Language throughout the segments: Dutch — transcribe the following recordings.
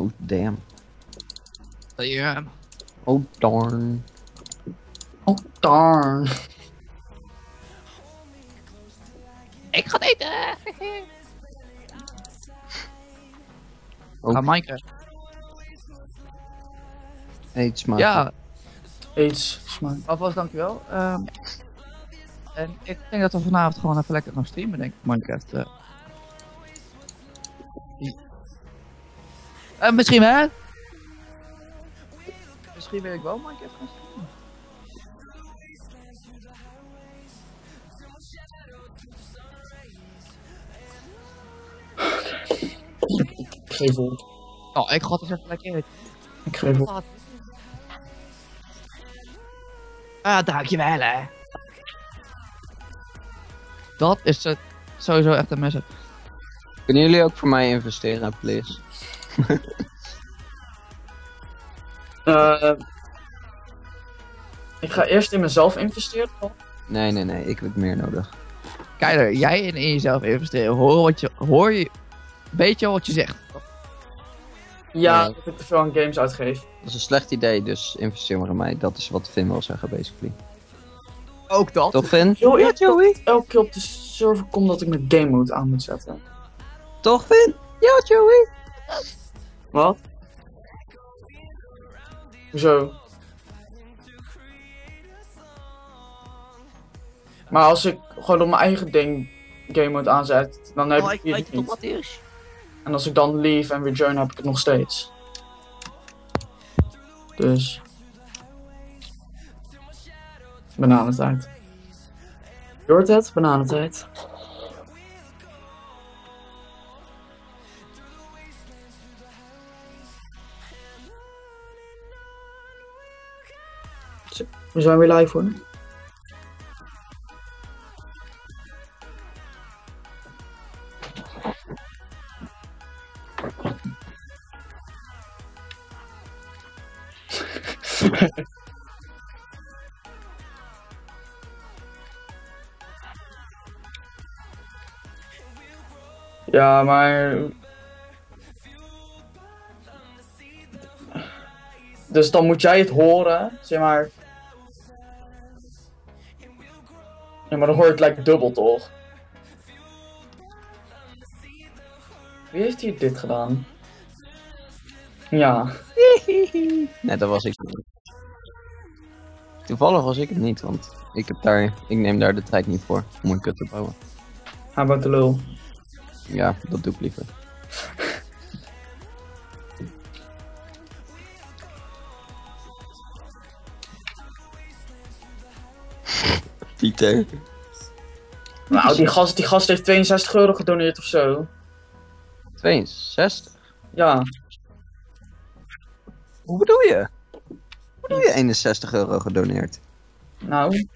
Oh, damn. Ja. Oh, darn. Oh, darn. Ik ga eten! Oh. Ga Minecraft. Eet smaak. Ja, Iets smaak. alvast dankjewel. Ehm en ik denk dat we vanavond gewoon even lekker gaan streamen, denk ik, Minecraft. eh. Eh, misschien hè? Misschien wil ik wel Minecraft gaan streamen. Ik geef op. Oh, ik ga het eens even lekker eten. Ik geef op. Ah, dankjewel hè. Dat is het sowieso echt een mes. Kunnen jullie ook voor mij investeren, please? Eh, ik ga eerst in mezelf investeren. Nee, nee, nee. Ik heb meer nodig. Keiler, jij in, in jezelf investeren. Hoor wat je, hoor je, weet je wat je zegt? Ja, Ja. dat ik te veel aan games uitgeef. Dat is een slecht idee, dus investeer maar in mij. Dat is wat Finn wil zeggen, basically. Ook dat. Toch, Finn? Heel Ja, Joey. elke keer op de server komt dat ik mijn game mode aan moet zetten. Toch, Finn? Ja, Joey. Wat? Hoezo? Maar als ik gewoon op mijn eigen ding game mode aanzet, dan heb Oh, ik ik het weet toch niet. wat is? En als ik dan leave en rejoin, heb ik het nog steeds. Dus. Bananentijd. Je hoort het? Bananentijd. We zijn weer live hoor. Ja, maar. Dus dan moet jij het horen, zeg maar. Ja, maar dan hoor je het lijkt dubbel toch? Wie heeft hier dit gedaan? Ja. Nee, dat was ik niet. Toevallig was ik het niet, want ik, heb daar, ik neem daar de tijd niet voor om een kut te bouwen. Hij bouwt de lul. Ja, dat doe ik liever. Pieter. Nou, die gast, die gast heeft 62 euro gedoneerd of zo. 62? Ja. Hoe bedoel je? Hoe bedoel je 61 euro gedoneerd? Nou,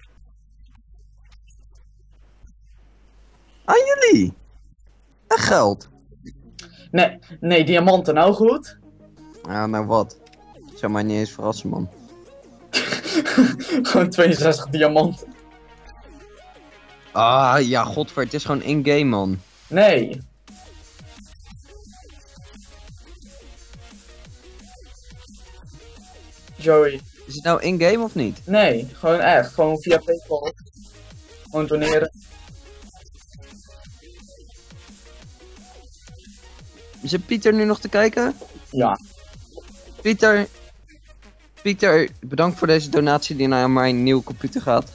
Aan jullie! En geld. nee, nee, diamanten, nou goed. Ja, nou wat? Zou mij niet eens verrassen, man. Gewoon 62 diamanten. Ah, ja, godver, het is gewoon in-game, man. Nee. Joey. Is het nou in-game of niet? Nee, gewoon echt. Gewoon via PayPal. Gewoon doneren. Zit Pieter nu nog te kijken? Ja. Pieter, Pieter, bedankt voor deze donatie die naar mijn nieuwe computer gaat.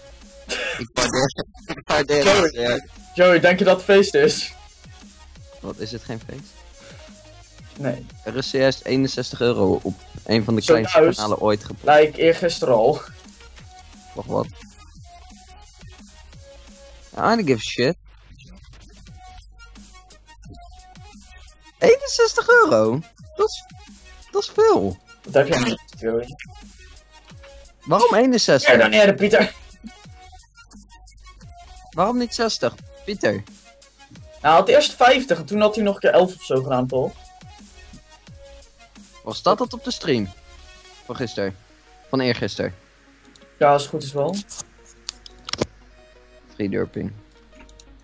Ik waardeer, zeer. Joey, denk je dat het feest is? Wat, is het geen feest? Nee. Er is juist 61 euro op een van de Zo kleinste thuis. kanalen ooit geplaatst. Lijk eergisteren al. Wacht wat. I don't give a shit. 61 euro? Dat is, dat is veel. Wat heb jij niet, Joey? Waarom 61? Ja, doneren, Pieter. Waarom niet 60? Pieter. Nou, hij had eerst 50 en toen had hij nog een keer 11 of zo gedaan, toch? Was staat dat op de stream? Van gisteren. Van eergisteren. Ja, als het goed is wel. Free Durping.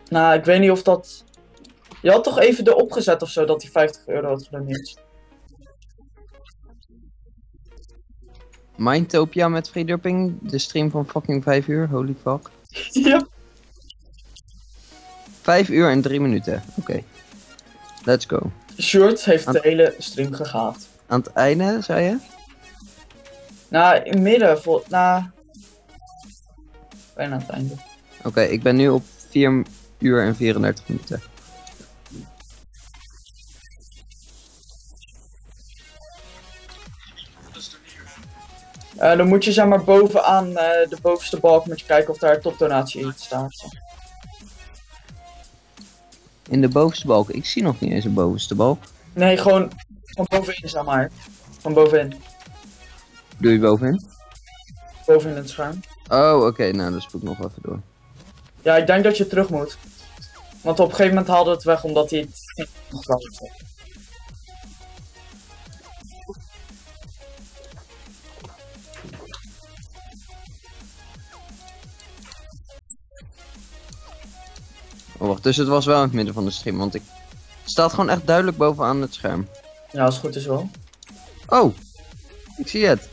Nou, ik weet niet of dat... Je had toch even erop gezet of zo dat hij 50 euro had gedoneerd? Mindtopia met freedurping. De stream van fucking 5 uur. Holy fuck. ja. 5 uur en 3 minuten. Oké. Let's go. Short heeft de hele stream gegaat. Aan het einde, zei je? Nou, in het midden, vol, nou... Bijna aan het einde. Oké, ik ben nu op 4 uur en 34 minuten. Eh, dan moet je zeg maar bovenaan eh, de bovenste balk moet je kijken of daar topdonatie in staat. In de bovenste balk. Ik zie nog niet eens een bovenste balk. Nee, gewoon van bovenin zeg maar. Van bovenin. Doe je bovenin? Bovenin het scherm. Oh, oké. nou, dan spoel ik nog even door. Ja, ik denk dat je terug moet. Want op een gegeven moment haalde het weg omdat hij het Oh, wacht. Dus het was wel in het midden van de stream. Want ik... Staat gewoon echt duidelijk bovenaan het scherm. Ja, als het goed is wel. Oh. Ik zie het.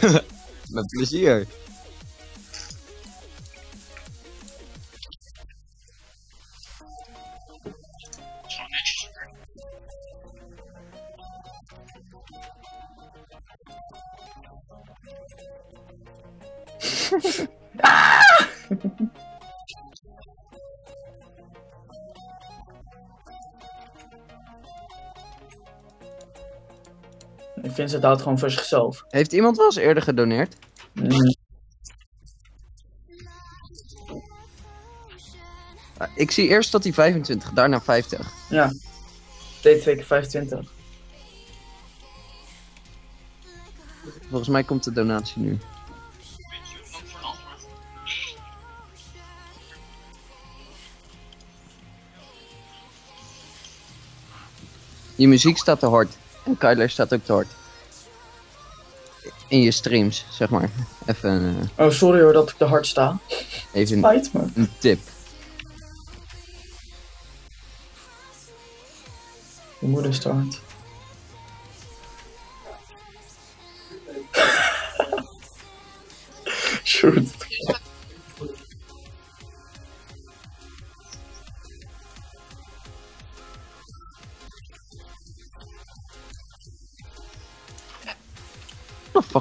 Met plezier. Vincent houdt gewoon voor zichzelf. Heeft iemand wel eens eerder gedoneerd? Mm. Ik zie eerst dat hij 25, daarna 50. Ja. Deed twee keer 25. Volgens mij komt de donatie nu. Je muziek staat te hard. En Kyler staat ook te hard. In je streams, zeg maar. Even, eh, Oh, sorry hoor dat ik te hard sta. even een, Spijt me. een tip. Je moeder is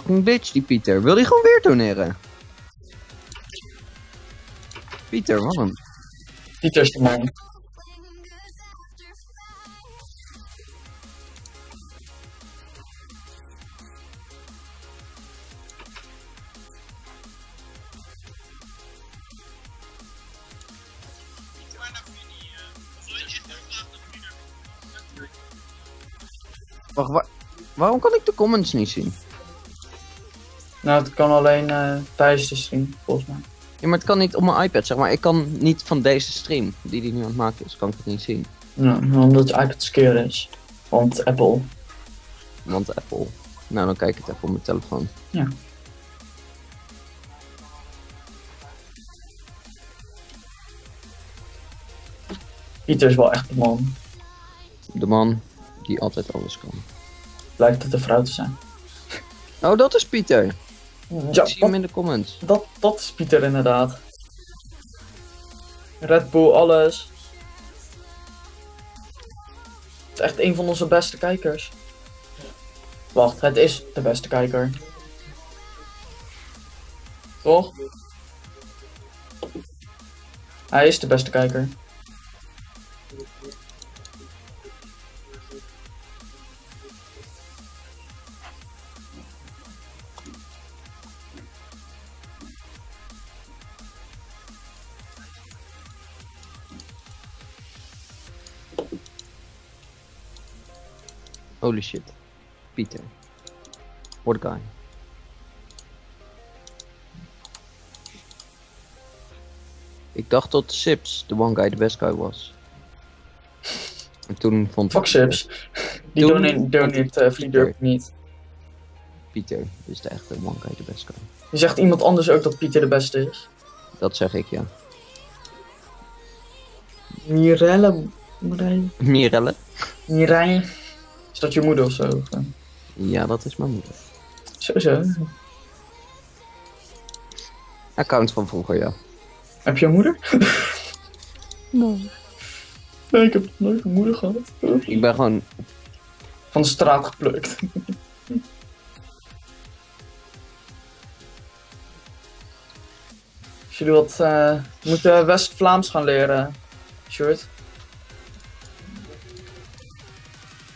fucking bitch, die Pieter. Wil hij gewoon weer doneren? Pieter, wat een... Pieter is de man. Wacht, wa- waarom kan ik de comments niet zien? Nou, het kan alleen eh tijdens de stream, volgens mij. Ja, maar het kan niet op mijn iPad, zeg maar. Ik kan niet van deze stream, die die nu aan het maken is, kan ik het niet zien. Ja, omdat het iPad skeer is. Want Apple. Want Apple. Nou, dan kijk ik het even op mijn telefoon. Ja. Pieter is wel echt de man. De man die altijd alles kan. Blijkt het een vrouw te zijn. Oh, dat is Pieter. Ja, ik zie hem in de comments. dat, dat is Pieter inderdaad. Red Bull, alles. Het is echt een van onze beste kijkers. Wacht, het is de beste kijker. Toch? Hij is de beste kijker. Holy shit. Pieter. What guy. Ik dacht dat Sips de one guy the best guy was. En toen vond Fuck. Sips. Die doneert ik uh, Free Dirt niet. Pieter is de echte one guy the best guy. Je zegt iemand anders ook dat Pieter de beste is. Dat zeg ik, ja. Mirelle... Mirelle... Mirelle? Mirelle... Is dat je moeder of zo? Ja, dat is mijn moeder. Sowieso. Account van vroeger, ja. Heb je een moeder? Nee, ik heb nooit een moeder gehad. Ik ben gewoon... Van de straat geplukt. Als jullie wat eh, moeten West-Vlaams gaan leren, Shirt.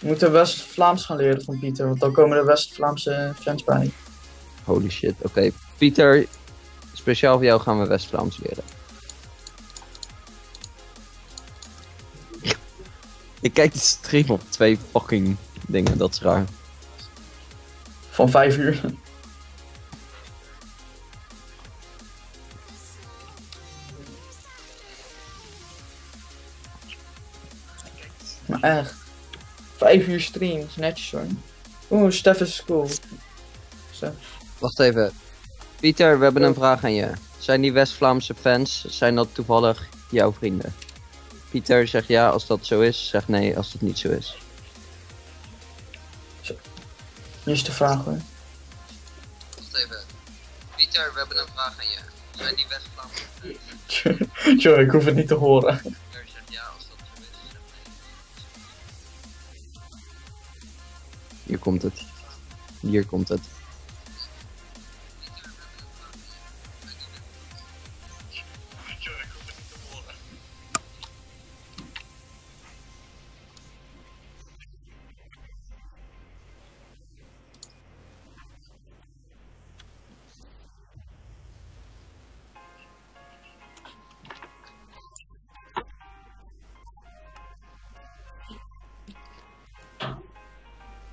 We moeten West-Vlaams gaan leren van Pieter, want dan komen de West-Vlaamse fans bij. Holy shit. Oké, Pieter. Speciaal voor jou gaan we West-Vlaams leren. Ik kijk de stream op twee fucking dingen, dat is raar. Van vijf uur. Maar echt. Vijf uur stream, is netjes hoor. Oeh, Stef is cool. Zo. Wacht even. Pieter, we hebben een vraag aan je. Zijn die West-Vlaamse fans, zijn dat toevallig jouw vrienden? Pieter zegt ja als dat zo is, zegt nee als dat niet zo is. Nu is de vraag hoor. Wacht even. Pieter, we hebben een vraag aan je. Zijn die West-Vlaamse fans, Joh, ik hoef het niet te horen. Hier komt het. Hier komt het.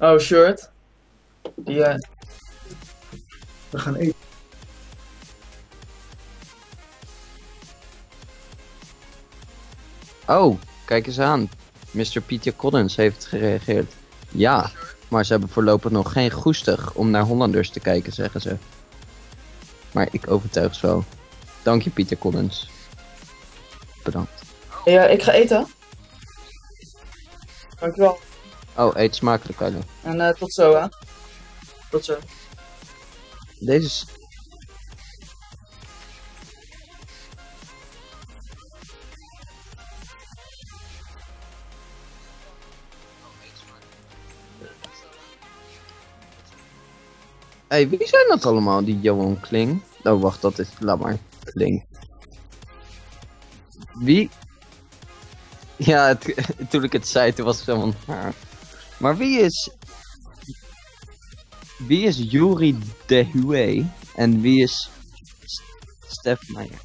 Oh, shirt. Die, eh, We gaan eten. Oh, kijk eens aan. Mr. Pieter Collins heeft gereageerd. Ja, maar ze hebben voorlopig nog geen goestig om naar Hollanders te kijken, zeggen ze. Maar ik overtuig ze wel. Dank je, Pieter Collins. Bedankt. ja, ik ga eten. Dankjewel. Oh, eet smakelijk, Carlo. En eh, tot zo, hè. Tot zo. Deze is... hey, wie zijn dat allemaal, die Johan Kling? Oh, wacht, dat is... Laat maar. Kling. Wie? Ja, het, toen ik het zei, toen was het zo van... Maar wie is... Wie is Yuri de Hué en wie is Stef Meijer?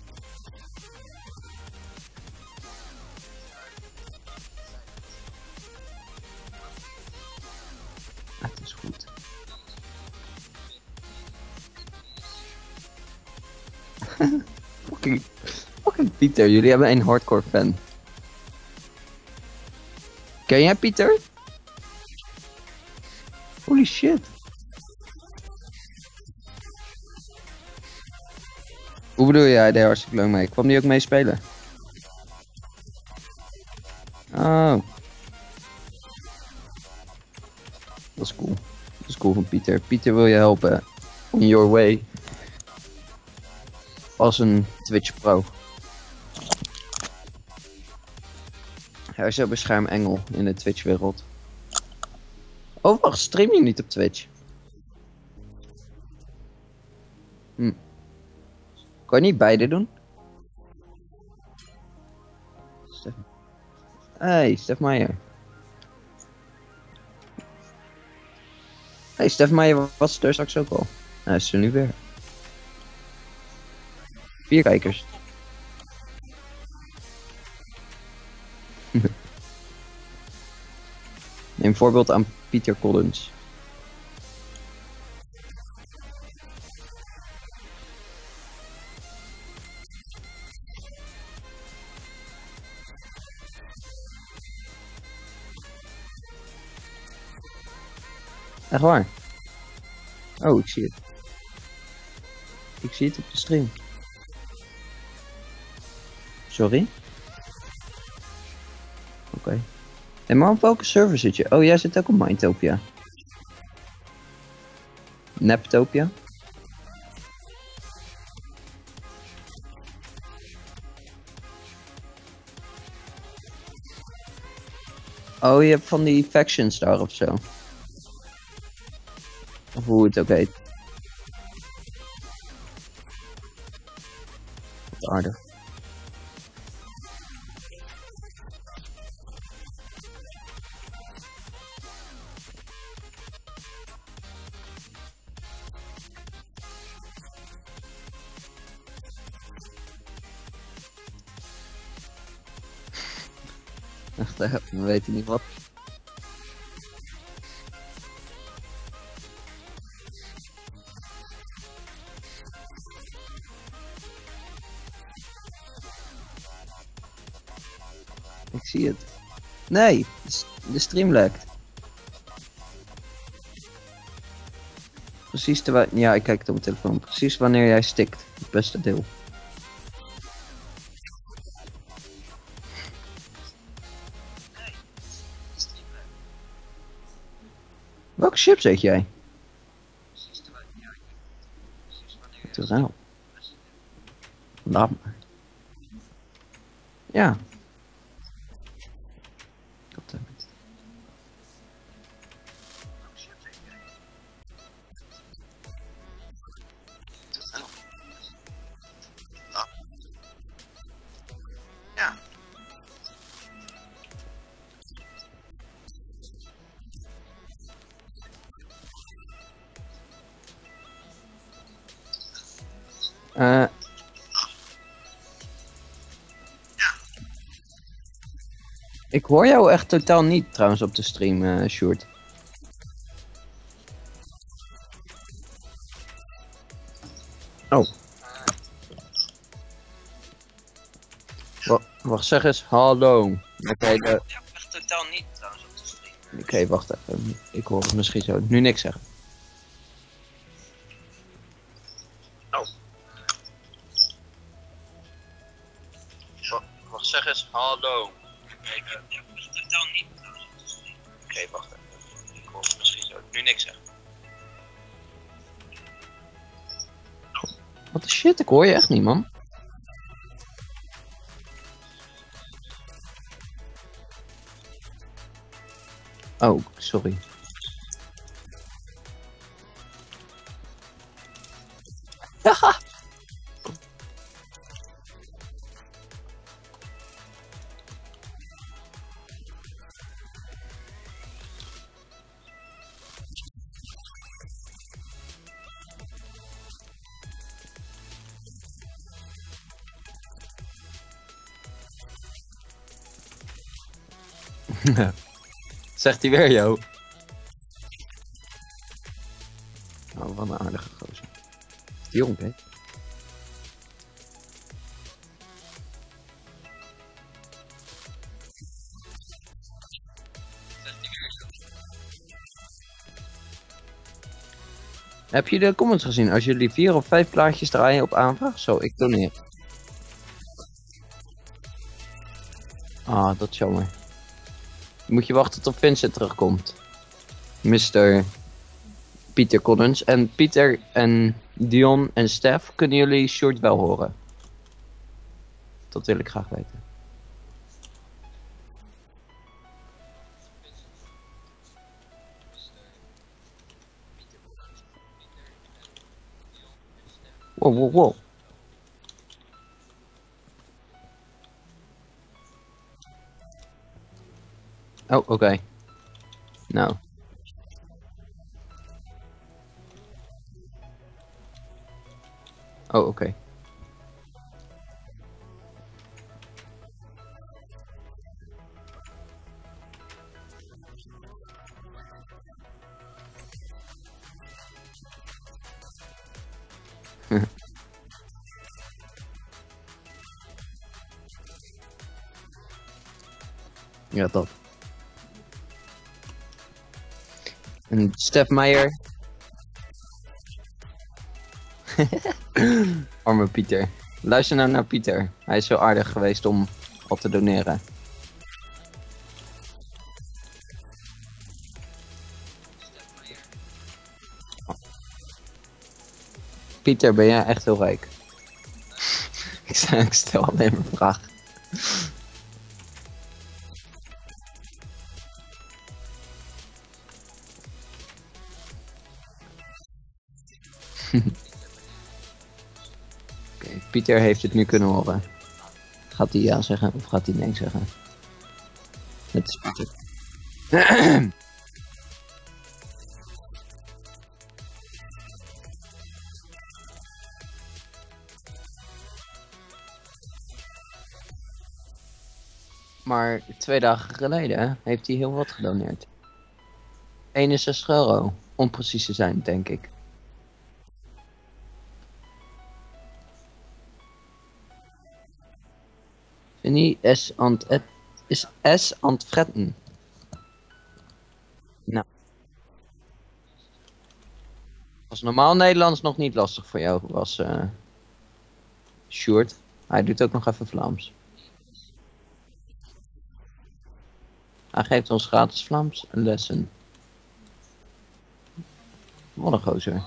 Het is goed. fucking, fucking Pieter, jullie hebben een hardcore fan. Ken jij Pieter? Holy shit. Hoe bedoel je, hij deed hartstikke leuk mee? Kwam die ook mee spelen? Oh. Dat is cool. Dat is cool van Pieter. Pieter wil je helpen. On your way. Als een Twitch pro. Hij is een beschermengel in de Twitch wereld. Oh wacht, stream je niet op Twitch? Hm. Kan je niet beide doen? Stef. Hey, Stef Meijer. Hey, Stef Meijer was er straks ook al. Hij is er nu weer. Vier kijkers. Neem voorbeeld aan Pieter Collins. Echt waar? Oh, ik zie het. Ik zie het op de stream. Sorry? Oké. En maar op welke server zit je? Oh, jij zit ook op Mindtopia. Neptopia? Oh, je hebt van die factions daar of zo. Of hoe het ook heet. Wat aardig. Even, we weten niet wat. Ik zie het. Nee, de stream lekt. Precies terwijl... Ja, ik kijk het op mijn telefoon. Precies wanneer jij stikt. Het beste deel. Chips eet jij? Laat maar. Ja. Hoor jou echt totaal niet trouwens op de stream, eh Sjoerd. Oh. Wa- wacht, zeg eens hallo. Oké, de... echt totaal niet trouwens op de stream. Oké, wacht even. Ik hoor het misschien zo. Nu niks zeggen. Hoor je echt niet, man. Oh, sorry. Zegt hij weer, joh. Oh, wat een aardige gozer. Jong, hè? Heb je de comments gezien? Als jullie vier of vijf plaatjes draaien op aanvraag, zo, ik doneer. Ah, dat is jammer. Moet je wachten tot Vincent terugkomt. Mr. Pieter Collins. En Pieter en Dion en Stef, kunnen jullie Short wel horen? Dat wil ik graag weten. Oh, oké. Nou. Oh, oké. ja, En Stef Meijer. Arme Pieter. Luister nou naar Pieter. Hij is zo aardig geweest om al te doneren. Pieter, ben jij echt heel rijk? ik stel alleen maar vragen. Oké, Pieter heeft het nu kunnen horen. Gaat hij ja zeggen of gaat hij nee zeggen? Het is Pieter. Maar twee dagen geleden heeft hij heel wat gedoneerd. 61 euro, om precies te zijn, denk ik. Vinnie is aan het, et- is S aan het fretten. Nou. Als normaal Nederlands nog niet lastig voor jou was, eh Sjoerd. Hij doet ook nog even Vlaams. Hij geeft ons gratis Vlaams lessen. Wat een gozer.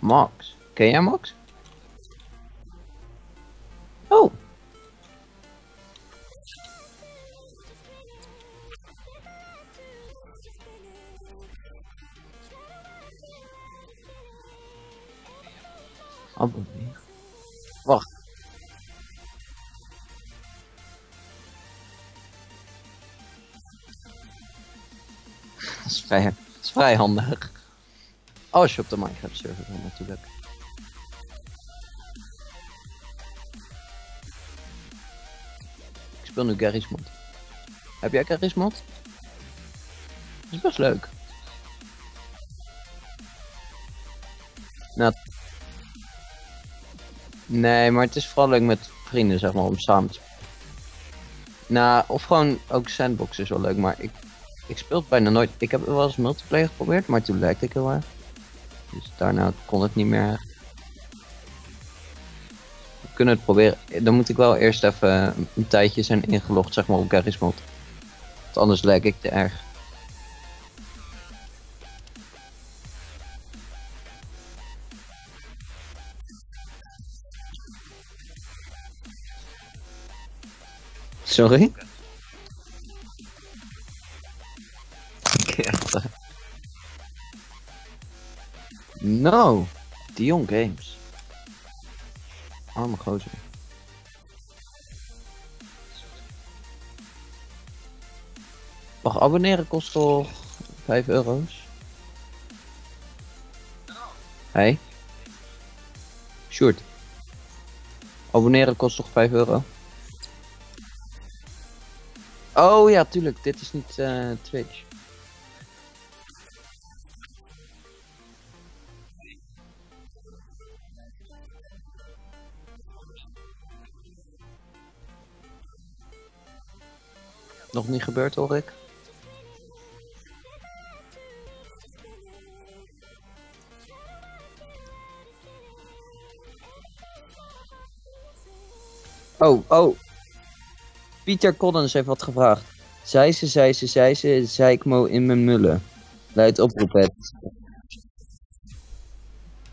Max. Ken jij Max? Oh. Abonneer. Wacht. Dat is vrij, dat is vrij handig. Als je op de Minecraft server bent natuurlijk. Speel nu Garry's Mod. Heb jij Garry's Mod? Dat is best leuk. Nou. Nee, maar het is vooral leuk met vrienden, zeg maar, om samen te. Nou, of gewoon ook sandbox is wel leuk, maar ik, ik speel het bijna nooit. Ik heb wel eens multiplayer geprobeerd, maar toen lekte ik heel erg. Dus daarna kon het niet meer. Kunnen het proberen. Dan moet ik wel eerst even een tijdje zijn ingelogd, zeg maar, op Garry's. Want anders lek ik te erg. Sorry? No! Dion Games. Arme gozer. Wacht, abonneren kost toch 5 euro's? Hey? Sjoerd. Abonneren kost toch 5 euro? Oh ja, tuurlijk. Dit is niet eh, Twitch. Nog niet gebeurd hoor ik. Oh, oh. Pieter Collins heeft wat gevraagd. Zij ze, zij ze, zij ze, zei ik mo in mijn mullen. Luid oproep het.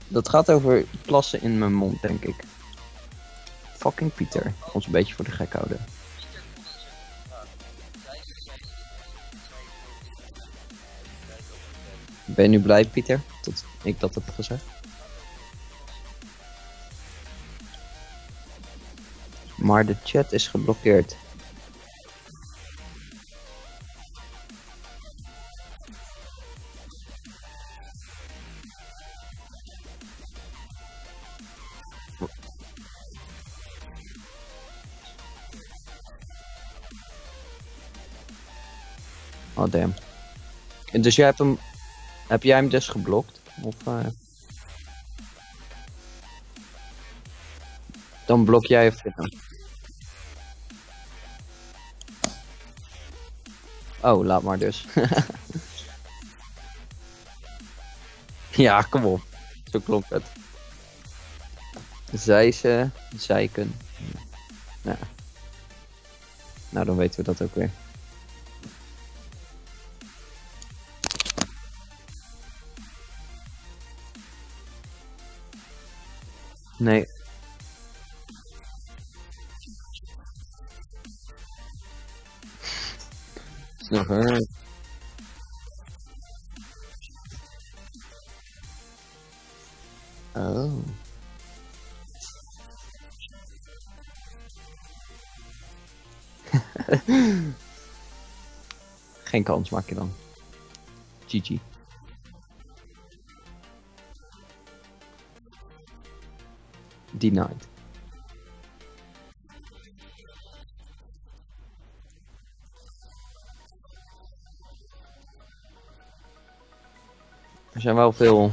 Dat gaat over plassen in mijn mond, denk ik. Fucking Pieter. Ons een beetje voor de gek houden. Ben je nu blij, Pieter? Dat ik dat heb gezegd? Maar de chat is geblokkeerd. Oh damn. Dus jij hebt hem. Heb jij hem dus geblokt? Of eh, Dan blok jij hem. Oh, laat maar dus. Ja, kom op. Zo klonk het. Zij ze, zeiken. Ja. Nou, dan weten we dat ook weer. Nee. Snugger. Oh. Geen kans maak je dan. GG. Denied. Er zijn wel veel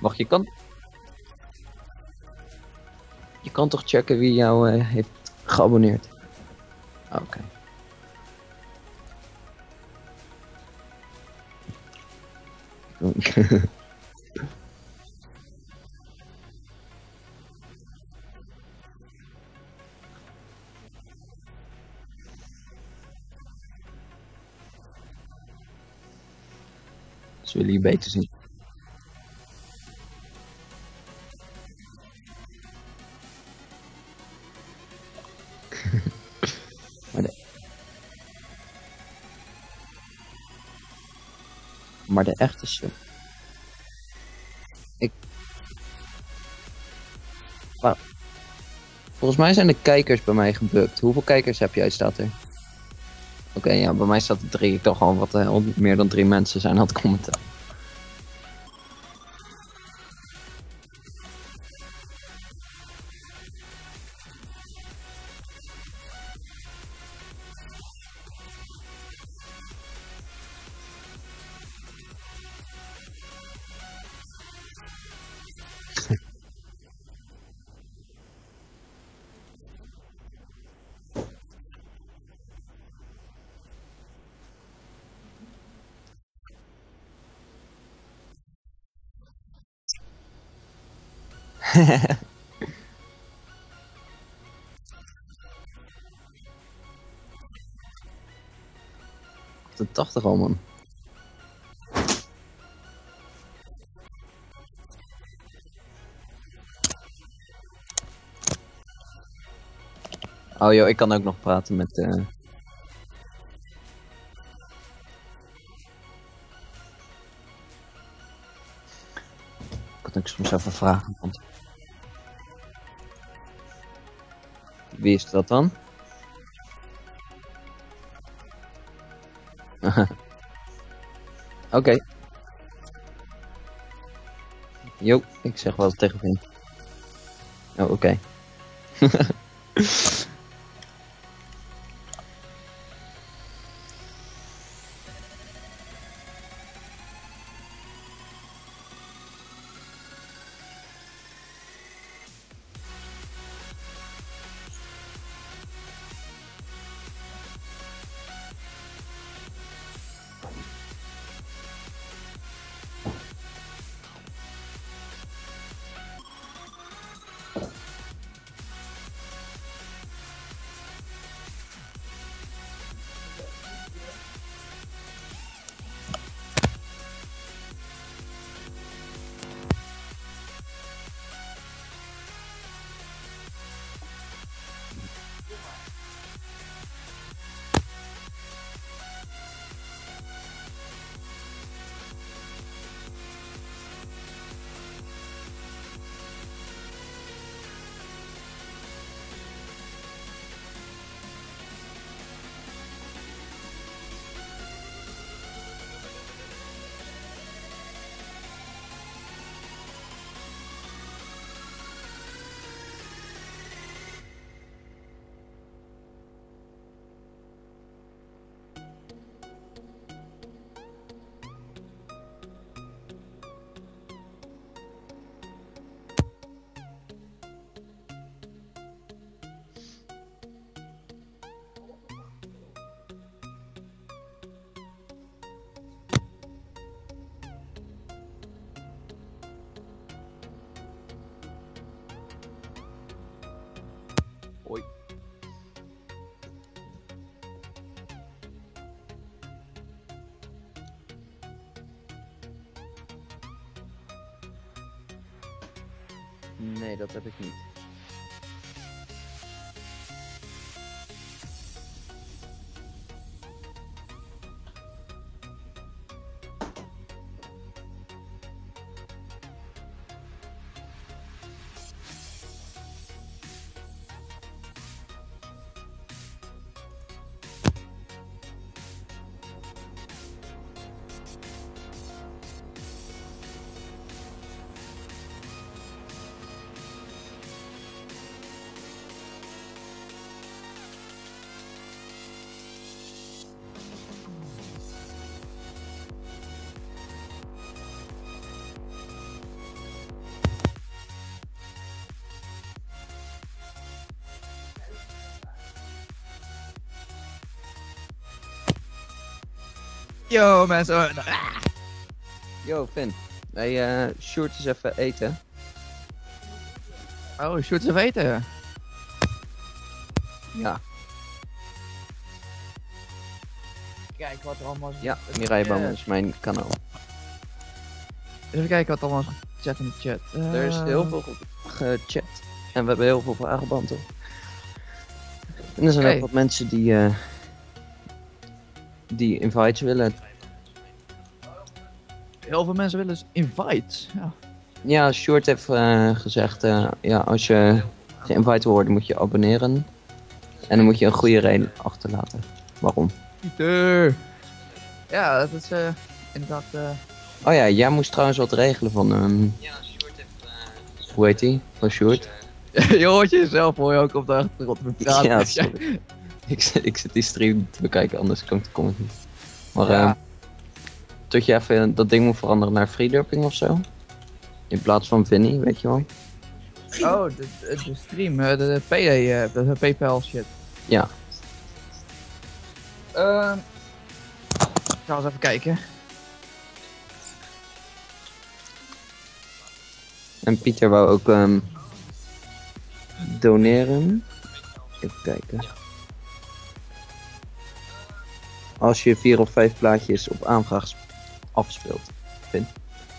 Wacht, je kan... Je kan toch checken wie jou eh, heeft geabonneerd? Ah, Oké. Ze willen je beter zien. maar, de... echte sub. Volgens mij zijn de kijkers bij mij gebukt. Hoeveel kijkers heb jij, staat er? Oké, ja, bij mij staat er drie. Ik dacht al wat er meer dan drie mensen zijn aan het commentaar. 80 al, man. Oh joh, ik kan ook nog praten met... eh Ik had ook soms even vragen. Want... Wie is dat dan? Oké. Jo, ik zeg wel tegen vriend. Oh, oké. Hoi. Yo mensen. oh, Yo, Finn. Wij eh short eens even eten. Oh, shoot ze weten. Ja. Kijk wat er allemaal is. Ja, Mirai is mijn kanaal. Even kijken wat er allemaal is gechat in de chat. Er is Eh, heel veel gechat. En we hebben heel veel vragen beantwoord. En er zijn ook wat mensen die, eh die invites willen. Heel veel mensen willen dus invites. Ja. Ja, Short heeft eh, gezegd, eh, ja, als je geïnviteerd wordt, moet je abonneren. En dan moet je een goede reden achterlaten. Waarom? Pieter. Ja, dat is eh, inderdaad. eh, Oh ja, jij moest trouwens wat regelen van, ehm hoe heet die? Van Short? je hoort jezelf hoor je ook op de achtergrond praten. Ja. ik, zit- ik zit die stream te bekijken, anders kan ik de comment niet. Maar Ja. tot je even dat ding moet veranderen naar freedurping of zo. In plaats van Vinny, weet je wel. Oh, de, de, stream, eh, de, de PD, eh, de, de PayPal shit. Ja. Ehm ik ga eens even kijken. En Pieter wou ook ehm, doneren. Even kijken. Als je vier of vijf plaatjes op aanvraag sp- afspeelt.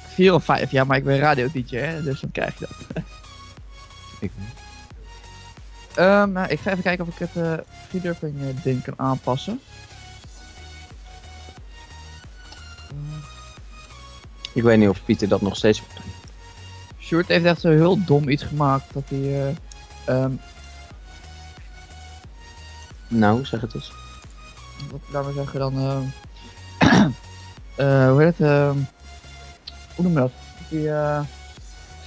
4 of 5, ja, maar ik ben radio DJ, hè, dus dan krijg je dat. Ik, nou, ik ga even kijken of ik het eh freedurping eh, ding kan aanpassen. ik weet niet of Pieter dat nog steeds moet doen. Sjoerd heeft echt zo heel dom iets gemaakt dat hij. eh, ehm, Nou, zeg het eens. Wat laten we zeggen dan. ehm, eh, hoe heet het? ehm, hoe noem je dat? Die, eh,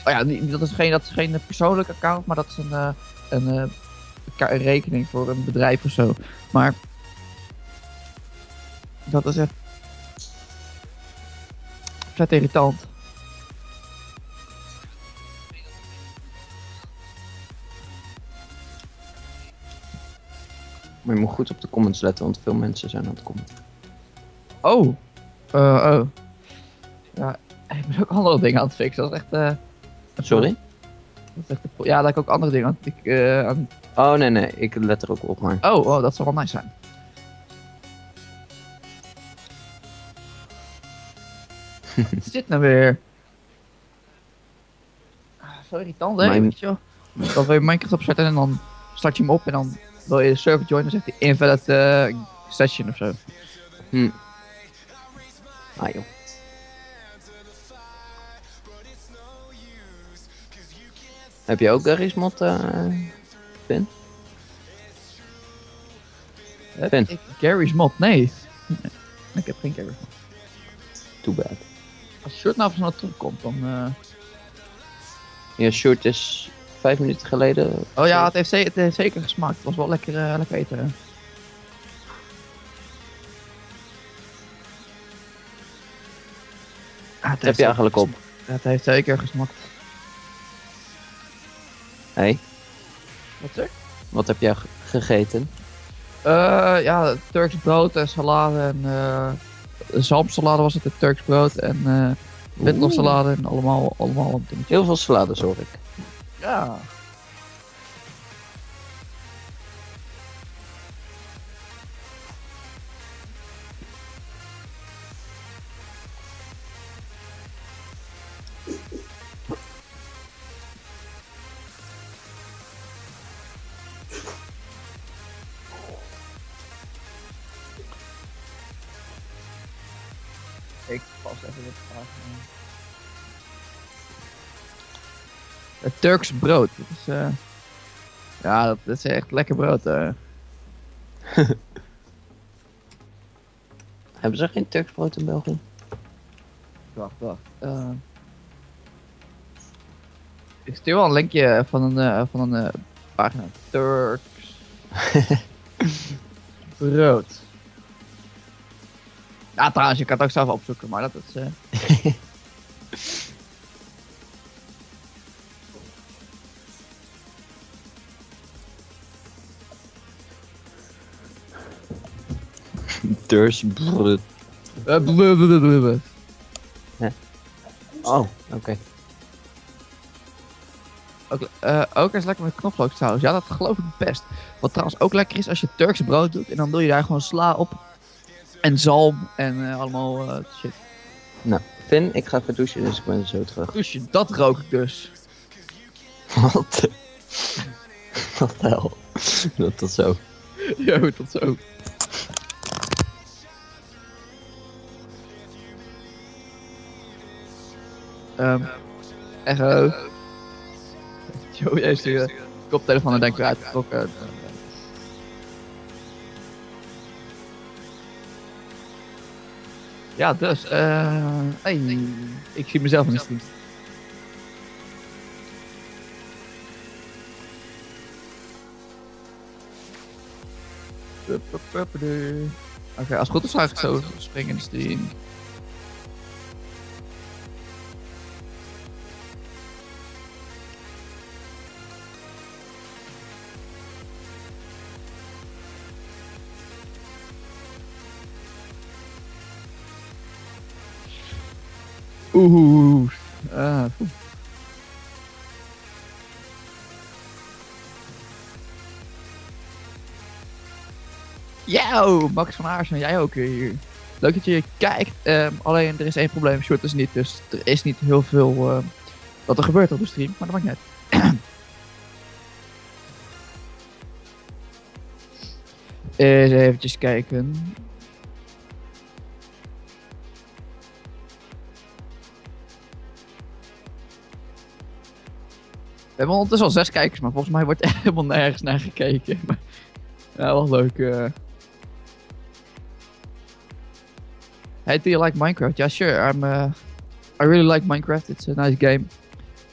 oh ja, die, dat, is geen, dat is geen persoonlijk account, maar dat is een, eh, een, een rekening voor een bedrijf of zo. Maar. Dat is echt. vet irritant. Je moet goed op de comments letten, want veel mensen zijn aan het commenten. Oh. Eh, oh. Ja, ik ben ook andere dingen aan het fixen. Dat is echt. eh, Sorry? dat is echt ja, dat ik ook andere dingen aan het. eh, aan- Oh nee, nee, ik let er ook op, maar. Oh, oh, dat zou wel nice zijn. Wat is dit nou weer? Ah, Zo irritant, hè? Mijn- Weet je wel? Dan wil je Minecraft opzetten en dan start je hem op en dan wil je de server joinen en zegt hij invalid eh, session of zo. Ah joh. Heb je ook Garry's mod, eh Finn? Heb Finn. ik Gary's mod? Nee. Nee, Ik heb geen Gary's mod. Too bad. Als Short nou snel terugkomt, dan... eh, Ja, short is vijf minuten geleden. Oh ja, het heeft, ze- het heeft zeker gesmaakt. Het was wel lekker, eh, lekker eten. hè. Ah, het heb je eigenlijk op? Het heeft zeker gesmaakt. Hé, hey, Wat zeg? wat heb jij ge- gegeten? Eh ja, Turks brood en salade en eh zalmsalade was het, het Turks brood en witlofsalade en allemaal, allemaal een dingetje. Heel veel salades hoor ik. Ja. Turks brood. Is, eh, ja, dat, dat is echt lekker brood. eh. Hebben ze geen Turks brood in België? Wacht, wacht. eh. ik stuur wel een linkje van een, eh, van een eh, pagina. Turks brood. Ja, trouwens, je kan het ook zelf opzoeken, maar dat is... Turks brood. eh. Oh, oké. Ook, eh, ook is lekker met knoflooksaus. Ja, dat geloof ik best. Wat trouwens ook lekker is als je Turks brood doet. En dan doe je daar gewoon sla op. En zalm. En eh, allemaal eh, shit. Finn, ik ga even douchen, dus ik ben zo terug. Douche, dat rook ik dus. Wat? Wat de hel? Dat tot zo. Yo, tot zo. Ehm echo. Jij is de koptelefoon er denk ik weer uitgetrokken. Ja, dus, eh, hey, ik zie mezelf in de stream. Oké, als het goed is ga ik zo springen in de stream. Oeh. Ah. Yo, Max van Aarsen, jij ook weer hier. Leuk dat je kijkt. Ehm, alleen er is één probleem, short is niet, dus er is niet heel veel ehm, wat er gebeurt op de stream, maar dat maakt niet uit. Eens eventjes kijken. We hebben ondertussen al zes kijkers, maar volgens mij wordt er helemaal nergens naar gekeken. Maar, ja, wel leuk. eh. Hey, do you like Minecraft? Yeah, sure. I'm. Uh, I really like Minecraft. It's a nice game.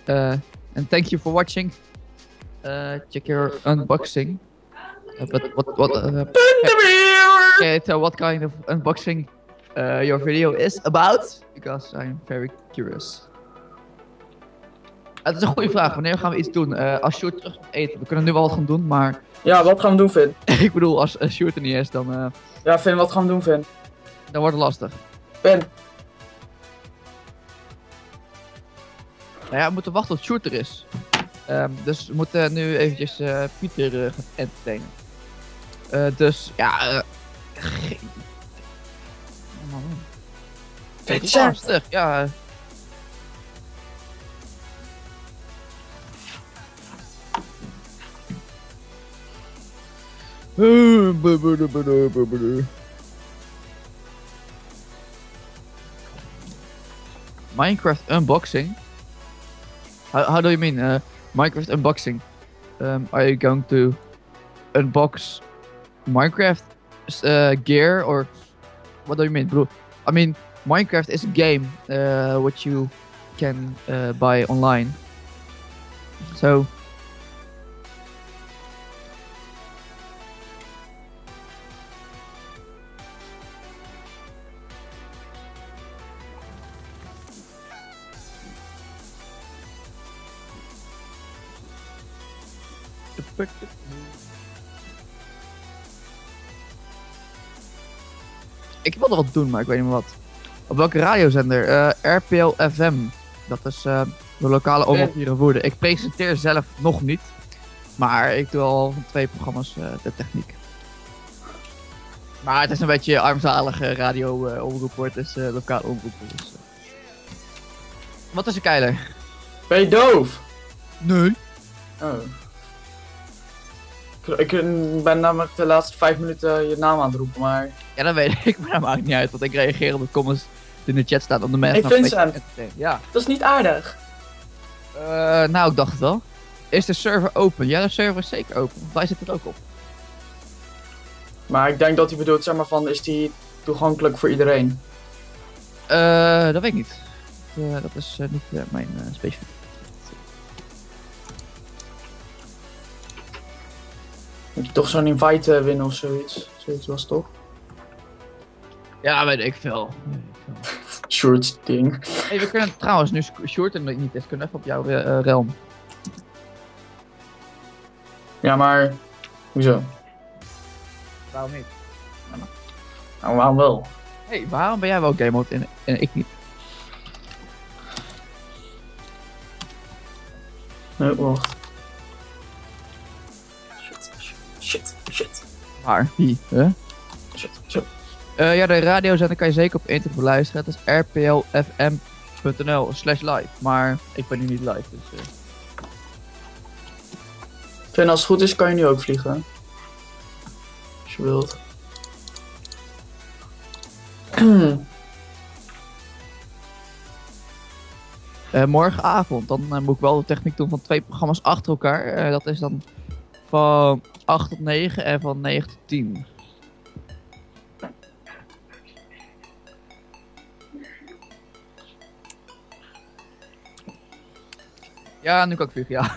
Uh, and thank you for watching. Uh, check your unboxing. Uh, but what what? Uh, okay, so what kind of unboxing uh, your video is about? Because I'm very curious. Het is een goede vraag. Wanneer gaan we iets doen? Eh, als Sjoerd terug gaat eten. We kunnen nu wel wat gaan doen, maar Ja, wat gaan we doen, Vin? ik bedoel, als uh, Sjoerd er niet is, dan, eh, Ja, Vin, wat gaan we doen, Vin? dan wordt het lastig. Vin, Nou ja, we moeten wachten tot Sjoerd er is. Ehm, dus we moeten nu eventjes eh, Pieter eh, gaan entertainen. Eh, dus, ja... eh geen... Oh, man. Lastig, ja. Minecraft unboxing? How, how do you mean? Uh, Minecraft unboxing? Um, are you going to unbox Minecraft uh, gear or what do you mean, bro? I mean, Minecraft is a game uh, which you can uh, buy online. So. Ik wil er wat doen, maar ik weet niet meer wat. Op welke radiozender? Eh, RPL FM. Dat is eh, de lokale omroep hier in Woerden. Ik presenteer zelf nog niet. Maar ik doe al van twee programma's eh, de techniek. Maar het is een beetje armzalige radio-omroep hoor. Het is eh lokale omroep. Dus. Wat is een keiler? ben je doof? Nee. Oh. Ik, ben namelijk de laatste vijf minuten je naam aan het roepen, maar... Ja, dat weet ik. Maar dat maakt niet uit. Want ik reageer op de comments in de chat staat om de mensen Hey, Vincent. Ja. Dat is niet aardig. Eh, nou, ik dacht het wel. Is de server open? Ja, de server is zeker open. Wij zitten er ook op. Maar ik denk dat hij bedoelt, zeg maar van, is die toegankelijk voor iedereen? Eh, dat weet ik niet. Eh, dat is niet mijn specifiek. Moet je toch zo'n invite eh, winnen of zoiets? Zoiets was toch? Ja, weet ik veel. Short ding. Hey, we kunnen trouwens nu Short en niet is, kunnen even op jouw eh, eh, realm. Ja, maar... Hoezo? Waarom niet? Nou, waarom wel? hey, waarom ben jij wel game mode en, en ik niet? Nee, wacht. Waar? Wie? Huh? Eh, ja, de radiozender kan je zeker op internet beluisteren. Het is rplfm.nl slash live. Maar ik ben nu niet live, dus... Finn, als het goed is, kan je nu ook vliegen. Als je wilt. Eh, morgenavond, dan moet ik wel de techniek doen van twee programma's achter elkaar. Eh, dat is dan van 8 tot 9 en van 9 tot 10. Ja, nu kan ik vliegen, ja.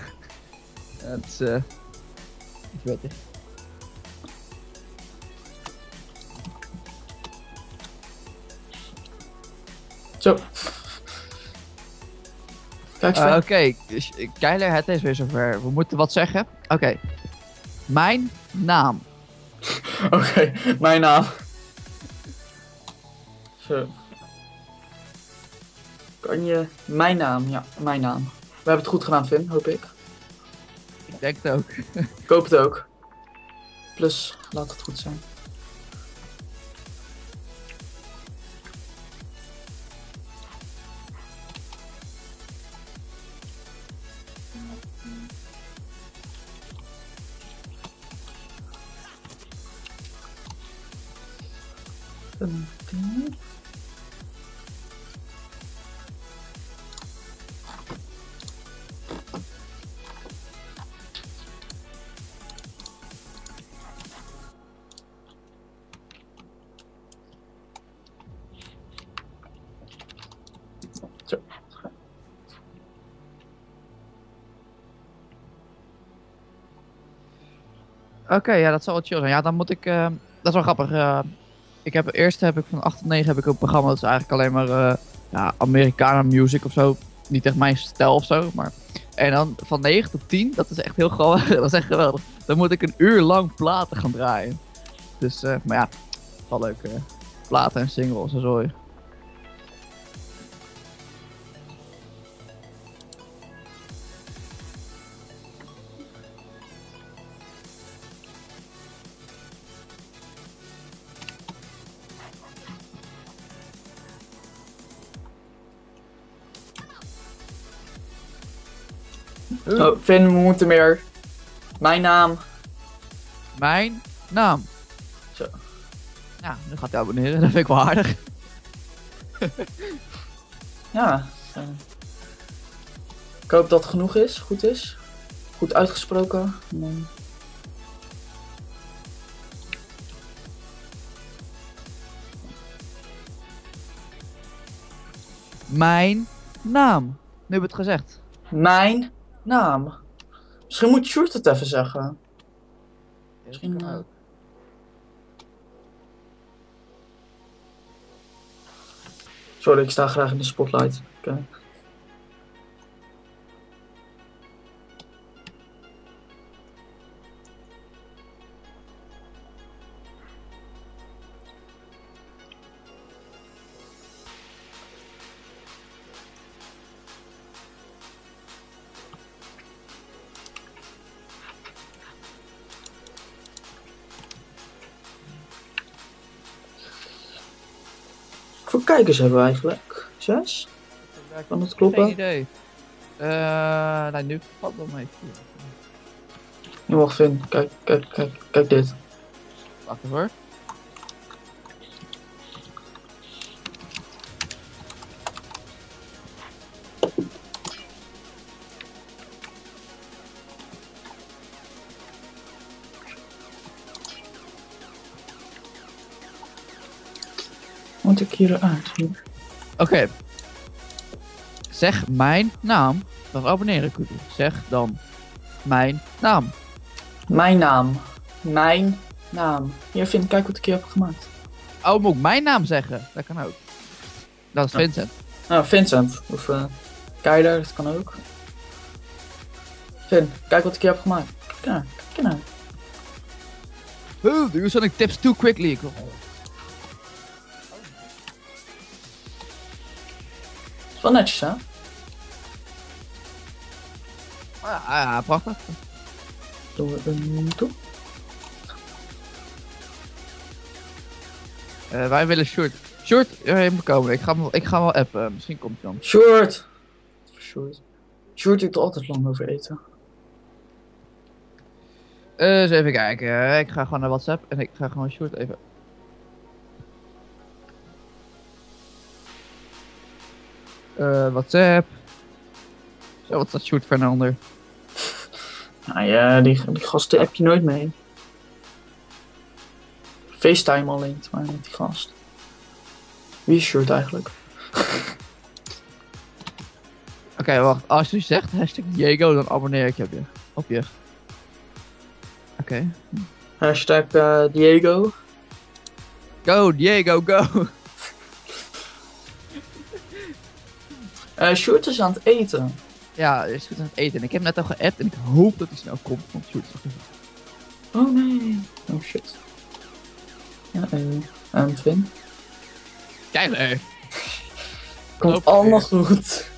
Het is, eh... Ik weet het. Zo. Kijk, Eh, Finn. Oké, dus, eh, Keiler, het is weer zover. We moeten wat zeggen. Oké. Mijn naam. Oké, mijn naam. Zo. Kan je... Mijn naam, ja, mijn naam. We hebben het goed gedaan, Finn, hoop ik. Ik denk het ook. Ik hoop het ook. Plus, laat het goed zijn. Zo. Oké, ja, dat zal wel chill zijn. Ja, dan moet ik... eh, dat is wel grappig. eh, ik heb eerst heb ik van 8 tot 9 heb ik een programma. Dat is eigenlijk alleen maar eh ja, Americana music of zo. Niet echt mijn stijl of zo, maar... En dan van 9 tot 10, dat is echt heel geweldig. dat is echt geweldig. Dan moet ik een uur lang platen gaan draaien. Dus, eh, maar ja, wel leuk. eh platen en singles en zo. Oh, Finn, we moeten meer. Mijn naam. Mijn naam. Zo. Ja, nu gaat hij abonneren. Dat vind ik wel aardig. Ja. eh. Ik hoop dat het genoeg is, goed is. Goed uitgesproken. Nee. Mijn naam. Nu hebben we het gezegd. Mijn naam. Misschien moet Sjoerd het even zeggen. Misschien, eh, ook. Sorry, ik sta graag in de spotlight. Oké. Kijkers hebben we eigenlijk? Zes? Kan dat kloppen? Geen idee. Eh, nou, nu valt wel mee. Je mag Finn, kijk, kijk, kijk, kijk dit. Wacht even hoor. Oké. Zeg mijn naam. Dan abonneer ik u. Zeg dan mijn naam. Mijn naam. Mijn naam. Hier, Vin, kijk wat ik hier heb gemaakt. Oh, moet ik mijn naam zeggen? Dat kan ook. Dat is Ja. Vincent. Nou, Vincent. Of eh Keiler, dat kan ook. Vin, kijk wat ik hier heb gemaakt. Kijk naar, kijk. Oh, the using tips too quickly. Wel netjes, hè? Ah, ja, prachtig. Doen we een toe. Eh, wij willen Short. Short, eh, je moet komen. Ik ga, hem- ik ga wel appen. Misschien komt hij dan. Short! Short. Short doet er altijd lang over eten. Eh, eens even kijken. Eh, Ik ga gewoon naar WhatsApp en ik ga gewoon Short even. Eh, WhatsApp. Zo, wat staat Short verder onder? Nou ja, die, die gasten heb je nooit mee. FaceTime alleen, maar met die gast. Wie is Short eigenlijk? Oké, wacht. Als je zegt hashtag Diego, dan abonneer ik je op je. Op je. Oké. Hashtag eh, Diego. Go, Diego, go! Eh Short is aan het eten. Ja, hij is goed aan het eten. En ik heb net al geappt en ik hoop dat hij snel komt. Want Short is nog even- Oh nee. Oh shit. Ja, en, en Vin. Kijk, eh. Komt allemaal weer. goed.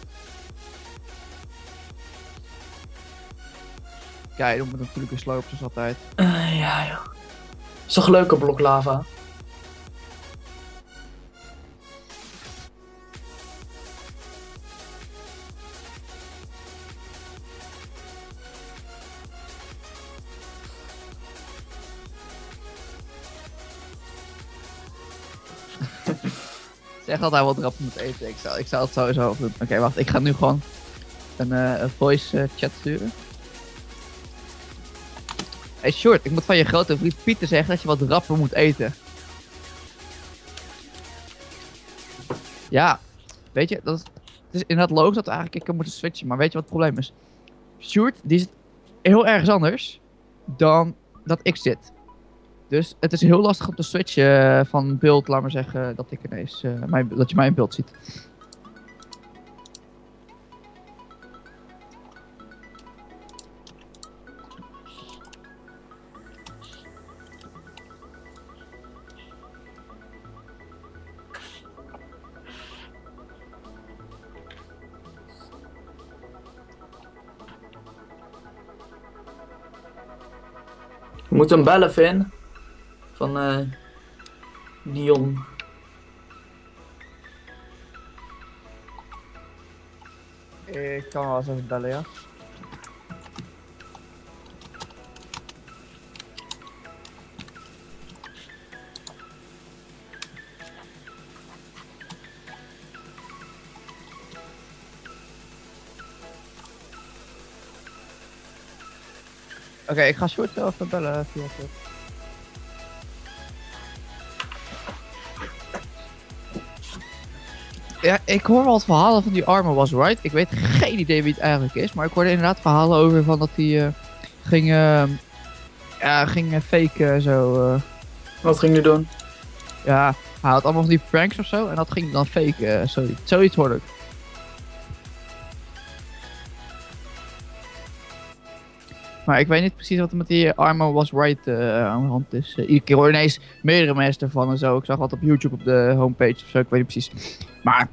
Kijk, dan moet natuurlijk een sloop zoals altijd. Eh, ja, ja. Is toch een leuke blok lava? Zeg altijd wat rap moet eten. Ik zou, ik zou het sowieso doen. Oké, wacht. Ik ga nu gewoon een, eh, voice eh, chat sturen. Hey Short, ik moet van je grote vriend Pieter zeggen dat je wat rapper moet eten. Ja, weet je, dat is, het is inderdaad logisch dat we eigenlijk keer moeten switchen. Maar weet je wat het probleem is? Short, die zit heel ergens anders dan dat ik zit. Dus het is heel lastig om te switchen eh, van beeld, laat maar zeggen, dat ik ineens, eh, mijn, dat je mij in beeld ziet. We moeten hem bellen, Vin. Van eh Dion. Ik kan wel eens. Oké, ik ga Short wel even bellen WhatsApp. Ja, ik hoor wel het verhalen van die Armor was right. Ik weet geen idee wie het eigenlijk is, maar ik hoorde inderdaad verhalen over van dat hij eh, ging, eh, ja, ging eh, faken zo. eh. Wat ging je doen? ja, hij had allemaal van die pranks of zo en dat ging hij dan faken. eh, zoiets. hoorde ik. Maar ik weet niet precies wat er met die Armor was right aan de hand is. Iedere keer hoor ineens meerdere mensen ervan en zo. Ik zag wat op YouTube op de homepage of zo, ik weet niet precies. Maar,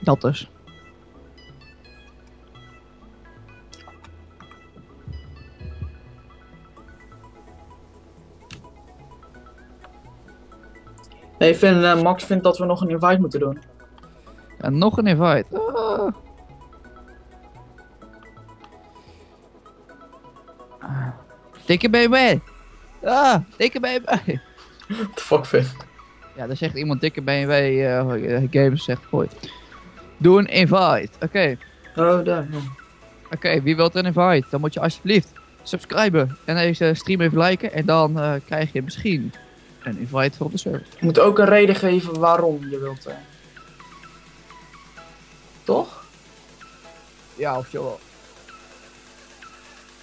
dat dus. Nee, Vin, eh, Max vindt dat we nog een invite moeten doen. En nog een invite. Ah. Ah. Ah, dikke BMW. What the fuck, Vin? Ja, dan zegt iemand dikke BMW eh, eh, games zegt gooi. Doe een invite. Oké, Oh, daar. ja. oké. Wie wilt een invite? Dan moet je alsjeblieft subscriben en deze stream even liken. En dan eh, krijg je misschien een invite voor op de server. Je moet ook een reden geven waarom je wilt. eh. Toch? Ja, of wel.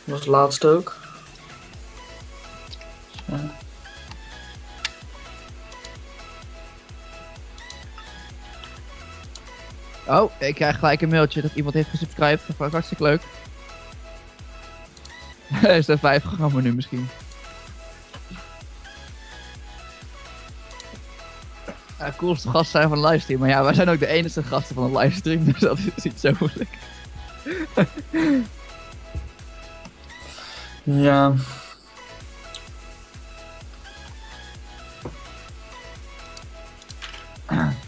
Dat was het laatste ook. Ja. Oh, ik krijg gelijk een mailtje dat iemand heeft gesubscribed. Dat ik hartstikke leuk. Is er 5 gegaan nu misschien? Ja, coolste gast zijn van de livestream. Maar ja, wij zijn ook de enige gasten van de livestream. Dus dat is niet zo moeilijk. Ja.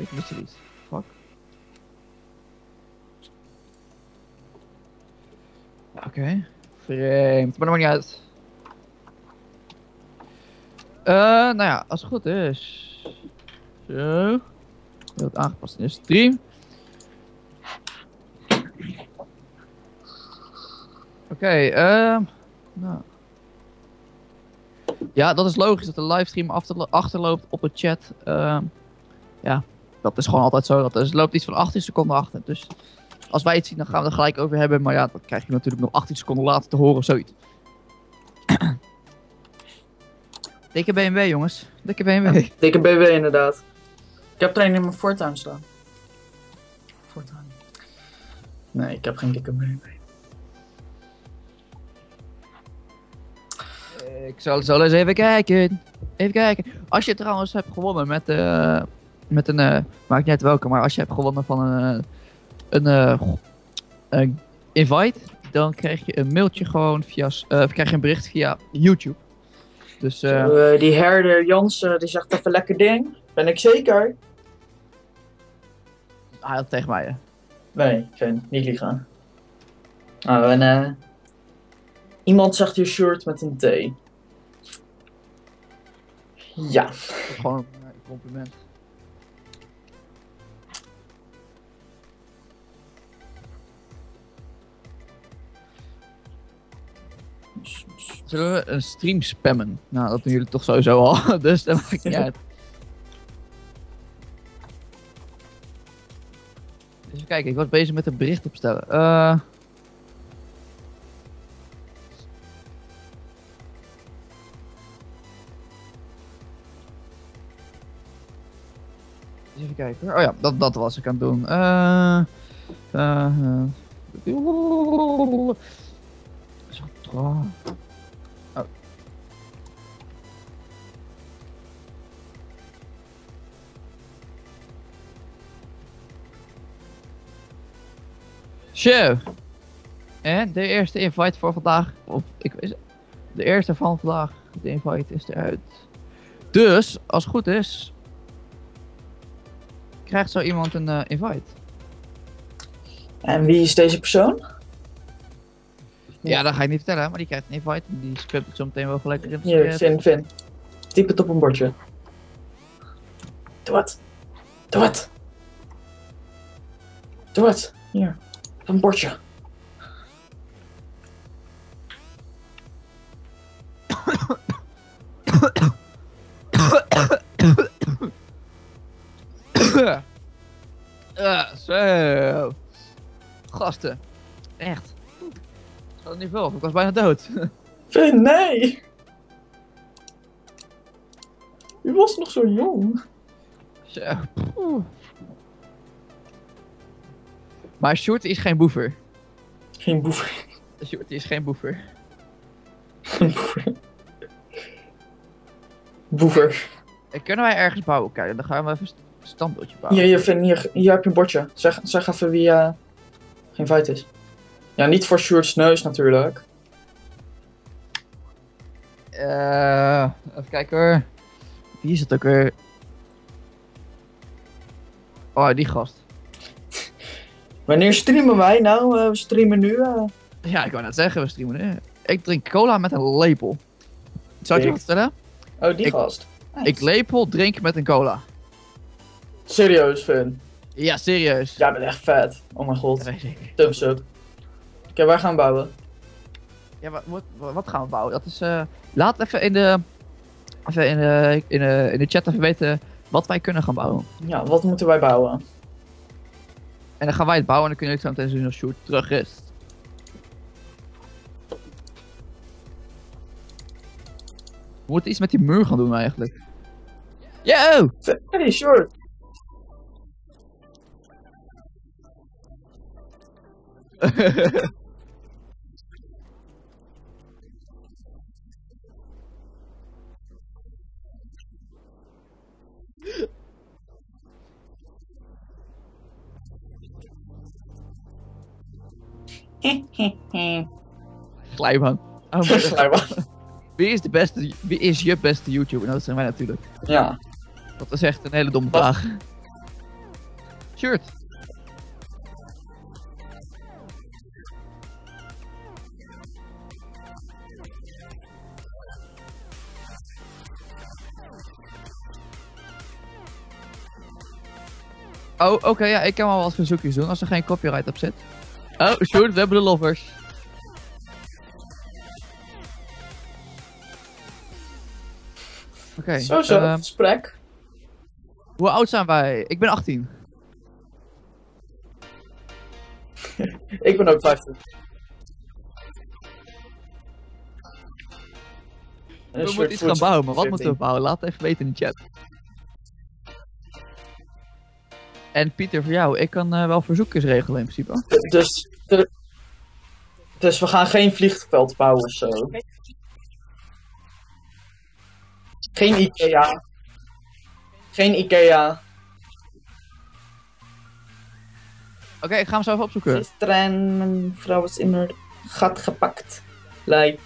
ik mis er iets. Fuck. Oké. Vreemd. Maar dat maakt niet uit. Eh, nou ja, als het goed is. Zo. Heel het aangepast in de stream. Oké, ehm. nou. Ja, dat is logisch dat de livestream achterloopt op het chat. Ehm ja, dat is gewoon altijd zo. Dat is, loopt iets van 18 seconden achter. Dus als wij het zien, dan gaan we er gelijk over hebben. Maar ja, dat krijg je natuurlijk nog 18 seconden later te horen, zoiets. Dikke BMW, jongens. Dikke BMW. Dikke BW inderdaad. Ik heb er een in mijn voortuin staan. Voortuin. Nee, ik heb geen dikke BMW. Ik zal zo eens even kijken. Even kijken. Als je trouwens hebt gewonnen met, eh met een, eh maakt niet uit welke, maar als je hebt gewonnen van een, eh, een, eh, een invite, dan krijg je een mailtje gewoon via, of krijg je een bericht via YouTube. Dus Zo, die herder Jansen, die zegt even lekker ding. Ben ik zeker? hij had tegen mij. hè. Nee, Finn, niet liegen. Nou, en. Iemand zegt je shirt met een T. Ja. Gewoon een compliment. Zullen we een stream spammen? Nou, dat doen jullie toch sowieso al, dus dat maakt niet uit. Even kijken, ik was bezig met een bericht opstellen. Eh Even kijken. Oh ja, dat, dat was ik aan het doen. Eh, eh. Zo Zo. En de eerste invite voor vandaag. Of ik weet De eerste van vandaag. De invite is eruit. Dus, als het goed is, krijgt zo iemand een eh, invite. En wie is deze persoon? Ja, dat ga ik niet vertellen, maar die krijgt een invite. En die speelt het zo meteen wel gelijk erin. Hier, Finn, Finn. Typ het op een bordje. Doe het. Doe het. Doe het. Hier. Een bordje. Ja, zo. Gasten. Echt. Het niet veel. Ik was bijna dood. Nee! Je was nog zo jong. Zo. Maar Short is geen boever. Geen boever. Short is geen boever. Geen boever. Boever. Eh, Kunnen wij ergens bouwen? Kijk, dan gaan we even een standbeeldje bouwen. Hier, hier, hier, hier heb je een bordje. Zeg, zeg even wie eh geen feit is. Ja, niet voor Sjoerd's neus natuurlijk. Eh, even kijken hoor. Wie is het ook weer? Oh, die gast. Wanneer streamen wij? Nou, eh, we streamen nu. eh. Ja, ik wou net zeggen, we streamen nu. Ik drink cola met een lepel. Zou ik je wat vertellen? Oh, die Ik- gast. Nice. Ik lepel drink met een cola. Serieus, Finn. Ja, serieus. Jij bent echt vet. Oh mijn god. Thumbs up. Oké, waar gaan we bouwen? Ja, wat, wat, wat gaan we bouwen? Dat is, eh, laat even in de, even in de, in de, in de chat even weten wat wij kunnen gaan bouwen. Ja, wat moeten wij bouwen? En dan gaan wij het bouwen en dan kunnen jullie het zo meteen zien als Sjoerd terug is. We moeten iets met die muur gaan doen eigenlijk. Yo! Hey, sure. Glijbaan. Oh, wie, is de beste, wie is je beste YouTuber? Nou, dat zijn wij natuurlijk. Ja. Dat is echt een hele domme Wat? vraag. Sjoerd. Oh, oké, ja, ik kan wel wat verzoekjes doen als er geen copyright op zit. Oh, Sjoerd, we hebben de lovers. Oké, Zo, zo. ehm, Gesprek. hoe oud zijn wij? Ik ben 18. Ik ben ook 50. We moeten iets gaan bouwen, maar wat moeten we bouwen? Laat het even weten in de chat. En Pieter, voor jou, ik kan eh, wel verzoekjes regelen in principe. Dus, de- dus we gaan geen vliegveld bouwen of zo. Geen Ikea. Geen Ikea. Oké, ik ga hem zo even opzoeken. Gisteren mijn vrouw is in haar gat gepakt. Lijp.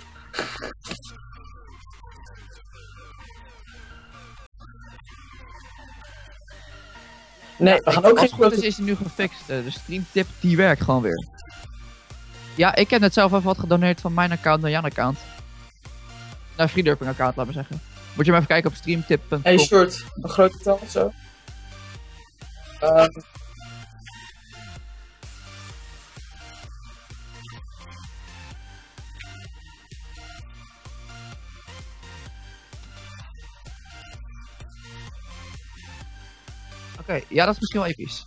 Nee, we gaan ook Als geen is, grote... is hij nu gefixt. Eh, De streamtip, die werkt gewoon weer. Ja, ik heb net zelf even wat gedoneerd van mijn account naar Jan account. Naar Freedurping account, laat maar zeggen. Moet je maar even kijken op streamtip.com. Hey, short. Een grote tel of zo? Ehm, Oké, ja, dat is misschien wel episch.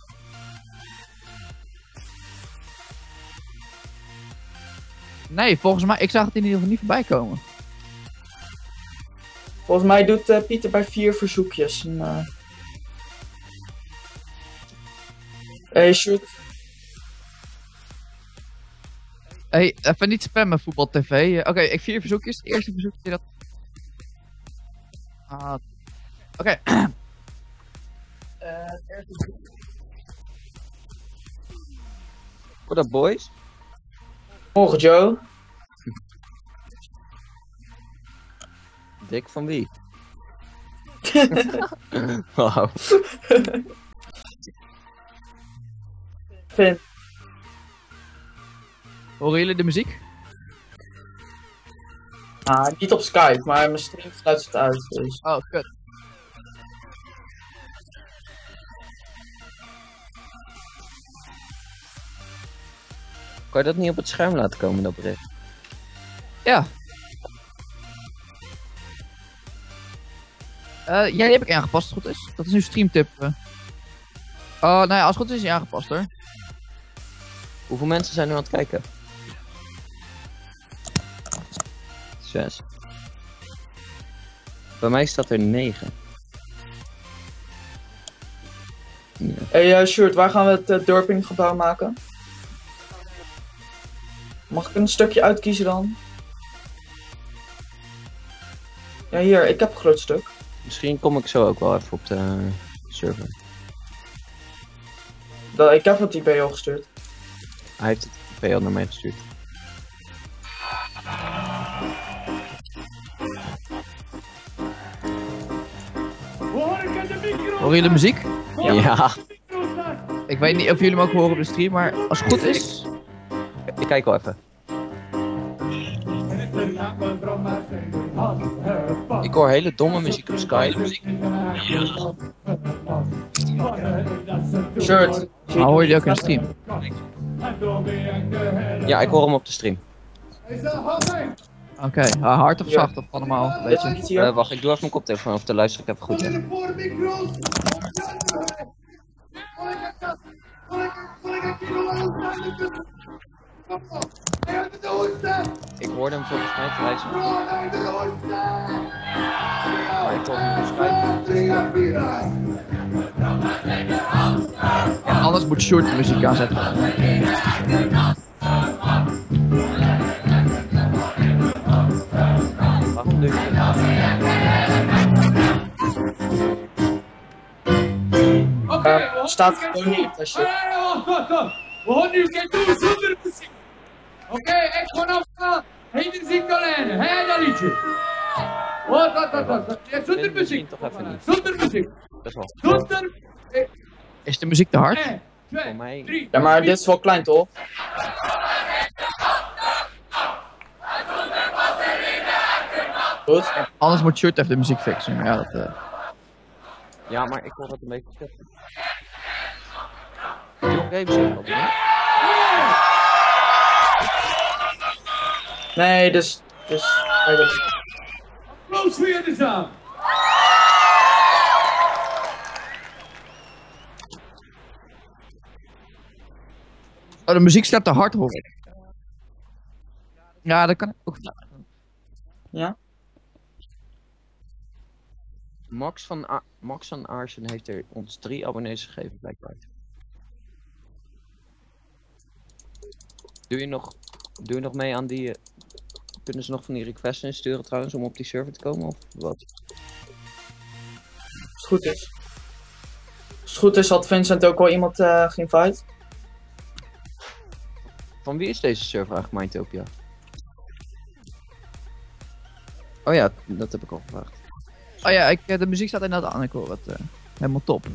Nee, volgens mij, ik zag het in ieder geval niet voorbij komen. volgens mij doet eh, Pieter bij vier verzoekjes. En, eh, Hey, shoot. hey, even niet spammen, voetbal TV. Eh, Oké, ik vier verzoekjes. Eerste verzoekje dat. Ah. Oké. What up, boys? Morgen, Joe. Dik van wie? Wauw. Vin. Horen jullie de muziek? Ah, niet op Skype, maar mijn stream sluit het uit. Dus. Oh, kut. Kan je dat niet op het scherm laten komen, dat bericht? Ja. Eh, ja, die heb ik aangepast, als het goed is. Dat is nu streamtip. eh. Oh, nou ja, als het goed is, is hij aangepast hoor. Hoeveel mensen zijn nu aan het kijken? Zes. Bij mij staat er negen. Ja. Hey, uh, Sjoerd, waar gaan we het uh, dorpinggebouw maken? Mag ik een stukje uitkiezen dan? Ja, hier, ik heb een groot stuk. Misschien kom ik zo ook wel even op de server. Dat, ik heb het al gestuurd. Hij heeft het PL naar mij gestuurd. Horen jullie de muziek? Ja. Ik weet niet of jullie hem ook horen op de stream, maar als het goed is... ik kijk wel even. Ik hoor hele domme muziek op Skype. Shirt. Maar hoor je die ook in de stream? Ja, ik hoor hem op de stream. Oké, eh, hard of zacht of allemaal, weet je. Eh, wacht, ik doe even mijn koptelefoon of te luisteren ik even goed. hè. Ik hoorde hem volgens mij te luisteren. Maar ik hoor hem Skype. En anders moet Short muziek aanzetten. Waarom doe je dat? Eh, staat gewoon niet als je... nu kijken doen zonder muziek. Oké, ik vanaf ga. Hij de muziek alleen. Hij dat liedje. Wacht, wacht, wacht, wacht. Ja, Zonder muziek. toch even niet. Zonder muziek. Zonder. Is de muziek te hard? 1, 2, Voor mij- 3. Ja, maar dit is wel klein toch? Goed. Anders moet Short even de muziek fixen. Maar ja, dat... eh, Ja, maar ik hoor het een beetje Nee, dus... dus eigenlijk- Applaus voor jullie samen. Oh, de muziek staat te hard hoor. Ja, dat kan ik ook. Ja? Max van, A- Max van Aarsen heeft er ons drie abonnees gegeven, blijkbaar. Doe je nog, doe je nog mee aan die... eh, kunnen ze nog van die requests insturen trouwens om op die server te komen of wat? Als het goed is. Als het goed is had Vincent ook al iemand eh geïnvite. Van wie is deze server eigenlijk, Mindtopia? Oh ja, dat heb ik al gevraagd. Oh ja, ik, eh, de muziek staat inderdaad aan. Ik hoor het. eh, helemaal top.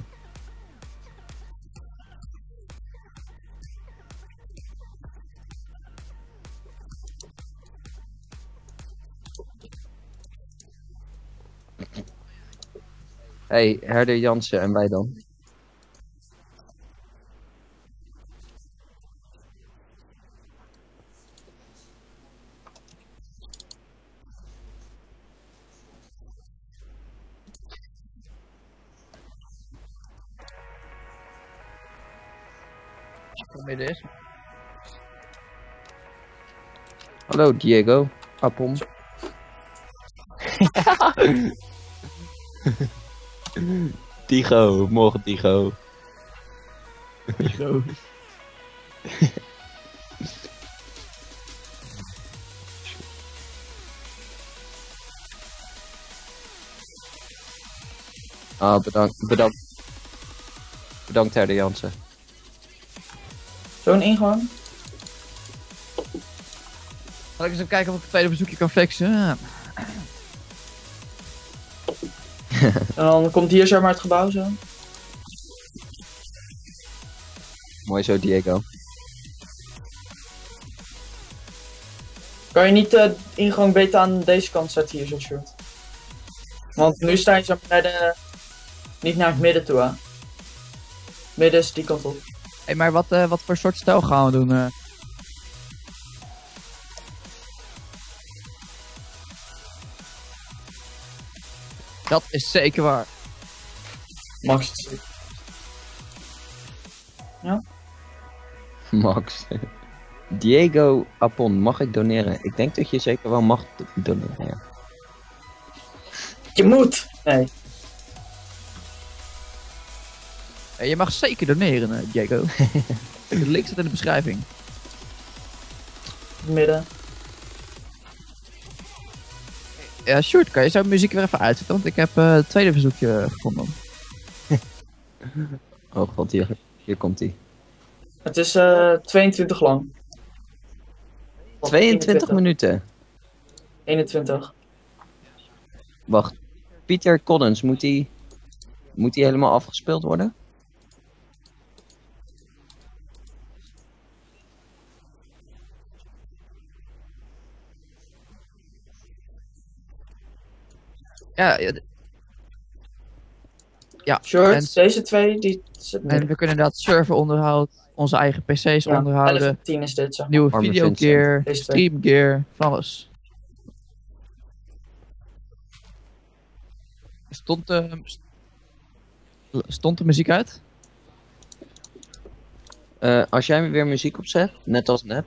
Hey, Herder Jansen en wij dan? is. Hallo Diego, Apom. Tigo, morgen Tigo. Zo. Ah, bedankt, bedankt. Bedankt Herder Jansen. Zo'n ingang. Zal ik eens even kijken of ik het tweede bezoekje kan fixen? En dan komt hier zeg maar het gebouw zo. Mooi zo Diego. Kan je niet de ingang beter aan deze kant zetten hier, zo'n shirt? Want nu sta je maar naar de... Niet naar het midden toe, hè. Midden is die kant op. Hey, maar wat, eh, wat voor soort stijl gaan we doen? eh? Dat is zeker waar. Max. Max. Diego Apon, mag ik doneren? Ik denk dat je zeker wel mag do- doneren. Ja. Je moet! Nee. Hey, je mag zeker doneren, eh, Diego. de link staat in de beschrijving. Midden. Ja, Sjoerd, kan je zo muziek weer even uitzetten? Want ik heb eh, het tweede verzoekje gevonden. Oh god, hier, hier komt hij. Het is eh 22 lang. Of 22 minuten. 21. Wacht. Pieter Collins, moet hij moet die helemaal afgespeeld worden? Ja, ja, ja. Short, En, deze twee, die en we kunnen inderdaad serveronderhoud, onze eigen PC's ja, 11 onderhouden, en 10 is dit, zeg maar. nieuwe Arme videogear, twee. streamgear, van alles. Stond de, stond de muziek uit? Eh, als jij weer muziek opzet, net als net,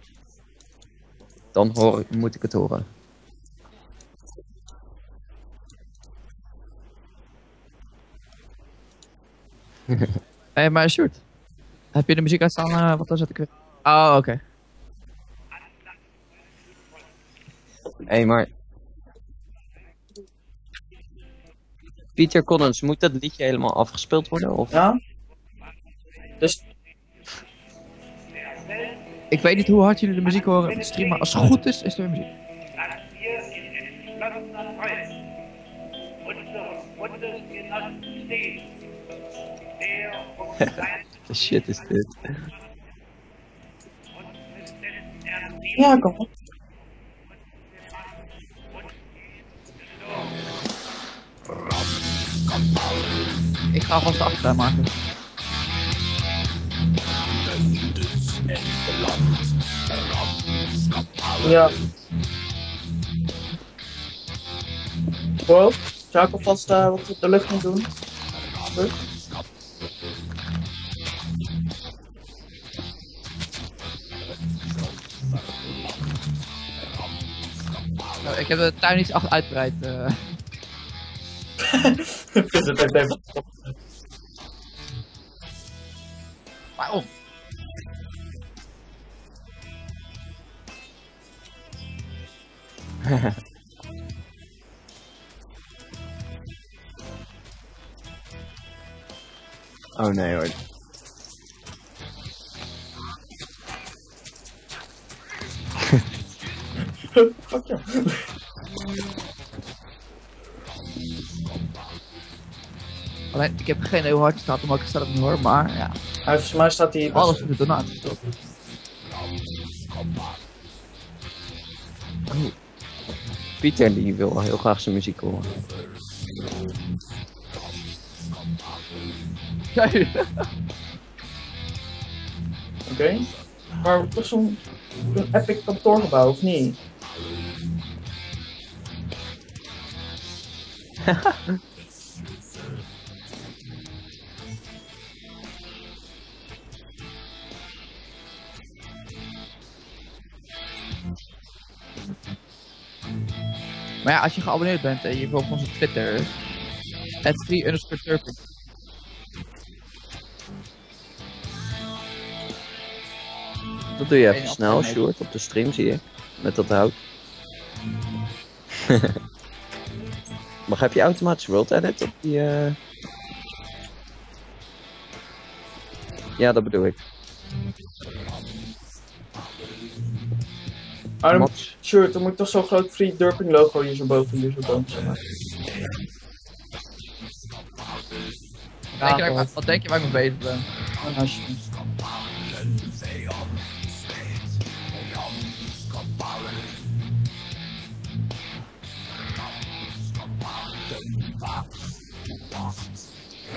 dan hoor, ik- moet ik het horen. Hey, maar Sjoerd. Heb je de muziek uitstaan? eh wat ik weer? Oh, oké. Hé, hey, maar... Peter Collins, moet dat liedje helemaal afgespeeld worden? Of... Ja? Dus Ik weet niet hoe hard jullie de muziek horen op de stream, maar als het goed is, is er weer muziek. Shit is dit? Ja, kom op. Ik ga alvast de achtertuin maken. Ja. Wow, zou ik alvast wat de lucht moet doen? Ik heb de tuin iets uitbreid. het even Waarom? Oh nee hoor. Fuck ja. Alleen, ik heb geen idee hoe hard staat, omdat ik het zelf niet hoor, maar ja. Hij, volgens mij staat hij Alles voor de donaties, toch? Pieter die wil heel graag zijn muziek horen. Oké. Maar toch zo'n zo'n epic kantoorgebouw, of niet? Maar ja, als je geabonneerd bent en je volgt onze Twitter, het free underscore turping. Dat doe je even snel, short, op de stream zie je. Met dat hout. maar heb je automatisch world edit op die... eh Ja, dat bedoel ik. Maar dan, Mats. shirt, dan moet toch zo'n groot free derping logo hier zo boven, hier zo boven. zeg maar. Wat denk, je Ja, waar ik- wat denk je waar ik mee bezig ben? Een hasje.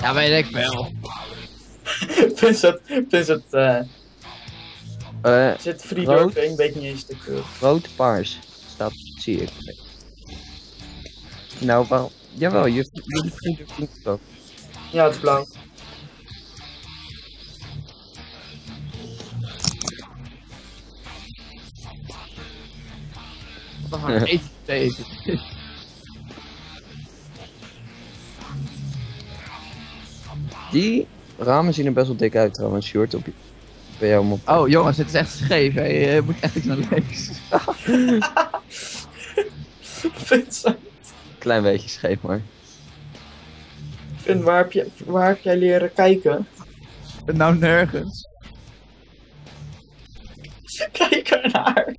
Ja, weet ik wel. Vincent, Vincent, eh Eh, zit free Rood. derping, weet niet eens de kleur. rood paars. Staat, zie ik. Nou, wel. Jawel, je je vrienden vindt ook. Ja, het is blauw. We gaan eten Die ramen zien er best wel dik uit trouwens, short op, bij jou op. Oh jongens, het is echt scheef. hè. Je moet echt iets naar lezen. Vincent, Klein beetje scheef, maar. Vin, waar heb, je, waar heb jij leren kijken? Nou nergens. Kijk ernaar.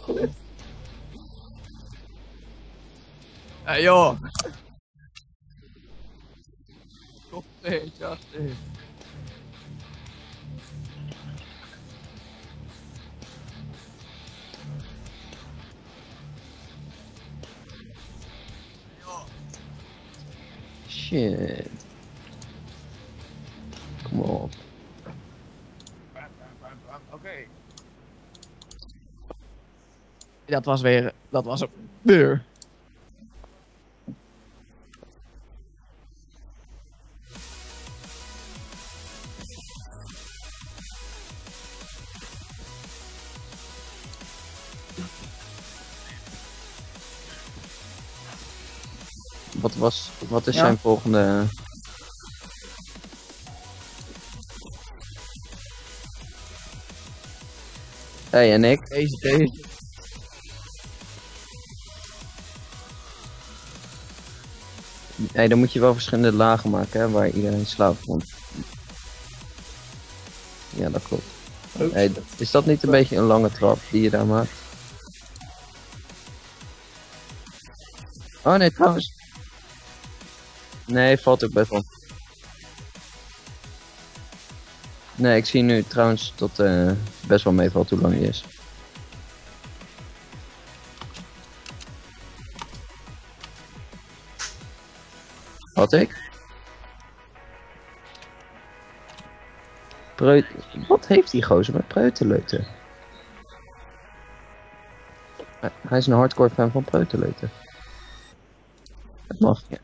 Goed. Hé joh. Shit. Kom op. Oké. Dat was weer, dat was een deur. Wat was, wat is Ja. zijn volgende... Hey, en ik? Deze, deze. Hey, dan moet je wel verschillende lagen maken, hè, waar iedereen slaapt. Want... Ja, dat klopt. Hey, is dat niet een beetje een lange trap die je daar maakt? Oh nee, trouwens. Nee, valt ook best wel. Nee, ik zie nu trouwens dat eh best wel meevalt hoe lang die is. Wat ik? Preut... Wat heeft die gozer met preutenleuten? Hij- Hij is een hardcore fan van preutenleuten. Het mag, ja.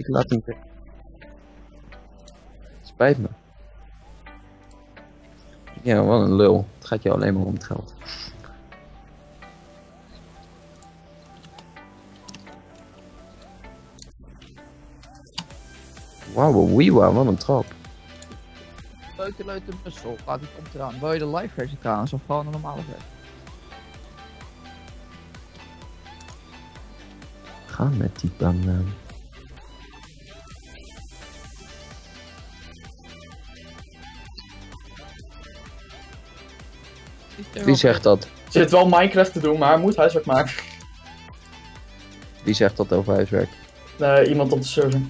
Ik laat hem... Spijt me. Ja, wat een lul. Het gaat je alleen maar om het geld. Wauw, wiewa, wat een trap. Leuke, leuke bussel. Ah, die komt eraan. Wil je de live versie trouwens of gewoon een normale versie? Ga met die banaan. Wie zegt dat? Zit wel Minecraft te doen, maar moet huiswerk maken. Wie zegt dat over huiswerk? Eh, iemand op de server.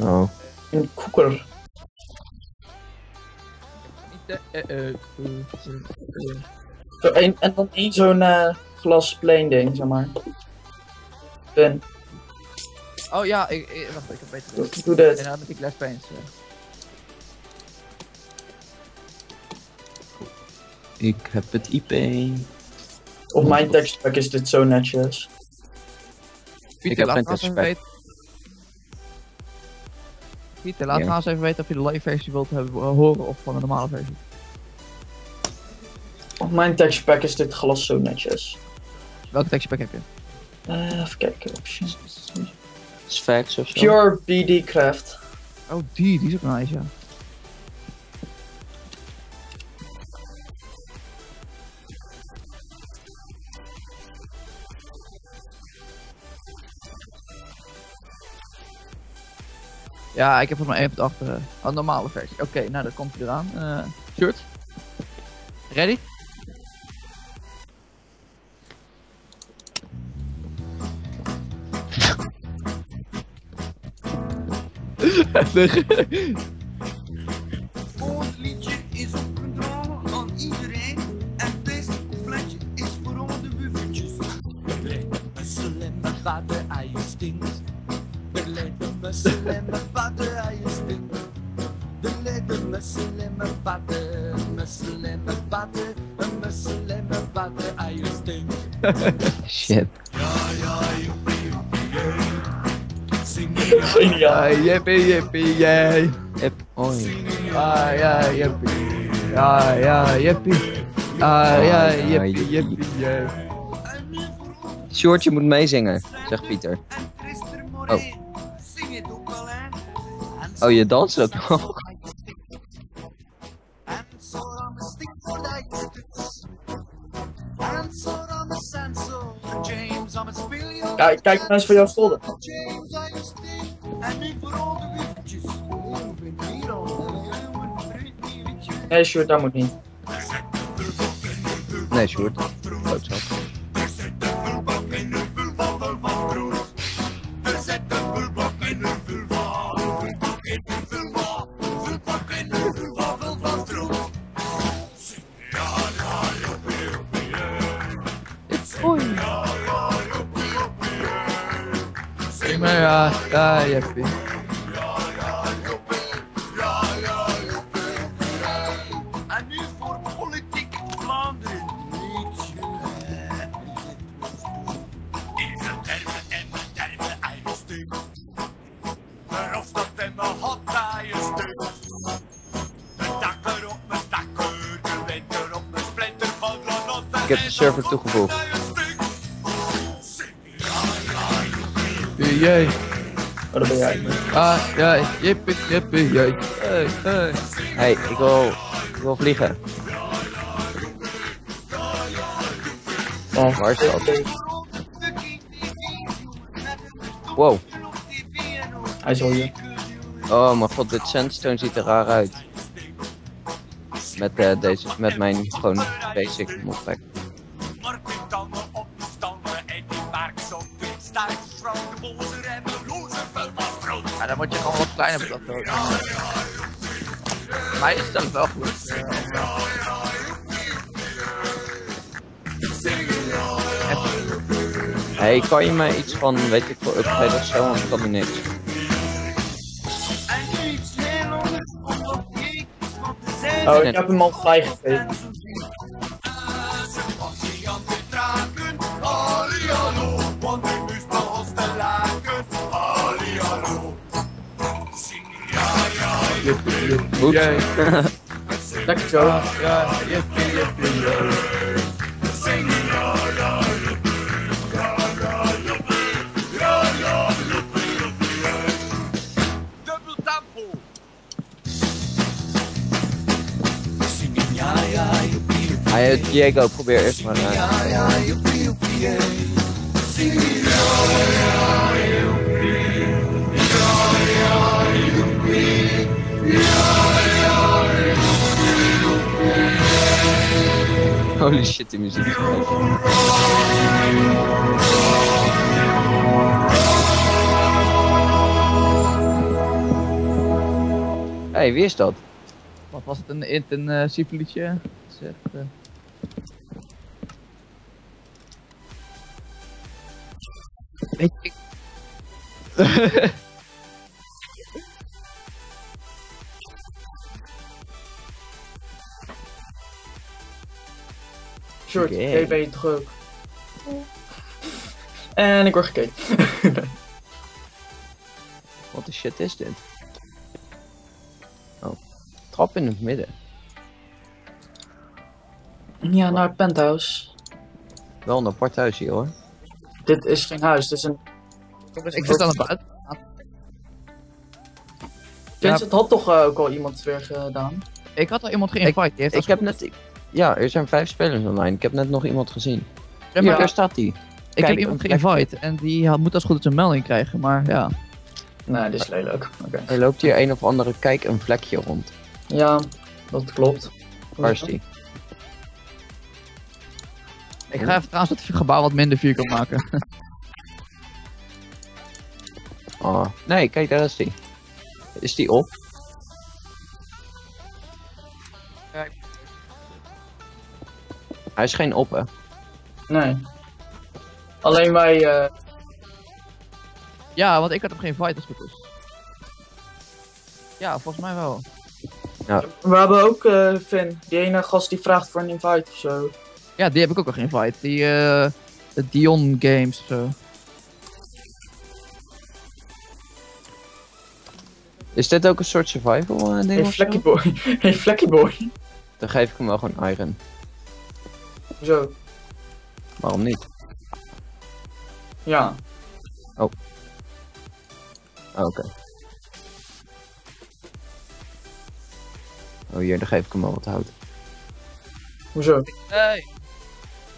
Oh. Een koeker. Niet. Zo één- en dan één zo'n eh, glas plain ding, zeg maar. Dun. Oh ja, ik, ik, wacht, ik heb beter. Doe, dit. En dan met die glass paints. Ik heb het IP. Op mijn textpack is dit zo netjes. Pieter, heb laat geen nou eens even weten. Pieter, laat Ja. nou eens even weten of je de live versie wilt hebben, eh, horen of van de normale versie. Op mijn textpack is dit glas zo netjes. Welke textpack heb je? Eh, even kijken, options. Sfax of zo. Pure BD Craft. Oh, die, die is ook nice, ja. Ja, ik heb er maar even achter. eh, Een normale versie. Oké, nou dat komt hij eraan. Eh shirt. Ready? Ons liedje is opgedrongen aan iedereen. En het beste coupletje is voor al de buffertjes. Er een en mijn vader aan je stinkt. Er mussel en mijn vader aan je stinkt. Er lijkt een mussel en mijn een mussel en mijn stinkt. Shit. Ja, ja, joepie, joepie, jee. Zing je Geniaal. Ah, jippie, jippie, jij. Oi. Ja, jippie. Ja, ja, jippie. Ah, ja, ja, jippie, jippie. jij. Shortje moet meezingen, zegt Pieter. en Oh, je danst ook nog. Voor. Kijk, kijk mensen jouw folder. Nu voor hier al. Nee, Sjoerd, dat moet niet. Nee, Sjoerd. Splinter van Ronald. Ik heb de server toegevoegd. Ah, ja, jippie, jippie, jee. Hey, hey. hey, ik wil, ik wil vliegen. Oh, Waar is dat? Wow. Hij is al hier. Oh mijn god, dit sandstone ziet er raar uit. Met, eh, deze, met mijn gewoon basic modpack. Je gewoon wat kleiner plateau. Maar is dat wel goed. Hey, kan je mij iets van, weet ik veel, upgrade of zo, want ik kan nu niks. Ik. Oh, ik heb hem al vrijgegeven. Zingen ja, ja, joepie, Hij, Diego, probeer eerst holy shit, die muziek. is leuk. Hey, wie is dat? Wat was het, een echt, eh, Weet ik. Short, okay. ben je druk. En ik word gekeken. Wat de shit is dit? Oh, trap in het midden. ja, naar het penthouse. Wel een apart huis hier hoor. Dit is geen huis, dit is een... Ik zit aan het buiten. Vincent had toch eh, ook al iemand weer gedaan? Ik had al iemand geïnvite. Die heeft Ik als heb net. ik- ja, er zijn vijf spelers online. Ik heb net nog iemand gezien. Ja, Hier, maar daar staat hij. Ik Kijk, heb iemand geïnvite en die had- moet als goed als een melding krijgen, maar ja. Nee, dit is lelijk. Oké. Er loopt hier een of andere kijk een vlekje rond. Ja, dat klopt. Waar is die? Ik ga even trouwens het gebouw wat minder vierkant maken. Oh, nee, kijk, daar is die. Is die op? Hij is geen op, hè? Nee. Alleen wij... eh, ja, want ik had hem als het goed is. Ja, volgens mij wel. we hebben ook, eh Finn, die ene gast die vraagt voor een invite of zo. Ja, die heb ik ook al geïnvite. Die, eh de Dion Games of zo. Is dit ook een soort survival eh, ding Hey of zo? Flecky Boy. hey Flecky Boy. Dan geef ik hem wel gewoon iron. Zo. Waarom niet? Ja. Oh, Oké. Oh, hier, dan geef ik hem wel wat hout. Hoezo? Nee.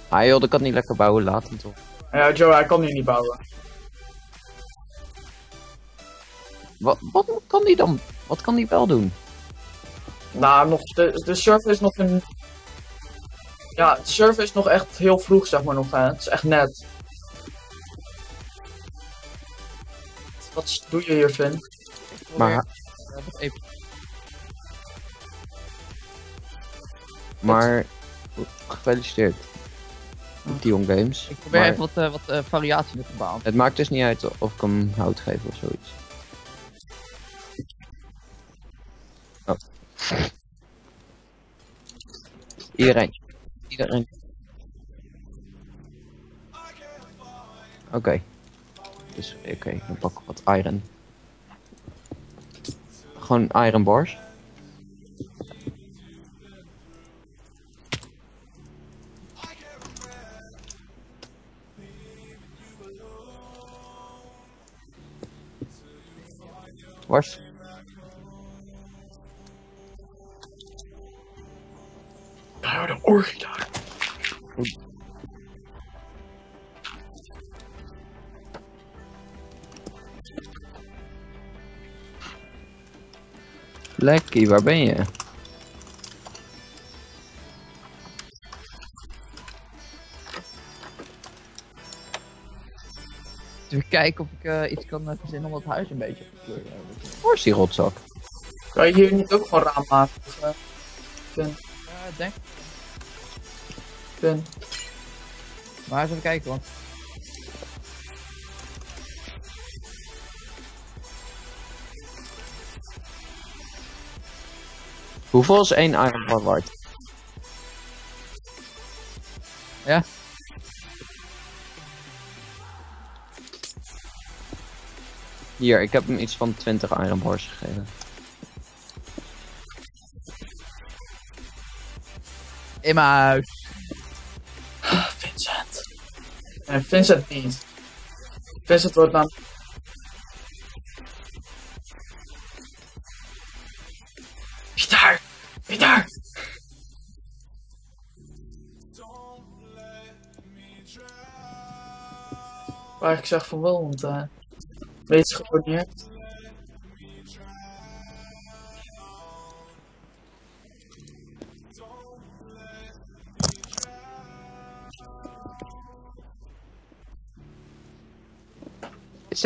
Ah joh, dat kan niet lekker bouwen, laat hem toch. Ja, Joe, hij kan nu niet bouwen. Wat, wat kan die dan? Wat kan die wel doen? Nou, nog, de, de server is nog een... Ja, de server is nog echt heel vroeg, zeg maar nog, hè. Het is echt net. Wat doe je hier, Finn? Maar, Even. maar, gefeliciteerd. Tion Games. Ik probeer Maar even wat, eh, wat eh, variatie gebouw. Het maakt dus niet uit of ik hem hout geef of zoiets. Oh. Iedereen. Oké. Dus, oké, dan pak ik wat iron. Gewoon iron bars. Daar. Lekkie, waar ben je? Even kijken of ik eh, iets kan eh, verzinnen om het huis een beetje te kleuren. Is die rotzak? Kan je hier niet ook gewoon raam maken? Of, Eh, denk. kun. Maar eens even kijken, want Hoeveel is één iron bar waard? Ja. Hier, ik heb hem iets van 20 iron bars gegeven. In mijn huis. Vincent. Nee, Vincent niet. Vincent wordt dan. Wie daar? Waar ik zeg van wel, want eh weet je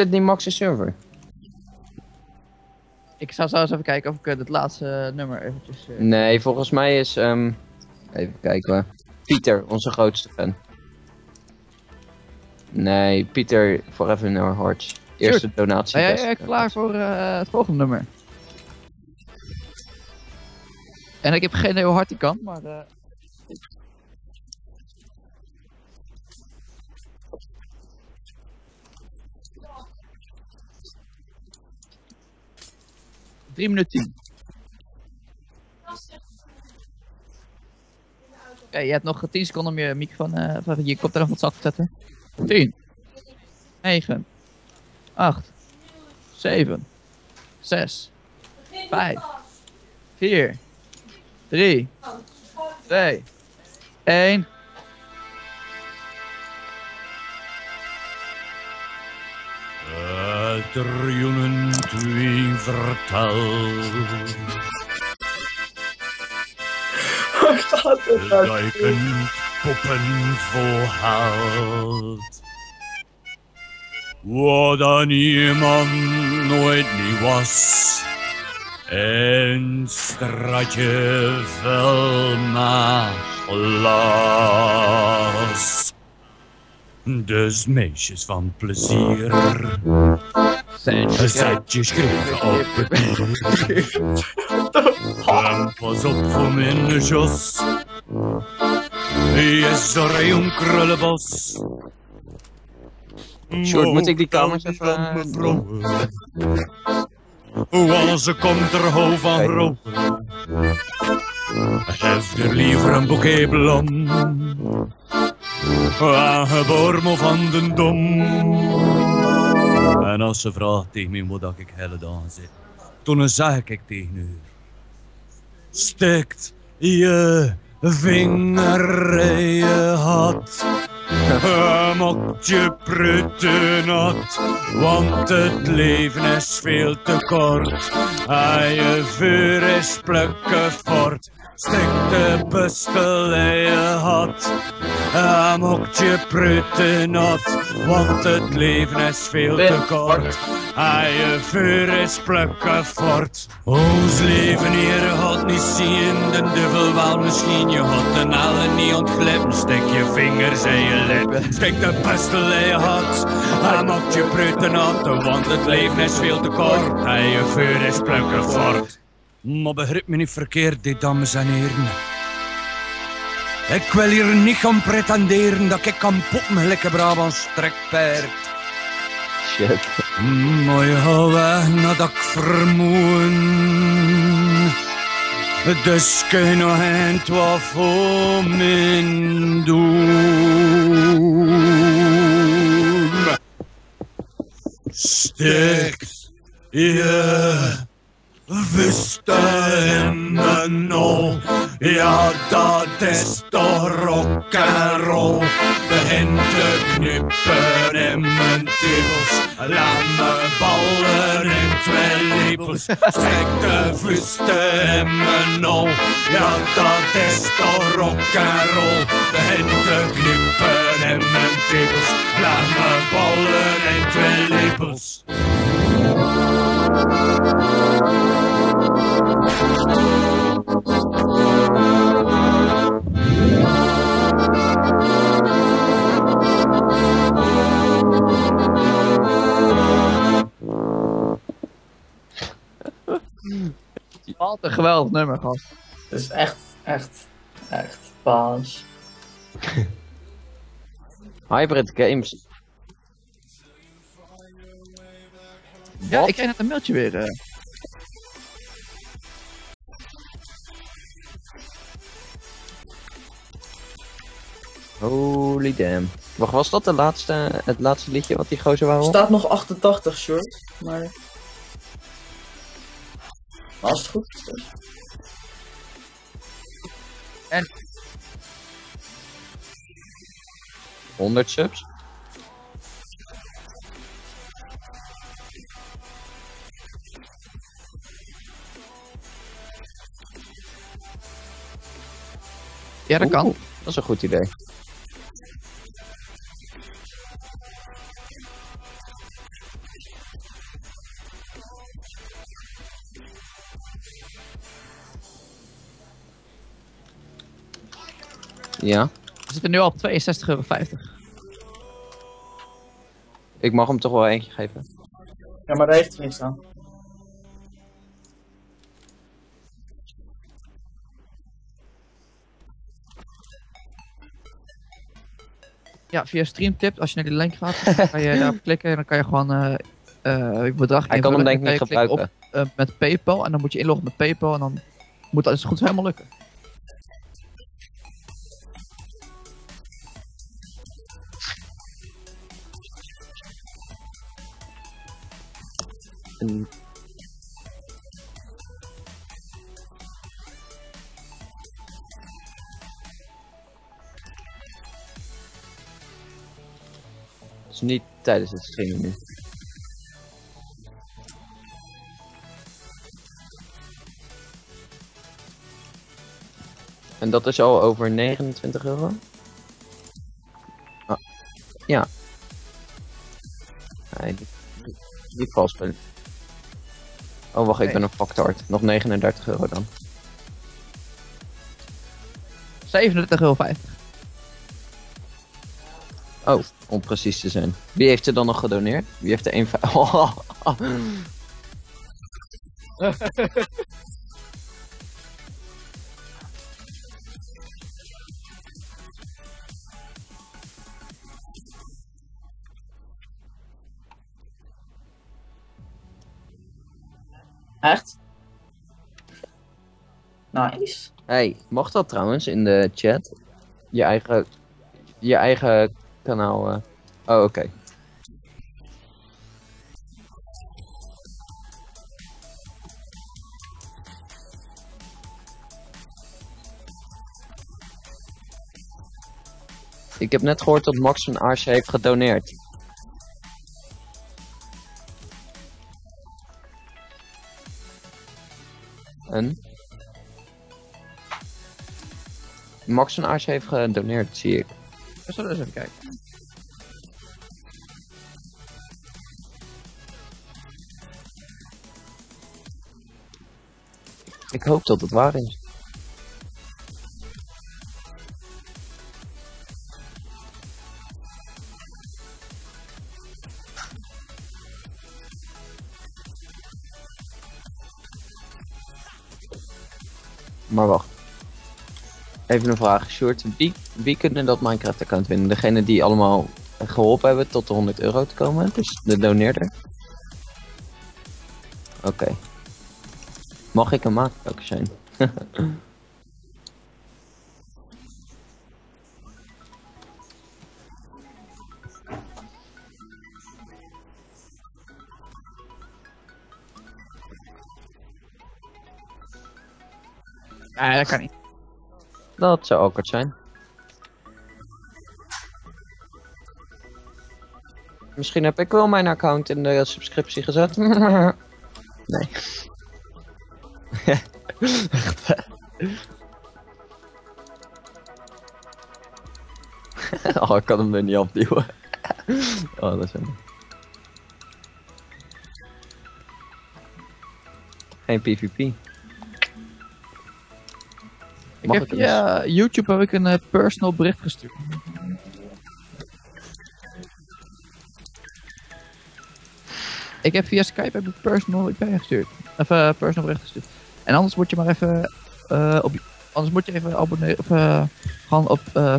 dit Max een server? Ik zou zelfs even kijken of ik eh, het laatste eh, nummer eventjes... Eh, nee, volgens mij is... Um... Even kijken. Pieter, onze grootste fan. Nee, Pieter, Forever in Our Hearts. Eerste donatie. Ben jij klaar voor het volgende nummer? En ik heb geen idee hoe hard die kan, maar... 3 minuten Oké, je hebt nog 10 seconden om je microfoon, uh, je komt er nog zak te zetten. 10, 9, 8, 7, 6, 5, 4, 3, 2, 1. Twee vertelt. Waar gaat het nou? Duikend poppen volhaalt. Wat dan iemand nooit niet was. Een straatje vuil maar glas. Dus meisjes van plezier. Zet je schreven op. En pas op voor mijn jos. Is er een krullenbos. Sjoerd, moet ik die kamers even, eh, mevrouw. Want ze komt er hou van roken. Geef er liever een boeket bloem. Aangeboren van den dom. En als ze vraagt tegen mij wat ik hele dag zit, toen zeg ik tegen u. Steekt je vinger in je had. Maakt je prutten nat, want het leven is veel te kort. En je vuur is plukken fort, Stek de busteleien had. Hij mocht je prutten nat, want het leven is veel te kort. Hij je vuur is plukken fort. Ons leven hier had niet zien, de duivel wel misschien. Je had de alle niet ontglippen, stek je vingers in je lip. Stek de busteleien had, hij mocht je prutten nat, want het leven is veel te kort. Hij je vuur is plukken fort. Maar begrip me niet verkeerd, dit dames en heren. Ik wil hier niet gaan pretenderen dat ik kan poppen gelijk een Brabants trekpaard. Shit. Maar je gaat weg nadat ik vermoeden. Dus kun je nog een wat voor mijn doen. Stikt je Wüste Himmel, ja, dat is toch rock and roll. Begin te knippen in mijn tepels, laat me ballen in twee lepels. Steek de vuisten in mijn nol, ja, dat is toch rock and roll. Begin te knippen in mijn tepels, laat me ballen in twee lepels. Wat een geweldig nummer, gast. Het is echt, echt, echt baas. Hybrid Games. Ja, Wat? ik kreeg net een mailtje weer. eh. Holy damn. Wacht, was dat de laatste, het laatste liedje wat die gozer wou? Er staat nog 88 short, maar... Maar als het goed is. dus. En 100 subs? Ja, dat kan. Dat is een goed idee. Ja, We zitten nu al op 62,50 euro. ik mag hem toch wel eentje geven. Ja, maar daar heeft hij niks aan. Ja, via Streamtip, als je naar die link gaat, dan kan je daarop klikken en dan kan je gewoon eh eh, je bedrag Hij kan hem denk ik niet gebruiken. Op, eh, met Paypal en dan moet je inloggen met Paypal en dan moet dat is goed helemaal lukken. Tijdens het nu. En dat is al over 29 euro? Ah, ja. Nee, die, die. Oh, wacht, ik ben een factord. Nog 39 euro dan. 37,50 euro. Oh, om precies te zijn. Wie heeft er dan nog gedoneerd? Wie heeft er 1 oh, Echt? Nice. Hey, mag dat trouwens in de chat? Je eigen, je eigen kanaal. eh. Oh, oké. Ik heb net gehoord dat Max van Aarsje heeft gedoneerd. En? Max van Aars heeft gedoneerd, zie ik. We zullen eens even kijken. Ik hoop dat het waar is. Maar wacht. Even een vraag, Short. Wie, wie kunnen dat Minecraft-account winnen? Degene die allemaal geholpen hebben tot de 100 euro te komen? Dus de doneerder? Oké. Mag ik maken, welke zijn? Ja, dat kan niet. Dat zou awkward zijn. Misschien heb ik wel mijn account in de subscriptie gezet. nee. Oh, ik kan hem er niet opduwen. oh, dat is. Geen PvP. Ik heb via YouTube heb ik een eh, personal bericht gestuurd. Ik heb via Skype heb ik personal IP gestuurd. Of eh, personal bericht gestuurd. En anders moet je maar even eh, op anders moet je even abonneren of gewoon op eh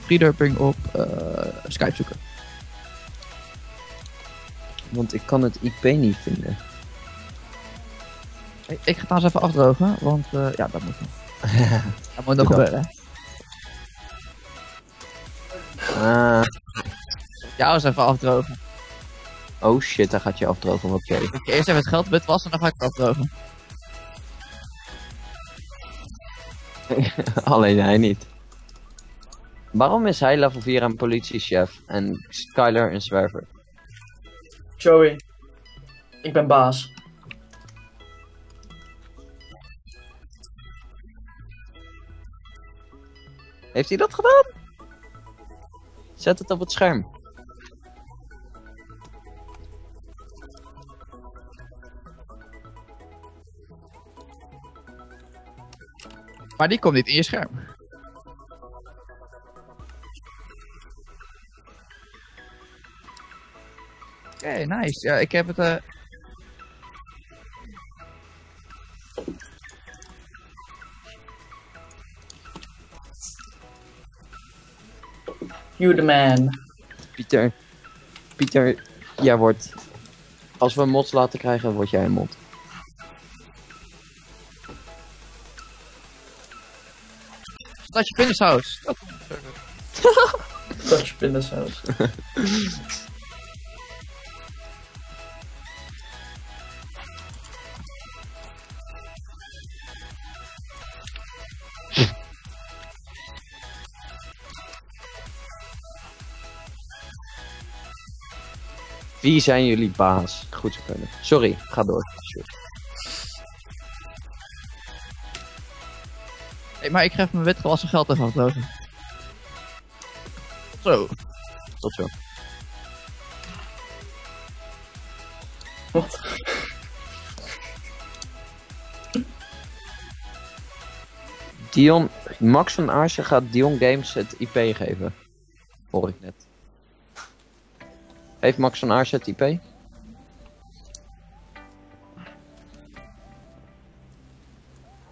freedurping op Skype zoeken. Want ik kan het IP niet vinden. Ik, ik ga het eens even afdrogen, want ja, dat moet nog. dat moet nog gebeuren. Ah, Jou eens even afdrogen. oh shit, daar gaat je afdrogen. Oké. Ik ga eerst even het geld witwassen en dan ga ik het afdrogen. Alleen hij niet. Waarom is hij level 4 en politiechef en Skyler een zwerver? Joey. Ik ben baas. Heeft hij dat gedaan? Zet het op het scherm. Maar die komt niet in je scherm. Oké, nice. Ja, ik heb het... eh You the man. Pieter. Pieter, jij wordt... Als we mods laten krijgen, word jij een mod. dat je pindasaus. Dat Dutch pindasaus. Wie zijn jullie baas? Goed zo kunnen. Sorry, ga door. Hey, maar ik ga even mijn witgewassen geld even afdrogen. Zo. Tot zo. Wat? Dion, Max van Aarsen gaat Dion Games het IP geven. Hoor ik net. Heeft Max van Aarsen het IP?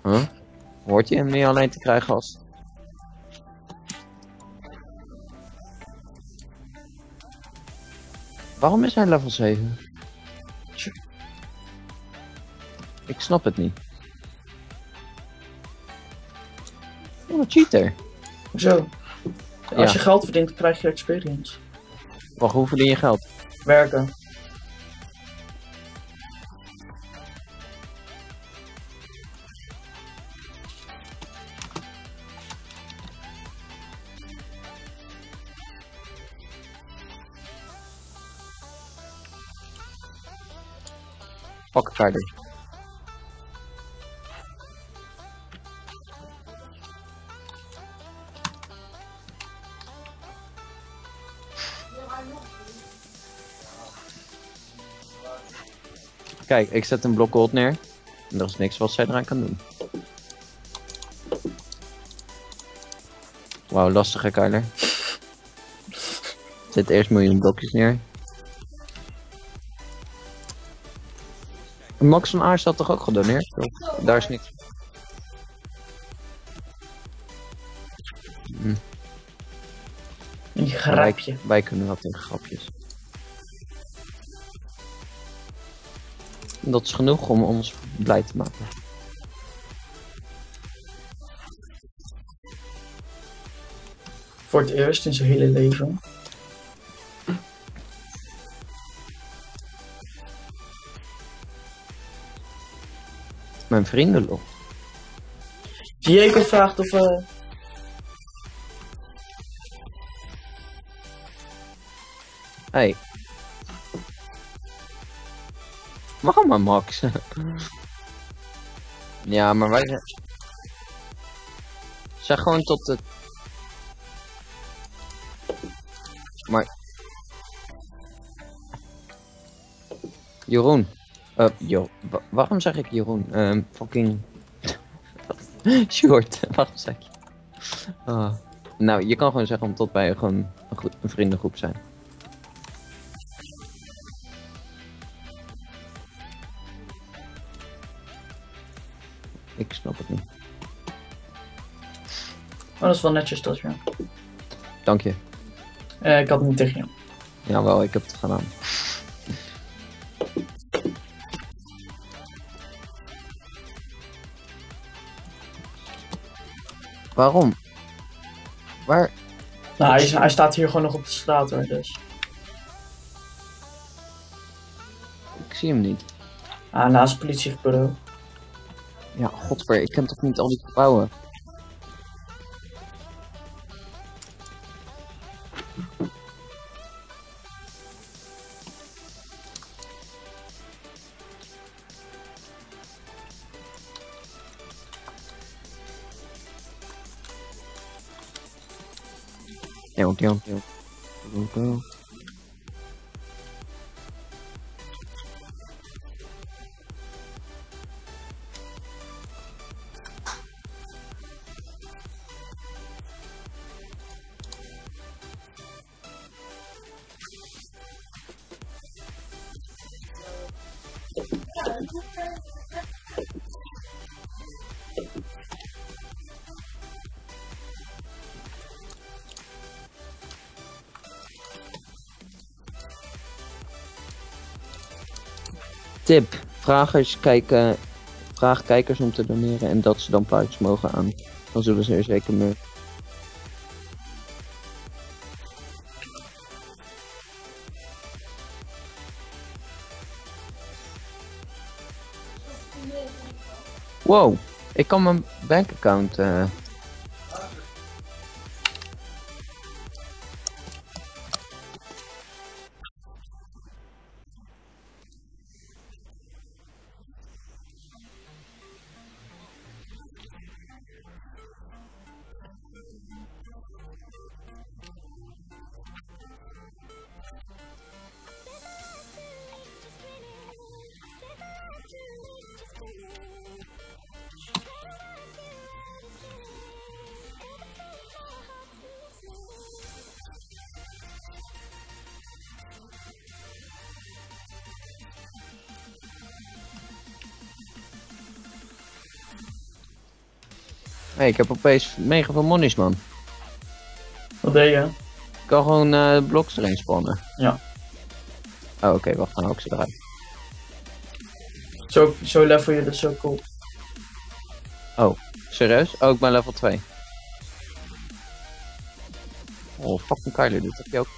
Huh? Hoort je hem niet alleen te krijgen als... Waarom is hij level 7? Ik snap het niet. Wat een cheater. Zo. Ja. Als je geld verdient, krijg je experience. Wacht, hoe verdien je geld? Werken. Elkaar Kijk, ik zet een blok gold neer. En er is niks wat zij eraan kan doen. Wauw, lastige Kyler. Zet eerst miljoen blokjes neer. Max van Aars had toch ook gedoneerd? Daar is niks. Hm, Een wij, grapje. wij kunnen wel tegen grapjes. Dat is genoeg om ons blij te maken. Voor het eerst in zijn hele leven. Mijn vriendenlog. Diego vraagt of eh Hey. Waarom maar Max? ja, maar wij. Zeg gewoon tot het... Maar... Jeroen. Eh, joh. wa- waarom zeg ik Jeroen? Ehm, fucking... Short. waarom zeg je? Ah. Nou, je kan gewoon zeggen omdat wij gewoon een, een vriendengroep zijn. Dat is wel netjes dat, ja. Dank je. Eh, ik had het niet tegen je. Jawel, ik heb het gedaan. Waarom? Waar? Nou, hij, is- hij staat hier gewoon nog op de straat hoor, dus. Ik zie hem niet. Ah, naast het politiebureau. Ja, godver, ik ken toch niet al die gebouwen? Deel, deel, Tip. Vragers kijken, vraag kijkers om te doneren en dat ze dan puitjes mogen aan. Dan zullen ze er zeker meer. Wow, ik kan mijn bankaccount. eh ik heb opeens mega veel monies, man. Wat deed je? Ik kan gewoon eh bloks erin spannen. Ja. Oh, oké, wacht, dan hou ik ze eruit. Zo, zo level je dus zo cool. Serieus? Oh, ik ben level 2. Oh, fucking Kyler, dit heb je ook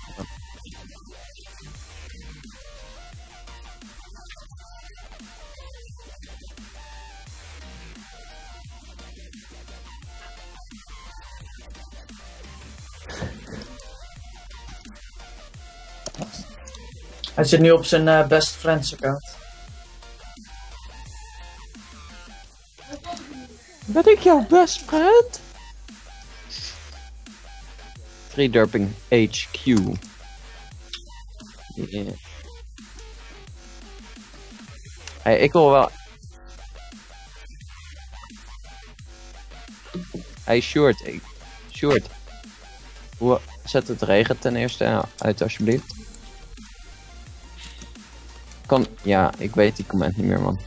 Hij zit nu op zijn eh, best friends account. Ben ik jouw best friend? Free Derping HQ. Yeah. Hey, ik wil wel... Hey, Short. Short. Hoe... Zet het regen ten eerste uit, alsjeblieft. Kan... Ja, ik weet die comment niet meer, man.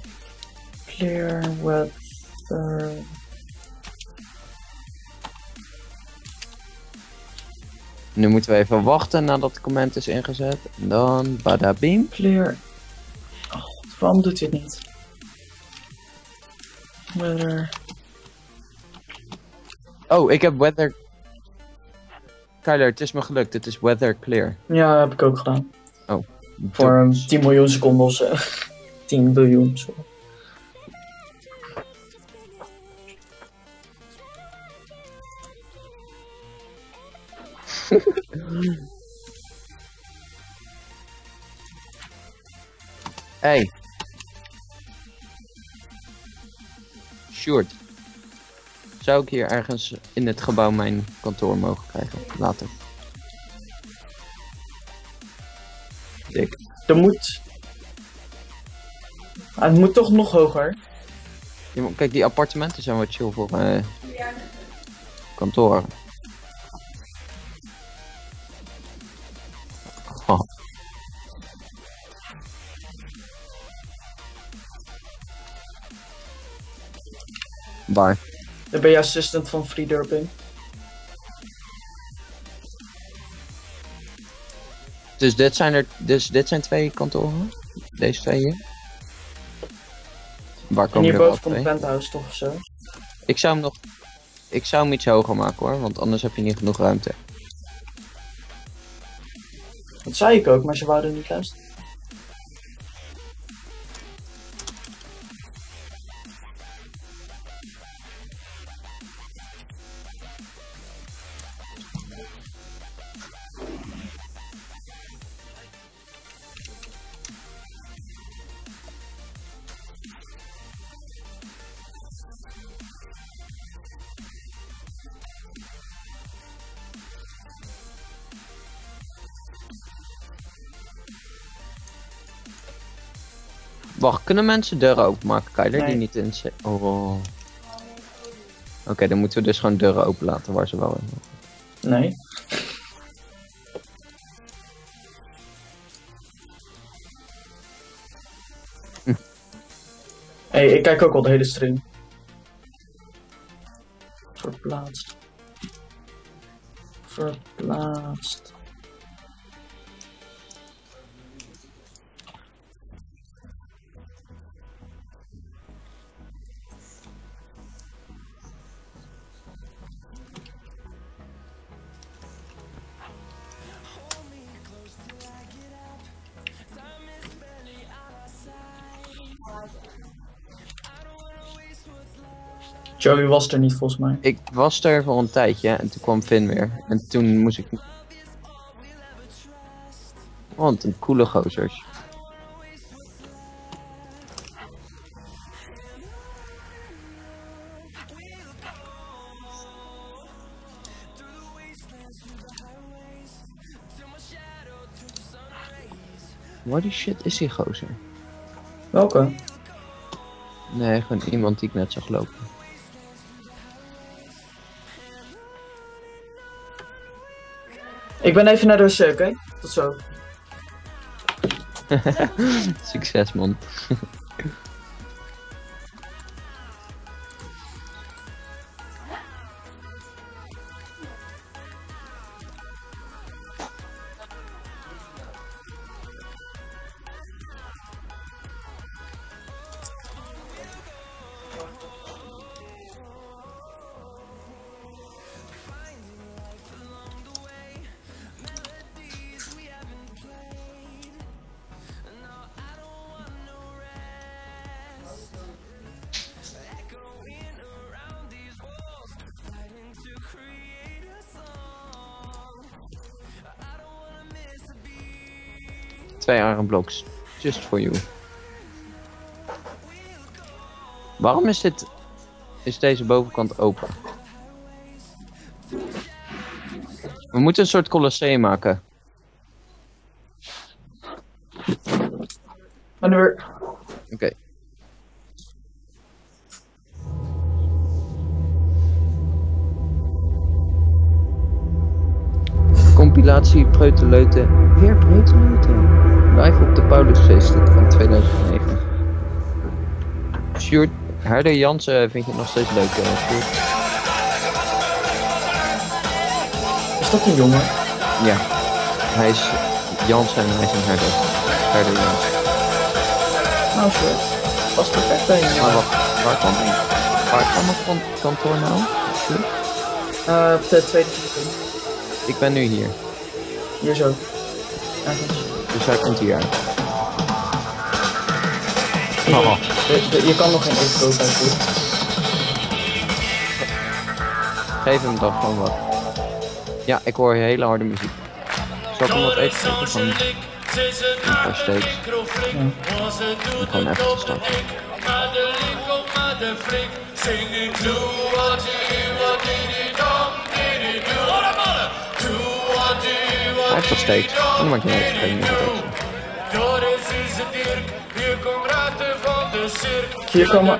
Clear weather. Nu moeten we even wachten nadat de comment is ingezet. En dan... Badabim. Clear. Oh, waarom doet hij het niet? Weather. Oh, ik heb weather... Kyler, het is me gelukt. Het is weather clear. Ja, heb ik ook gedaan. Voor een 10 miljoen seconden of zo. 10 biljoen. Zo. Hey. Short. Zou ik hier ergens in het gebouw mijn kantoor mogen krijgen? Later. Er moet. Ah, het moet toch nog hoger. Ja, maar kijk, die appartementen zijn wat chill voor eh kantoor. Oh. Waar? Dan ben je assistant van Free Derping. Dus dit zijn er, dus dit zijn twee kantoren? Deze twee hier? Waar En komen wel hierboven komt penthouse toch of zo. Ik zou hem nog, ik zou hem iets hoger maken hoor, want anders heb je niet genoeg ruimte. Dat zei ik ook, maar ze wouden niet luisteren. Wacht, kunnen mensen deuren openmaken, Kyler? Die Nee. niet in... zit- Oh. Oké, dan moeten we dus gewoon deuren open laten waar ze wel in. Nee. Hm. hey, ik kijk ook al de hele stream. Verplaatst. Verplaatst. Joey was er niet volgens mij. Ik was er voor een tijdje en toen kwam Finn weer. En toen moest ik... Want een coole gozers. Waar die shit is die gozer? Welke? Nee, gewoon iemand die ik net zag lopen. Ik ben even naar de wc, oké? Tot zo. Succes man. Just for you. Waarom is dit... Is deze bovenkant open? We moeten een soort colosseum maken. Compilatie Preuteleuten. Weer Preuteleuten. Live op de Paulusfeesten van 2009. Sjoerd, Herder Jansen vind je het nog steeds leuk, eh, Sjoerd? Is dat een jongen? Ja. Hij is Jansen en hij is een herder. Herder Jansen. Nou, shit. Was perfect bij je. Maar waar kan hij? Waar kan het kan kantoor nou? Sjoerd? Eh, op de tweede verdieping. Ik ben nu hier. Hier zo. Ergens. Dus hij komt hier uit. Hier. Haha. De- de- je kan nog geen eten kopen. Geef hem dan gewoon wat. Ja, ik hoor hele harde muziek. Zal ik hem wat eten geven? Gewoon een paar steaks. En gewoon even te starten. Hij heeft toch steaks? Oh, dat maakt niet uit. Ik weet niet of het eten. Hier komen...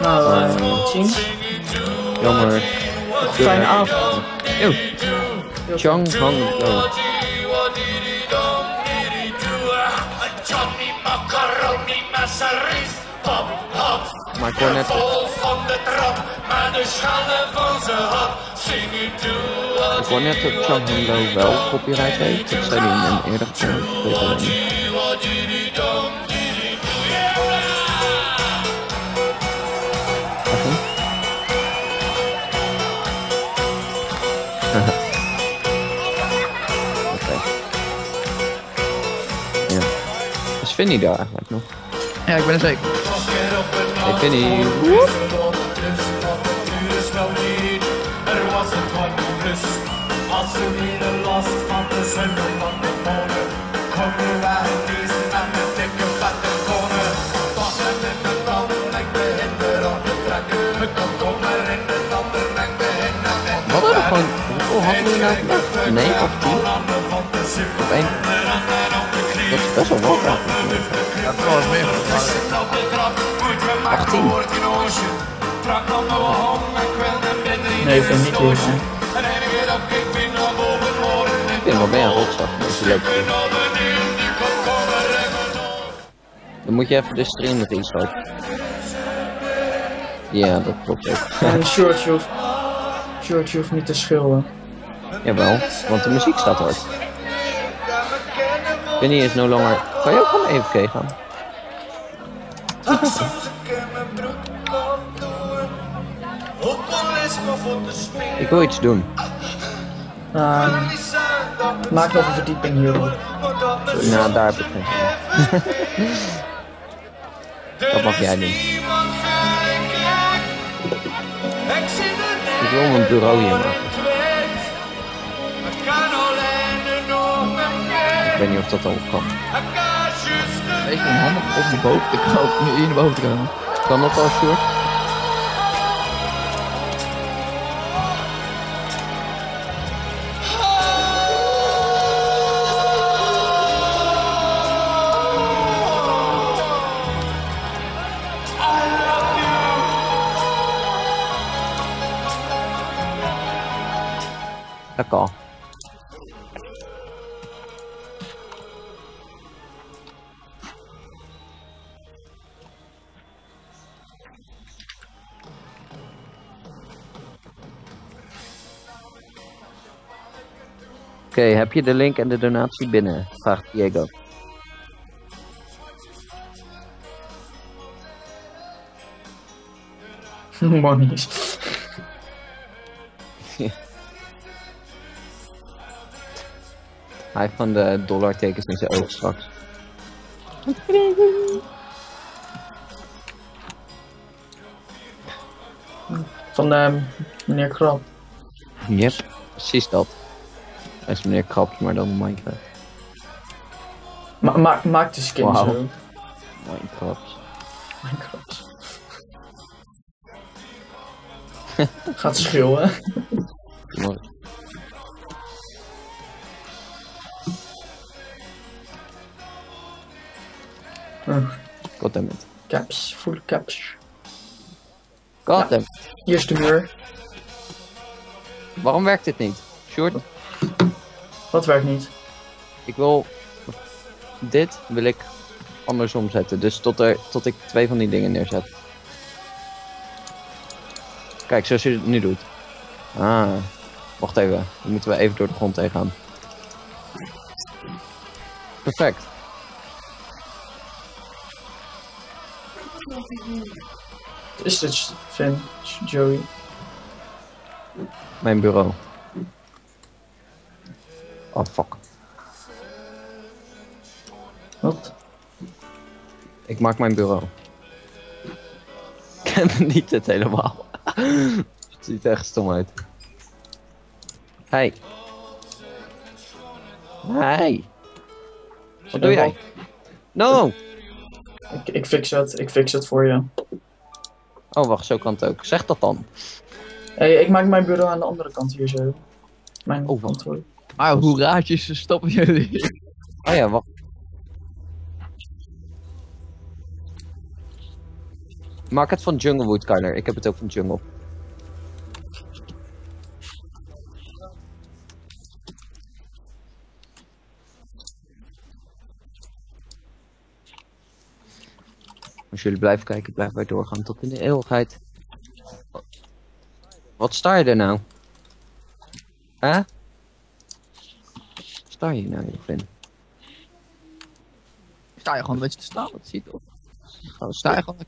Nou, zien. Jammer. Fijne avond. Yo. Chang. Maar ik hoor net... Vol van de trap, maar de schalen van zijn hap. Zing het toe Ik hoor net dat Chang Hang Lo wel copyright heeft. Dat zei hij in een eerder Vinnie daar eigenlijk nog? Ja, ik ben er zeker. Hey Vinnie. Er Nee, of tien? Op één. Dat is best wel wat eigenlijk. Ja, het was meer van 18. Nee, ik vind het niet leuk, bij een rotzak. Dat is leuk. Dan moet je even de stream restarten. Ja, dat klopt ook. En Short, je hoeft... Short, je hoeft niet te schreeuwen. Jawel, want de muziek staat hard. Vinnie is no longer... Kan je ook gewoon even gaan? Ik wil iets doen. Ehm, maak nog een verdieping hier. hoor. Nou, daar heb ik geen zin in. Dat mag jij doen. Ik wil mijn bureau hier maken. Ik weet niet of dat al kan. Wees dan handig op de boven te komen. Hier naar boven te komen. Kan dat al, Sjoerd? Je de link en de donatie binnen? Vraagt Diego. Hij heeft van de dollartekens in zijn oog straks. Van ehm, meneer Krab. Yep, precies dat. Hij is meneer Krabs, maar dan Minecraft. Ma ma maak de skin Wauw. zo. Minecraft. Minecraft. Gaat schreeuwen. Maar- Hm. Goddammit. Caps, full caps. Goddamn. Hier is de muur. Waarom werkt dit niet? Short, Wat werkt niet? ik wil... Dit wil ik andersom zetten. Dus tot, er, tot ik twee van die dingen neerzet. Kijk, zoals je het nu doet. Ah, wacht even. Dan moeten we even door de grond heen gaan. Perfect. Wat is dit, Finn? Joey? Mijn bureau. Oh, fuck. Wat? Ik maak mijn bureau. Ik ken niet het helemaal. het ziet er echt stom uit. Hey. Hey. Wat doe jij? No! Ik, ik fix het, ik fix het voor je. Oh, wacht, zo kan het ook. Zeg dat dan. Hey, ik maak mijn bureau aan de andere kant hier zo. Mijn Oh, wat? Maar hoe raadjes stoppen jullie? Oh ja, wacht. Maak het van Junglewood, Kyler. Ik heb het ook van Jungle. Als jullie blijven kijken, blijven wij doorgaan tot in de eeuwigheid. Wat sta je er nou? Hè? Sta je nou, Finn? Sta je gewoon een beetje te staan, dat ziet toch? Gewoon Sta je gewoon...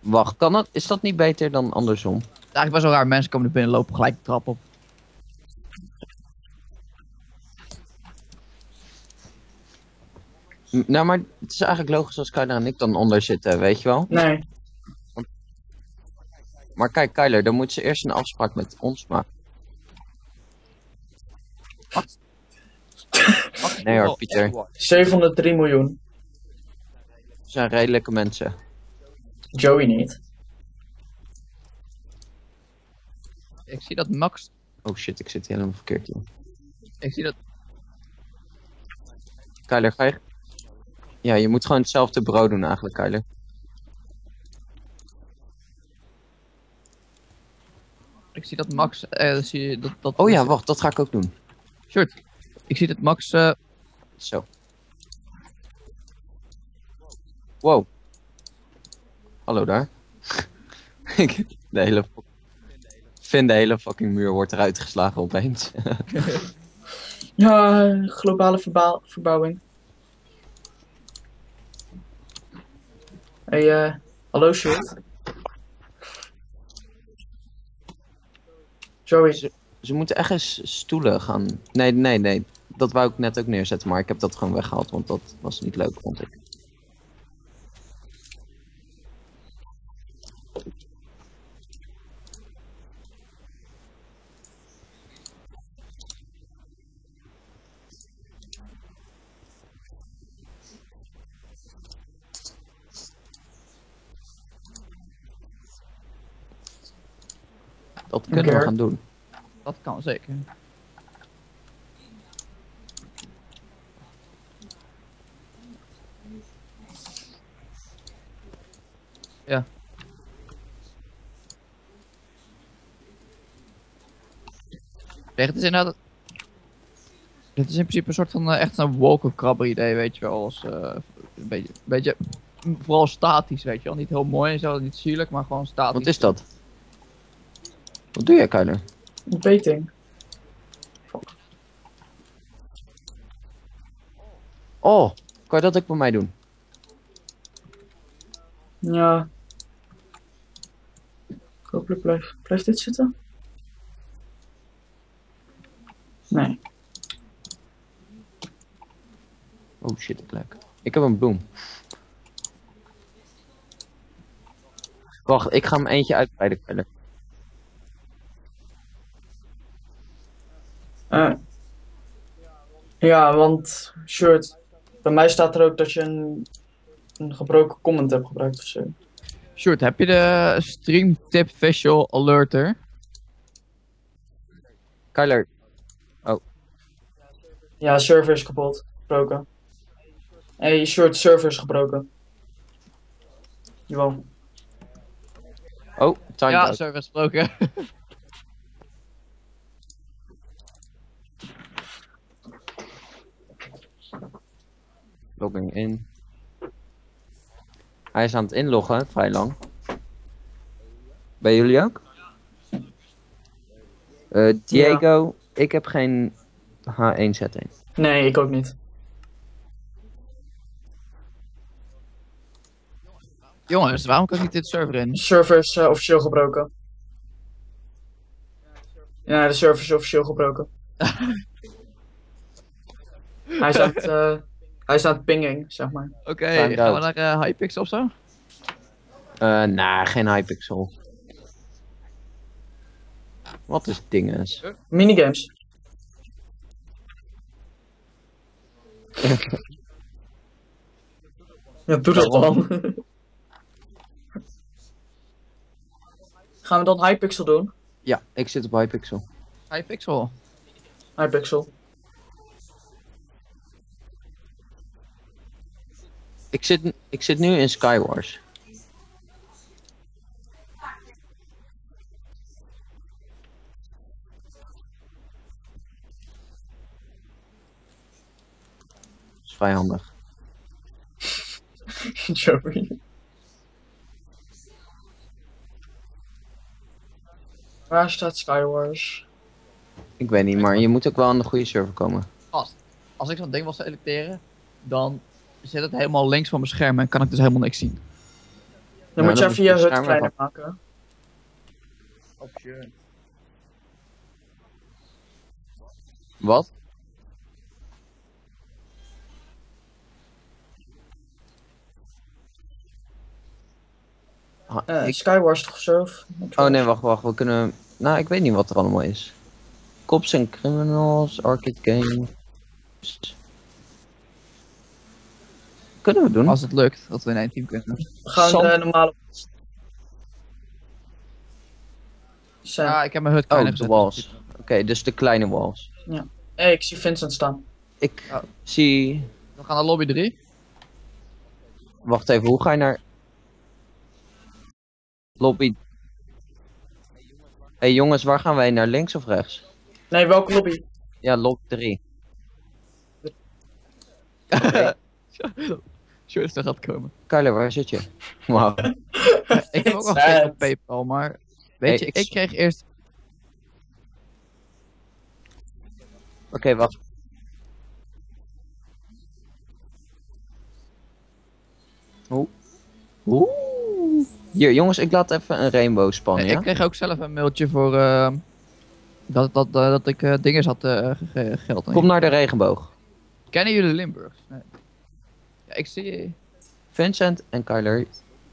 Wacht, kan dat, is dat niet beter dan andersom? Het is eigenlijk best wel raar, mensen komen er binnen lopen gelijk de trap op. M- Nou, maar het is eigenlijk logisch als Kyler en ik dan onder zitten, weet je wel? Nee, Maar kijk, Kyler, dan moet ze eerst een afspraak met ons maken. Nee hoor, Pieter. 703 miljoen. We zijn redelijke mensen. Joey niet. Ik zie dat Max... Oh shit, ik zit helemaal verkeerd hier. Ik zie dat... Kyler, ga je... Ja, je moet gewoon hetzelfde bureau doen eigenlijk, Kyler. Ik zie dat Max... eh, zie dat, dat, Oh ja, wacht, dat ga ik ook doen. Shirt. Ik zie dat Max... eh, Zo. Wow. Hallo daar. Ik- de hele... Vind de hele fucking muur wordt eruit geslagen opeens. Ja, globale verbouwing. Hey, eh, hallo shit. Joey, Ze moeten echt eens stoelen gaan. Nee, nee, nee. Dat wou ik net ook neerzetten, maar ik heb dat gewoon weggehaald, want dat was niet leuk, vond ik. Dat kunnen we gaan doen. dat kan zeker. Ja. Het is inderdaad... Dit is in principe een soort van eh, echt een wolkenkrabber idee, weet je wel. Als, eh, een beetje, beetje, vooral statisch, weet je wel. Niet heel mooi en zo, niet sierlijk, maar gewoon statisch. Wat is dat? Wat doe jij, Kyler? beting. Oh, kan je dat ook bij mij doen? Ja. Hopelijk blijft, blijft dit zitten. Nee. Oh shit, ik lijk. Ik heb een bloem. Wacht, ik ga hem eentje uitbreiden, Eh. ja, want shirt. Bij mij staat er ook dat je een, een gebroken comment hebt gebruikt of zo. Sjoerd, heb je de Stream Tip Visual Alerter? Kyler, Ja, server is kapot. Gebroken. Hey, short server is gebroken. Jawel. Oh, time Ja, server gesproken. Logging in. Hij is aan het inloggen, vrij lang. Bij jullie ook? Eh, Diego, ik heb geen H1 setting. Nee, ik ook niet. Jongens, waarom kan ik niet dit server in? De server is eh, officieel gebroken. Ja, de server is officieel gebroken. hij, is aan het, eh, hij het pinging, zeg maar. Oké, gaan we naar eh Hypixel of zo? Eh, nah, geen Hypixel. Wat is dinges? Minigames. ja, doe dat dan. Gaan we dan Hypixel doen? Ja, ik zit op Hypixel. Hypixel. Hypixel. Ik zit, ik zit nu in Skywars. Dat is vrij handig. Joey. Waar staat Skywars? Ik weet niet, maar je moet ook wel aan de goede server komen. Gast, als ik zo'n ding wil selecteren, dan zit het helemaal links van mijn scherm en kan ik dus helemaal niks zien. Dan Ja, moet je even je kleiner maken. Wat? Ah, Eh, ik- Skywars toch zo? Oh nee, wacht, wacht. We kunnen... Nou, ik weet niet wat er allemaal is. Cops en Criminals, Arcade Games. Kunnen we doen? Als het lukt, dat we in één team kunnen. We gaan Sam- de normale. Zijn. Ja, ik heb mijn hut Oh, kleiner de walls. Oké, dus de kleine walls. Hey, ik zie Vincent staan. Ik Oh. zie... We gaan naar lobby 3. Wacht even, hoe ga je naar... Lobby... hey, jongens, waar gaan wij? Naar links of rechts? Nee, welke lobby? Ja, lobby 3. Sure, dat gaat komen. Kyler, waar zit je? Wauw. ik heb ook Sad. gekeken op PayPal, maar weet Hey, je, ik- ik kreeg eerst Oké, wacht. Oeh. Oeh. Hier, jongens, ik laat even een rainbow spannen, ja? Ik kreeg ook zelf een mailtje voor eh, dat, dat, eh, dat ik eh, dingen had eh, ge- geld. Kom naar de regenboog. Kennen jullie Limburg? Nee. Ik zie. Vincent en Kyler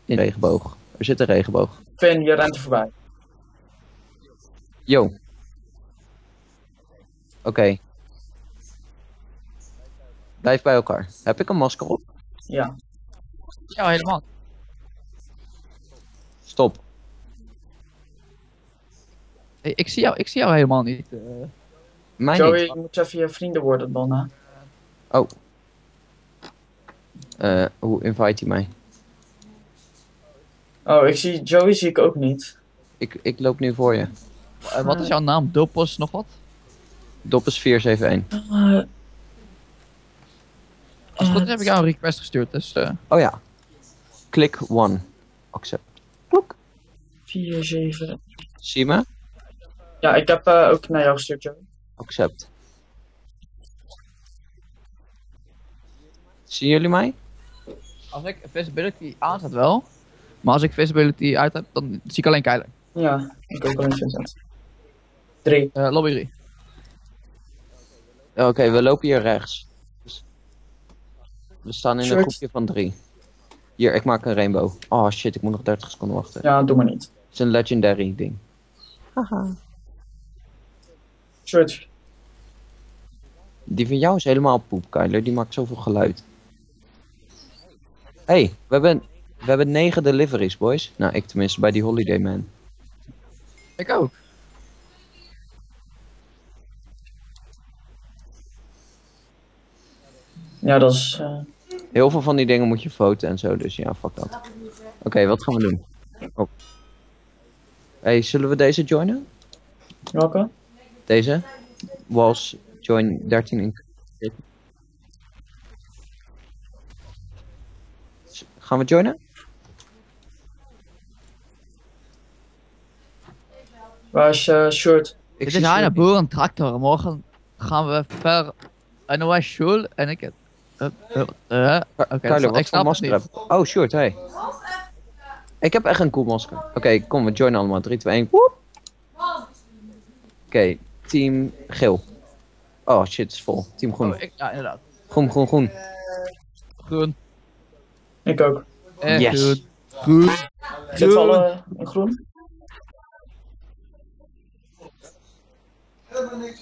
in de regenboog. Er zit een regenboog. Vin, je rent er voorbij. Yo. Oké. Blijf bij elkaar. Heb ik een masker op? Ja. Ja, helemaal. Stop. Hey, ik, zie jou, ik zie jou helemaal niet. eh. Mij Joey, niet. je moet even je vrienden worden dan, hè? Oh. Eh, hoe invite je mij? Oh, ik zie Joey zie ik ook niet. Ik, ik loop nu voor je. Eh, wat is jouw naam? Dopos nog wat? Doppes 471. Uh, Als het goed is heb ik jou een request gestuurd, dus eh, Oh ja. Klik 1. Accept. Klok. 4, 7. Zie je me? Ja, ik heb eh, ook naar jou gestuurd, Joey. Accept. Zien jullie mij? Als ik visibility aanzet wel, maar als ik visibility uit heb, dan zie ik alleen Keiler. Ja, ik ook alleen Vincent. 3. Eh lobby 3. Ja, Oké, we lopen hier rechts. Dus- We staan in een groepje van drie. Hier, ik maak een rainbow. Oh shit, ik moet nog 30 seconden wachten. Ja, doe maar niet. Het is een legendary ding. Shirt. Die van jou is helemaal poep, Kyler. Die maakt zoveel geluid. Hey, we hebben, we hebben negen deliveries, boys. Nou, ik tenminste, bij die Holiday Man. Ik ook. Ja, dat is. eh, Heel veel van die dingen moet je foten en zo, dus ja, fuck dat. Oké, wat gaan we doen? Oh. Hey, zullen we deze joinen? Welke? Deze? Was join 13 in. Gaan we joinen? Waar is eh Short? Ik ze- naar boer en tractor. Morgen gaan we ver NOS school en ik heb... Uh, uh, uh, Oké, ik snap het masker heb je? Oh, short, hey. Ik heb echt een cool masker. Oké, kom, we joinen allemaal. 3, 2, 1. Woep. Oké, team geel. Oh shit, het is vol. Team groen. Oh, ik, ja, inderdaad. Groen, groen, groen. Groen. Ik ook. Eh, Yes. Groen. Zitten we alle in groen?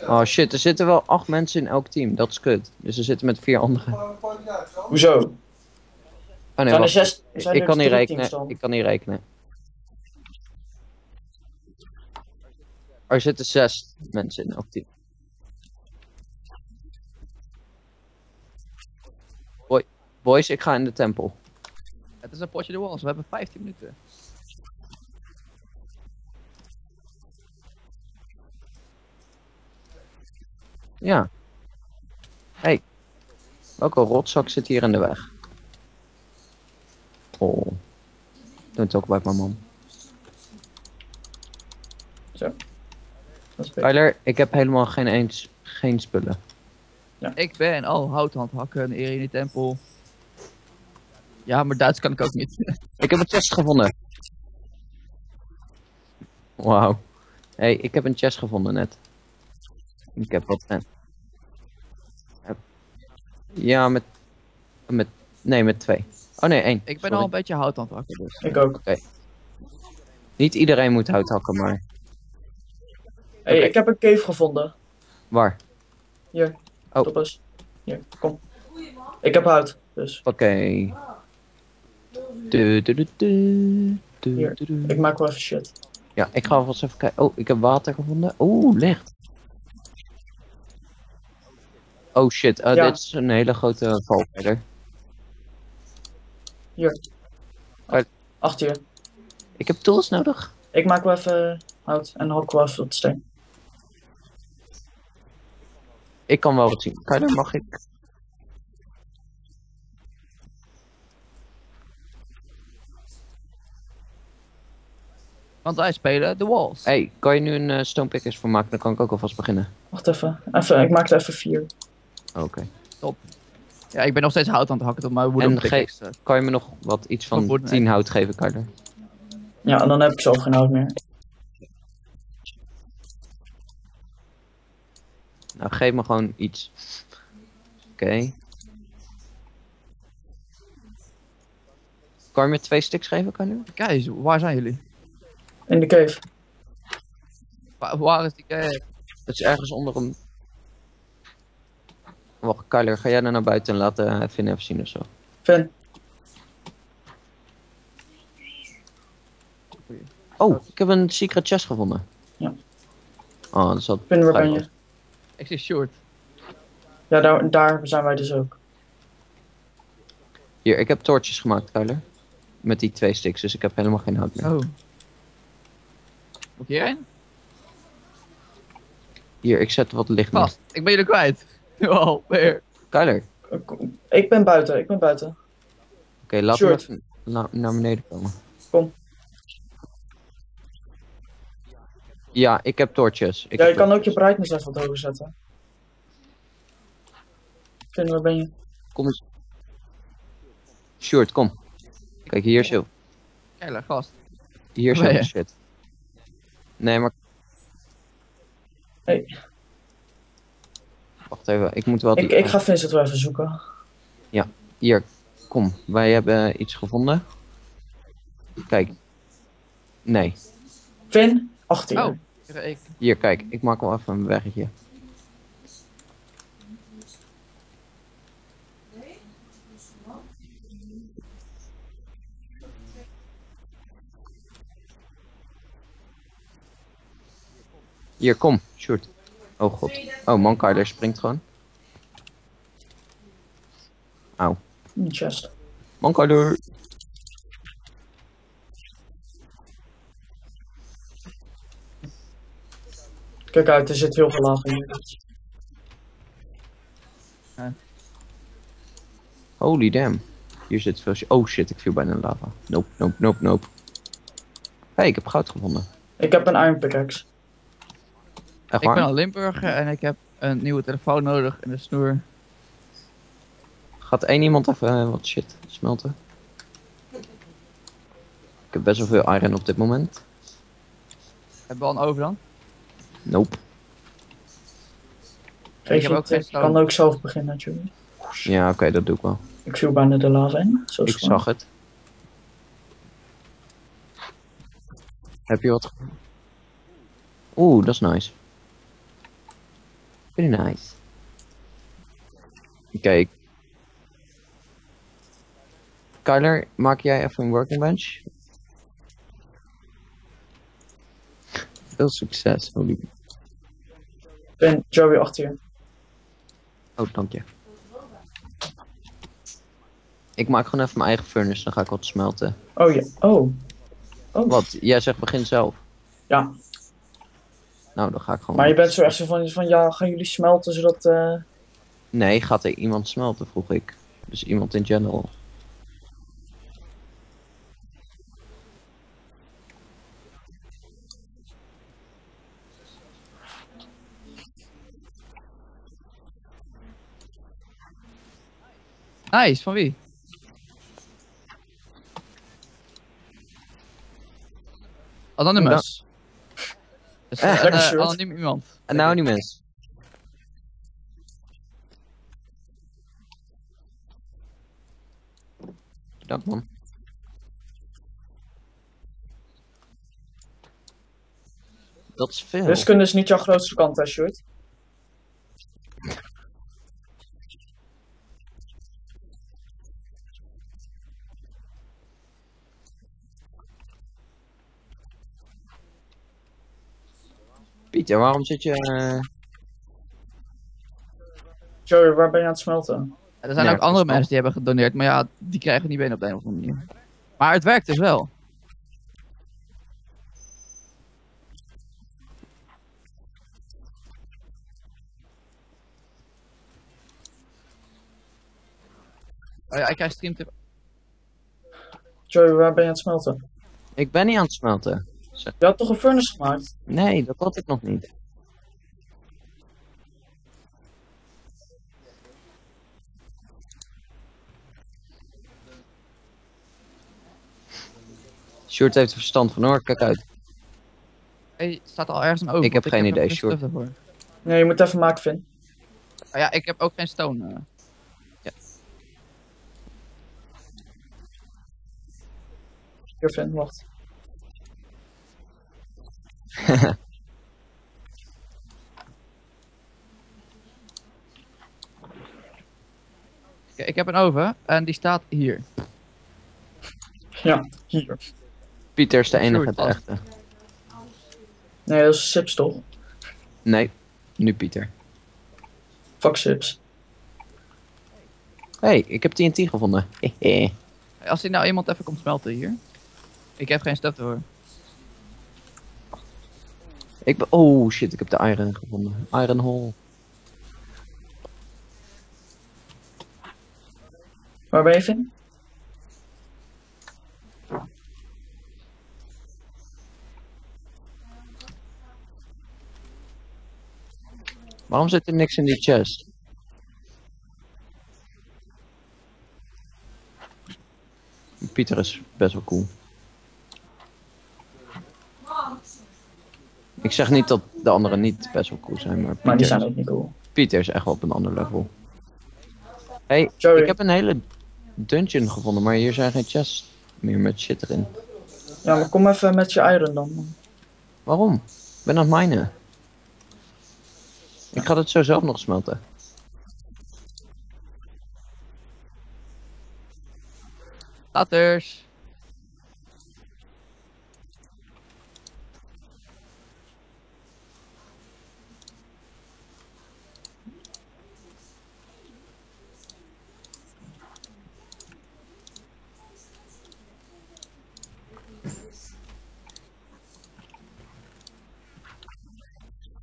Oh shit, er zitten wel acht mensen in elk team. Dat is kut. Dus we zitten met vier anderen. Oh Hoezo? nee, er wacht. zes, Ik er kan niet rekenen. Ik kan niet rekenen. Er zitten zes mensen in elk team. Boy, boys, ik ga in de tempel. Het is een potje de walls. We hebben 15 minuten. Ja. Hey. Welke rotzak zit hier in de weg? Oh. Don't talk about my mom. Beter. Tyler, ik heb helemaal geen eens geen spullen. Ik ben al hout aan het hakken hier in die tempel. Ja, maar Duits kan ik ook niet. Ik heb een chest gevonden. Wauw. hey, ik heb een chest gevonden net. Ik heb wat. heb- Ja, met. met nee, met twee. Oh nee, één. Ik ben Sorry. al een beetje hout aan het hakken dus. Ik ook. Niet iedereen moet hout hakken, maar. Hey, ik heb een cave gevonden. Waar? Hier. Oh. Top eens. Hier, kom. Ik heb hout, dus Oké. Du- du- du- Hier. ik maak wel even shit. Ja, ik ga alvast even kijken. Oh, ik heb water gevonden. Oeh, licht. Oh shit, Ja. dit is een hele grote valverder. Achter je. Ik heb tools nodig. Ik maak wel even hout en hak wel even wat steen. Ik kan wel wat zien. Kyler, mag ik? Want wij spelen de walls. hey, kan je nu een eh stone pickers voor maken? Dan kan ik ook alvast beginnen. Wacht even. even ik maak er even vier. Oh, Oké. Ja, ik ben nog steeds hout aan het hakken tot mijn wooden En. Kan je me nog wat iets van Van wooden 10 hout geven, Kyler? Ja, en dan heb ik zelf geen hout meer. Nou, geef me gewoon iets. Oké. Kan je me twee sticks geven, Kyler? Kijk, waar zijn jullie? In de cave. Waar, waar is die cave? Het is ergens onder een... Wacht, Kyler, ga jij dan naar buiten en laat uh, Finn even zien of zo? Finn. Oh, ik heb een secret chest gevonden. Ja. Oh, dat zat... Finn, waar ben je? Ik zie short. Ja, daar, daar zijn wij dus ook. Hier, ik heb toortjes gemaakt, Kyler. Met die twee sticks, dus ik heb helemaal geen hout meer. Oh. Moet hierheen? Hier, ik zet wat licht. Vast. Ik ben jullie kwijt. Oh, weer. Kyler, Ik- Ik ben buiten, ik ben buiten. oké, laten we Short. even na- naar beneden komen. Kom. Ja, ik heb toortjes. Ik ja, je kan ook je brightness even wat hoger zetten. Waar ben je? Kom eens. Short, kom. Kijk, hier is heel, Keiler, gast. hier is Waar ben heel je? shit. Nee, maar... Hey. Wacht even, ik moet wel... Ik, ik ga Vincent wel even zoeken. Hier, kom. Wij hebben iets gevonden. Kijk. Nee. Finn, achter je. Oh. Ik, Hier, kijk. Ik maak wel even een weggetje. Hier, kom. Shoot. Oh god. Oh, Mankiler springt gewoon. Auw. Just. Mankiler. Kijk uit, er zit heel veel lava in. Holy damn. Hier zit veel... Oh shit, ik viel bijna in lava. Nope, nope, nope, nope. Hé, hey, ik heb goud gevonden. Ik heb een iron pickaxe. Echt Ik ben een Limburger en ik heb een nieuwe telefoon nodig en een snoer. Gaat één iemand even eh, wat shit smelten? Ik heb best wel veel iron op dit moment. Hebben we al een over dan? Nope. Ik heb je ook geen kan ook zelf beginnen natuurlijk. Ja, oké, dat doe ik wel. Ik viel bijna de lava in. Zo Ik zag het. Heb je wat? Oeh, dat is nice. Pretty nice. Kijk. Kyler, maak jij even een working bench? Veel succes, holy. Ik ben Joey achter je. Oh, dank je. Ik maak gewoon even mijn eigen furnace, dan ga ik wat smelten. Oh ja. Oh. Oh. Wat? Jij zegt begin zelf. Ja. Nou, dan ga ik gewoon. Maar je bent zo echt zo van, van ja, gaan jullie smelten zodat... eh Nee, gaat er iemand smelten, vroeg ik. Dus iemand in general. Nice, van wie? Anonymous. Dus, eh, shirt. anoniem iemand. Anonymous. Bedankt man. Dat is veel. wiskunde is niet jouw grootste kant, hè, Sjoerd? Pieter, waarom zit je... eh, Joey, waar ben je aan het smelten? Er zijn Nee, ook andere mensen die hebben gedoneerd, maar ja, die krijgen we niet binnen op de een of andere manier. Maar het werkt dus wel. Oh ja, ik krijg streamtip. Joey, waar ben je aan het smelten? Ik ben niet aan het smelten. Je had toch een furnace gemaakt? Nee, dat had ik nog niet. Sjoerd heeft er verstand van hoor, kijk uit. Hey, staat al ergens een over? Ik heb geen idee, Sjoerd. daarvoor. Nee, je moet even maken, Vin. Oh ja, ik heb ook geen stone. eh. Hier, Vin, wacht. Ik heb een oven en die staat hier. Ja, hier. Pieter is de enige, de echte. Nee, dat is Sips toch? Nee, nu Pieter. Fuck Sips. Hé, hey, ik heb TNT gevonden. Als er nou iemand even komt smelten hier. Ik heb geen stuff ervoor. Ik ben... Oh shit, ik heb de iron gevonden. Iron hole. Waar ben je, Vin? Waarom zit er niks in die chest? Pieter is best wel cool. Ik zeg niet dat de anderen niet best wel cool zijn, maar Maar die Pieter, zijn ook niet cool. Pieter is echt wel op een ander level. hey, ik heb een hele dungeon gevonden, maar hier zijn geen chests meer met shit erin. Ja, maar kom even met je iron dan. Waarom? Ik ben aan het minen. Ik ga het zo zelf nog smelten. Laters.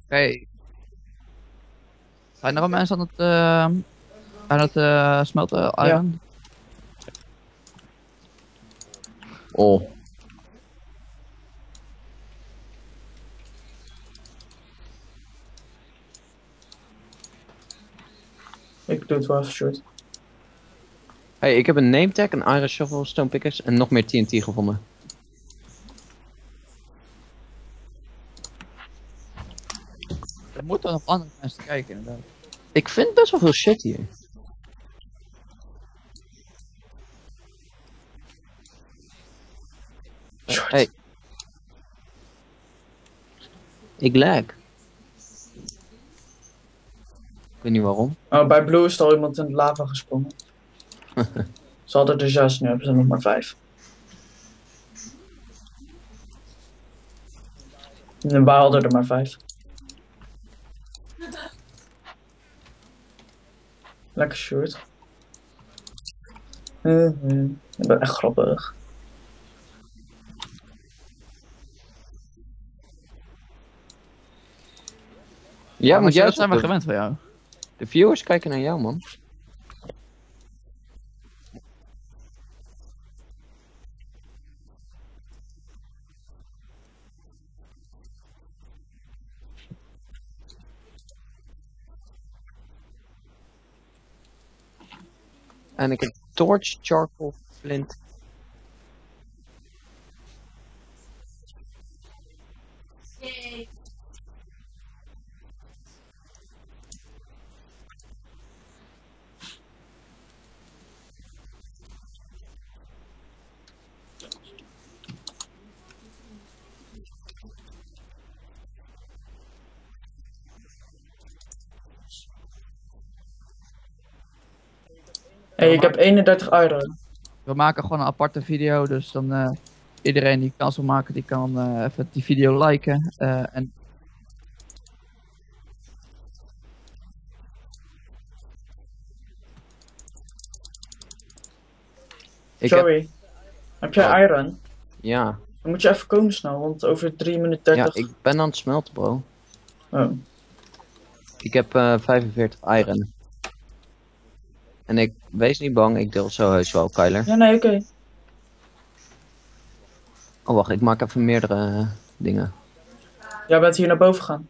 Oké, Oké. Zijn er al mensen aan het, eh, aan het eh, smelten, Iron? Oh. Ik doe het wel even short. Hey, ik heb een name tag, een iron shovel, stone pickers en nog meer TNT gevonden. Er nog andere mensen kijken, inderdaad. Ik vind best wel veel shit hier. Short. Hey. Ik lag. Ik weet niet waarom. Oh, bij Blue is al iemand in de lava gesprongen. Ze hadden er zes, nu hebben ze nog maar vijf. En wij hadden er maar vijf. Lekker short. Mhm. Ik ben echt grappig. Ja, maar maar dat juist zijn we gewend van jou. de viewers kijken naar jou, man. En ik heb torch, charcoal, flint. Hey, ik heb 31 iron. We maken gewoon een aparte video, dus dan eh, iedereen die kans wil maken, die kan eh, even die video liken. eh, en Ik heb, Sorry. Heb jij Oh. iron? ja, Dan moet je even komen snel, want over 3 minuten ja, 30. ik ben aan het smelten, bro. Oh. Ik heb eh 45 iron. En ik, wees niet bang, ik deel zo heus wel, Kyler. Ja, nee, oké. Oh, wacht, ik maak even meerdere eh, dingen. Jij bent hier naar boven gegaan.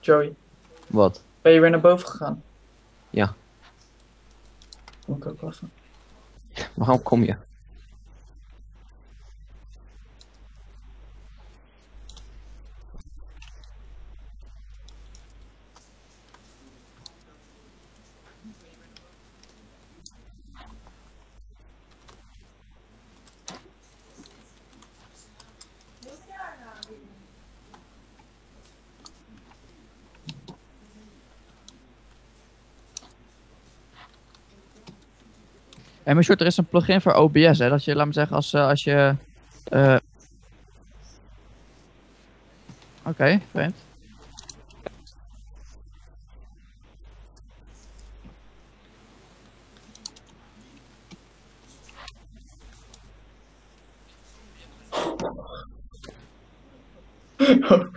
Joey, Wat? ben je weer naar boven gegaan? Ja. Moet ik ook even. Waarom kom je? En maar short, er is een plugin voor OBS, hè? Dat je, laat me zeggen, als, eh, als je. eh Oké, vreemd.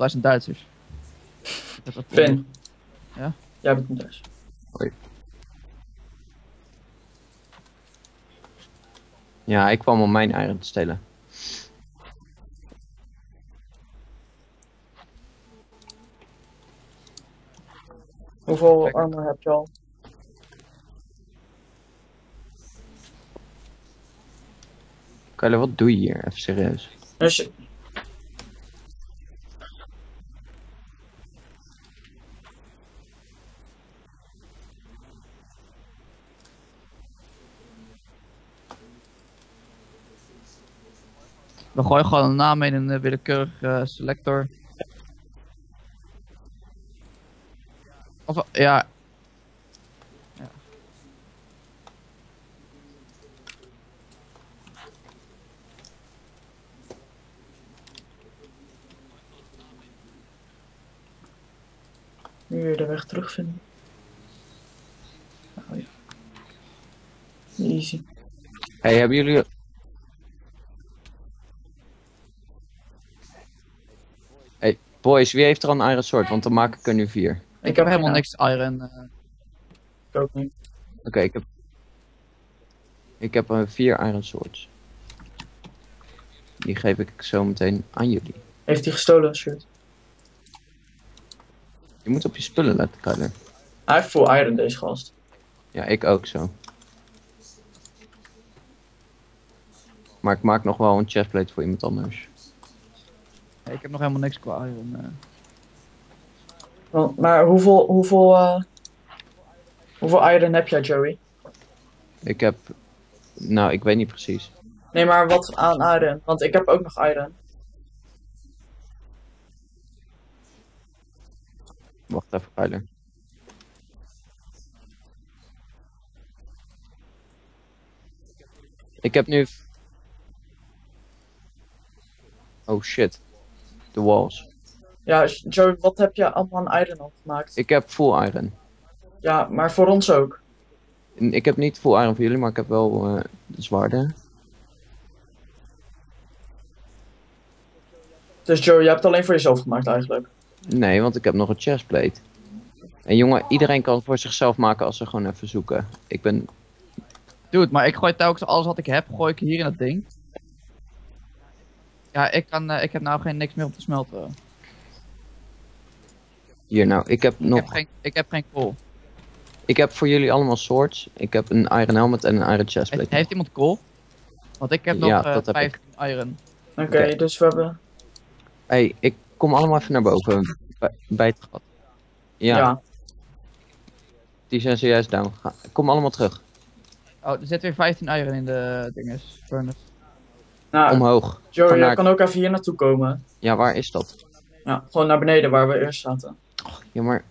wij zijn Duitsers. Finn. Ja? Jij bent een thuis. Ja, ik kwam om mijn iron te stelen. Hoeveel Kijk. armor heb je al? Kyler, wat doe je hier? Even serieus. Dus We gooien gewoon een naam in een eh, willekeurig eh, selector. Of, eh, ja. ja. nu weer de weg terugvinden. Oh, ja. easy. Hey, hebben jullie... Hey, boys, wie heeft er al een iron sword? Want dan maak ik er nu vier. Ik, heb helemaal ja, niks iron. eh. Ik ook niet. Oké, ik heb... Ik heb eh, vier iron swords. Die geef ik zo meteen aan jullie. Heeft hij gestolen, shirt? Je moet op je spullen letten, Kyler. Hij heeft full iron, deze gast. Ja, ik ook zo. Maar ik maak nog wel een chestplate voor iemand anders. Nee, ik heb nog helemaal niks qua iron. eh. Want, maar hoeveel, hoeveel, eh, hoeveel iron heb jij, Joey? Ik heb... Nou, ik weet niet precies. Nee, maar wat aan iron? Want ik heb ook nog iron. Wacht even, Kyler. Ik heb nu... Oh shit. De walls. Ja, Joey, wat heb je allemaal aan iron opgemaakt? Ik heb full iron. Ja, maar voor ons ook. Ik heb niet full iron voor jullie, maar ik heb wel eh zwaarden. Dus Joey, je hebt het alleen voor jezelf gemaakt eigenlijk. Nee, want ik heb nog een chestplate. En jongen, iedereen kan het voor zichzelf maken als ze gewoon even zoeken. Ik ben... Dude, maar ik gooi telkens alles wat ik heb, gooi ik hier in dat ding. Ja, ik, kan, eh, ik heb nou geen niks meer om te smelten. Hier nou, ik heb Ik nog... heb geen, ik heb geen kool. Ik heb voor jullie allemaal swords. Ik heb een iron helmet en een iron chestplate. heeft iemand kool? Want ik heb nog Ja, eh, dat heb ik. 15 iron. Oké, dus we hebben... hey, ik kom allemaal even naar boven. Bij, bij het gat. Ja, Ja. die zijn zojuist down gegaan. Kom allemaal terug. Oh, er zit weer 15 iron in de dinges. Furnace. Nou, Omhoog. Van jij naar- kan ook even hier naartoe komen. Ja, waar is dat? Ja, gewoon naar beneden waar we eerst zaten. Ja, maar...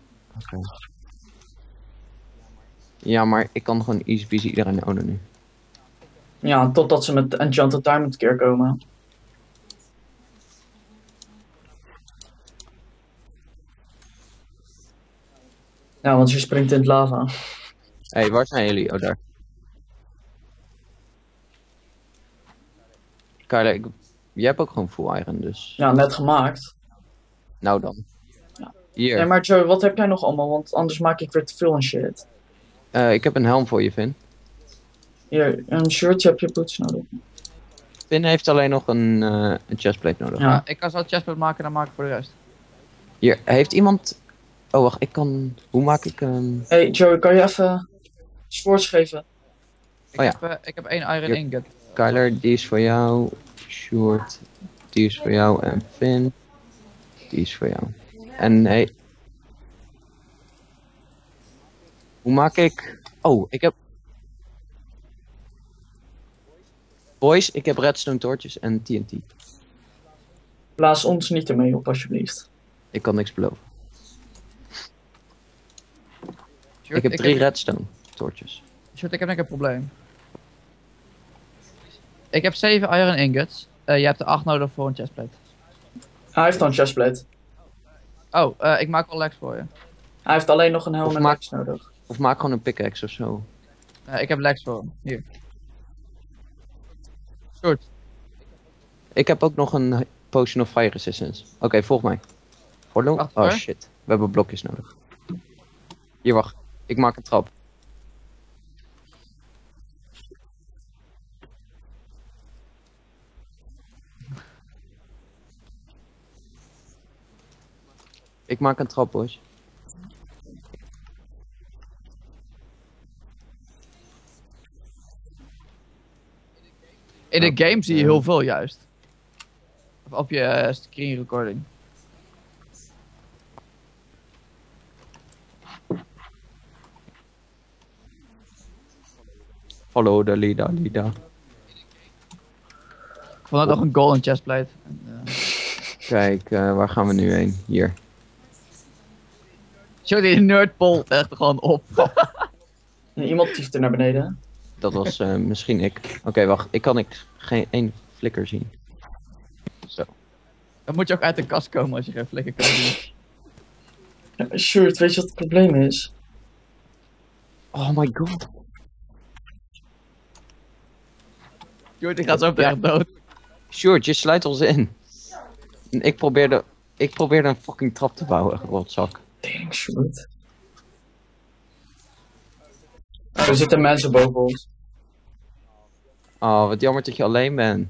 Ja, maar ik kan gewoon easy peasy iedereen ownen nu. Ja, totdat ze met Enchanted Diamond keer komen. Ja, want je springt in het lava. Hé, hey, waar zijn jullie? Oh, daar. Carla, ik... jij hebt ook gewoon full iron, dus... Ja, net gemaakt. Nou dan. Ja. Hier, Nee, maar Joey, wat heb jij nog allemaal? Want anders maak ik weer te veel en shit. eh, ik heb een helm voor je, Vin. Hier, een shirtje heb je boots nodig. Vin heeft alleen nog een, eh, een chestplate nodig. Ja. Ik kan zo chestplate maken en dan maak ik voor de rest. Hier, heeft iemand... Oh, wacht, ik kan... Hoe maak ik een... Hey Joey, kan je even swords geven? Ik, Oh ja. heb, eh, ik heb één iron Hier. ingot. Kyler, die is voor jou. Short, die is voor jou. En Finn, die is voor jou. En hey. Hoe maak ik... Oh, ik heb... Boys, ik heb redstone torches en TNT. Blaas ons niet ermee op, alsjeblieft. Ik kan niks beloven. Ik heb drie redstone torches. Shirt, ik heb een probleem. Ik heb 7 iron ingots. Eh je hebt er 8 nodig voor een chestplate. Hij heeft dan een chestplate. Oh, eh, ik maak wel legs voor je. Hij heeft alleen nog een helm Of en maak- legs nodig. Of maak gewoon een pickaxe of zo. Eh, ik heb legs voor hem. Hier. Short. Ik heb ook nog een potion of fire resistance. Oké, volg mij. Wacht, Oh shit. We hebben blokjes nodig. Hier, wacht. Ik maak een trap. Ik maak een trap, boys. In de Nou, game zie je eh, heel veel juist. Of op je eh, screen recording. Follow the leader, leader. Ik vond het nog een golden chestplate. En, eh, Kijk, eh, waar gaan we nu heen? Hier. Zo die nerdpol echt gewoon op. En iemand tieft er naar beneden. Dat was eh, misschien ik. Oké, wacht. Ik kan ik geen één flikker zien. Zo. Dan moet je ook uit de kast komen als je geen flikker kan doen. Ja, Shirt, weet je wat het probleem is? Oh my god. Sjoerd, die gaat zo echt dood. Sjoerd, je sluit ons in. En Ik probeerde, ik probeerde een fucking trap te bouwen, rotzak. Tering, shoot. Er zitten mensen boven ons. Oh, wat jammer dat je alleen bent.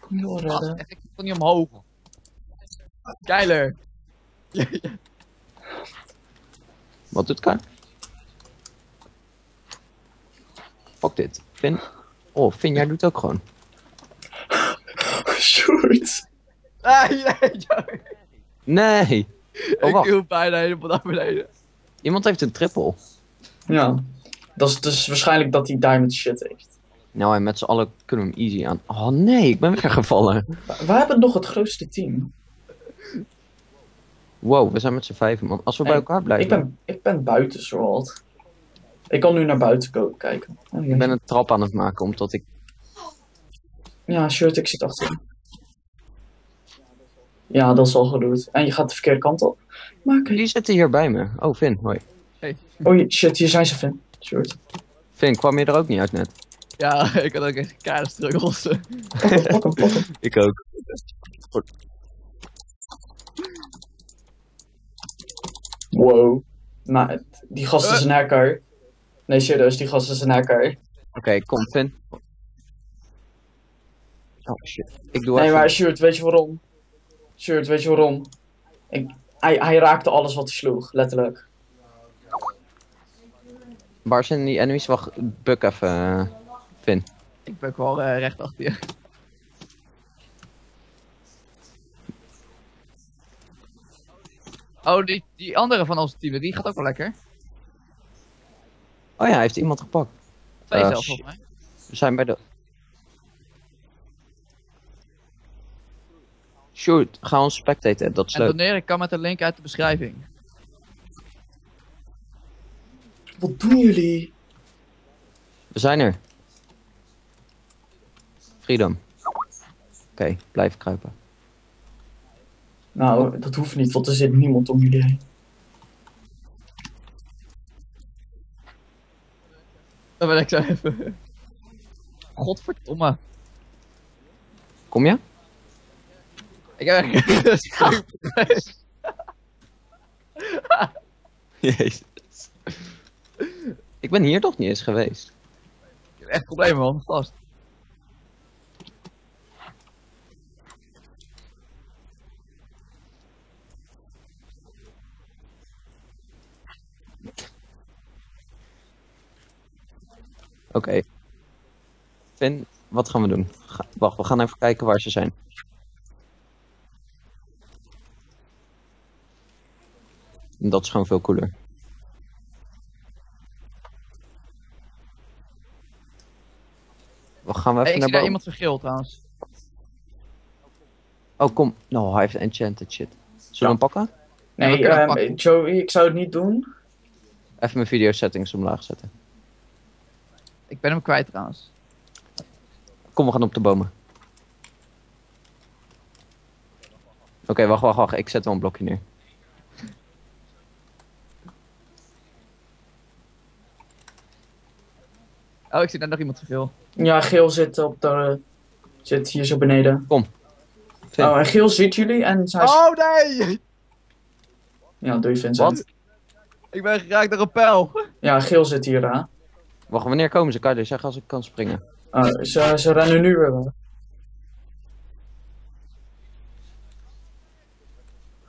Kom je redden? ik kon niet omhoog. Keiler. Wat doet Kai? Fuck dit. Finn. Oh, Finn, jij doet ook gewoon. Shoot. Ah, nee. Nee! Oh, ik viel bijna helemaal naar beneden. Iemand heeft een triple. Ja. Dat is dus waarschijnlijk dat hij diamond shit heeft. Nou, en met z'n allen kunnen we hem easy aan. Oh nee, ik ben weer gevallen. Wij hebben nog het grootste team. Wow, we zijn met z'n vijven, man. Als we bij elkaar blijven. Ik ben, ik ben buiten, Sword. Ik kan nu naar buiten kijken. Oh, Ik ben een trap aan het maken, omdat ik... Ja, shirt, ik zit achterin. Ja, dat is al gedoe. En je gaat de verkeerde kant op. Maar oké. Die zitten hier bij me. Oh, Finn, hoi. Oh shit, hier zijn ze, Finn. Shirt. Finn, kwam je er ook niet uit net? Ja, ik had ook echt keiharde struggles. Pak hem, pak hem, pak hem. Ik ook. Wow. Nou, het- die gast is een hacker. Nee, serieus, die gast is een hacker. Oké, kom, Finn. Oh shit. Ik doe Nee, even... maar Shirt, weet je waarom? Shirt, weet je waarom? Ik, hij, hij raakte alles wat hij sloeg, letterlijk. Waar zijn die enemies? Wacht, buk even, eh, Finn. ik ben wel eh, recht achter je. Oh, die, die andere van ons team, die gaat ook wel lekker. Oh ja, hij heeft iemand gepakt. Twee Eh, zelfs, volgens mij. We zijn bij de... Shoot, ga ons spectaten, dat is En leuk. doneren kan met de link uit de beschrijving. Wat doen jullie? We zijn er. Freedom. Oké, blijf kruipen. Nou, dat hoeft niet, want er zit niemand om jullie heen. Dan ben ik zo even. Godverdomme. Kom je? Ik heb echt. Jezus. Ik ben hier toch niet eens geweest. Ik heb echt problemen, man. Vast. Oké. Finn, wat gaan we doen? Ga- wacht, we gaan even kijken waar ze zijn. Dat is gewoon veel cooler. We gaan we Hey, even ik naar zie daar iemand vergil trouwens. Oh, kom. No, hij heeft enchanted shit. Zullen we Ja. hem pakken? Nee, ehm, pakken. Joey, ik zou het niet doen. Even mijn video settings omlaag zetten. Ik ben hem kwijt trouwens. Kom, we gaan op de bomen. Oké, wacht, wacht, wacht. Ik zet wel een blokje neer. Oh, ik zie daar nog iemand vergil. Ja, Geel zit op de... Zit hier zo beneden. Finn. Oh, en Geel ziet jullie en zij... Oh nee! Ja, doe je Vincent. Wat? Ik ben geraakt door een pijl. Ja, Geel zit hier, hè. Wacht, wanneer komen ze? Kan je zeggen als ik kan springen? Oh, ze, ze rennen nu weer weg.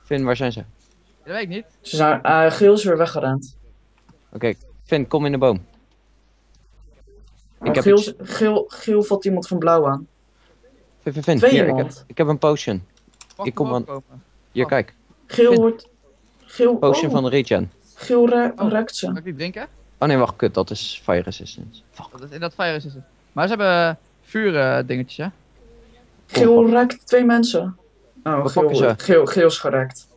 Finn, waar zijn ze? Dat weet ik niet. Ze zijn, eh, Geel is weer weggerend. Oké, Finn, kom in de boom. Ik heb Geel, iets- Geel, Geel valt iemand van blauw aan. Twee Hier, ik heb, iemand. ik heb een potion. Mag Ik kom aan-? Hier, Oh. kijk. Geel wordt... Geel, Potion oh, van regen. Geel Oh. rekt ze. Kan ik die drinken? Oh nee, wacht, kut. Dat is fire resistance. Fuck. Dat is, in dat is het. Maar ze hebben vuur eh, dingetjes, hè? Geel rekt twee mensen. Oh, We Geel, ze. Geel, Geel is gerekt.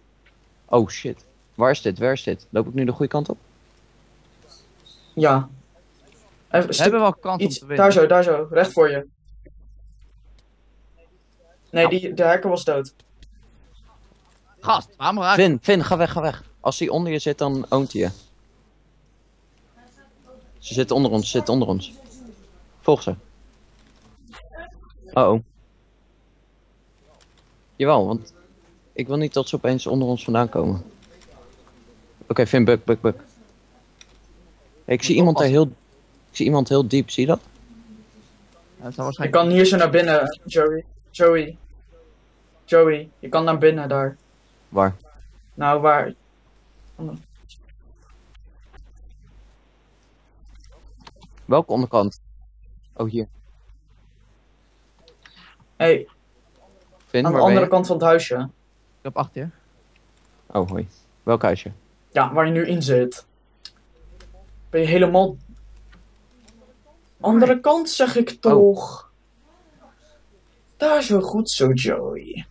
Oh shit. Waar is dit? Waar is dit? Loop ik nu de goede kant op? Ja. Even, We stuk- hebben wel kans om iets, te winnen. daar zo, daar zo. Recht voor je. Nee, die, de hacker was dood. Gast, waarom raak Finn, Finn, ga weg, ga weg. Als hij onder je zit, dan oont hij je. Ze zitten onder ons, ze zitten onder ons. Volg ze. Oh oh. Jawel, want ik wil niet dat ze opeens onder ons vandaan komen. Oké, Finn, buk, buk, buk. Hey, ik zie iemand daar heel... Ik zie iemand heel diep, zie je dat? Ja, dat Je kan hier zo naar binnen, Joey. Joey. Joey, je kan naar binnen daar. Waar? Nou, waar? Welke onderkant? Oh, hier. hey, Finn, aan de andere kant van het huisje. Op achter je. Oh, hoi. Welk huisje? Ja, waar je nu in zit. Ben je helemaal... Andere kant zeg ik toch. Daar is wel goed zo, Joey.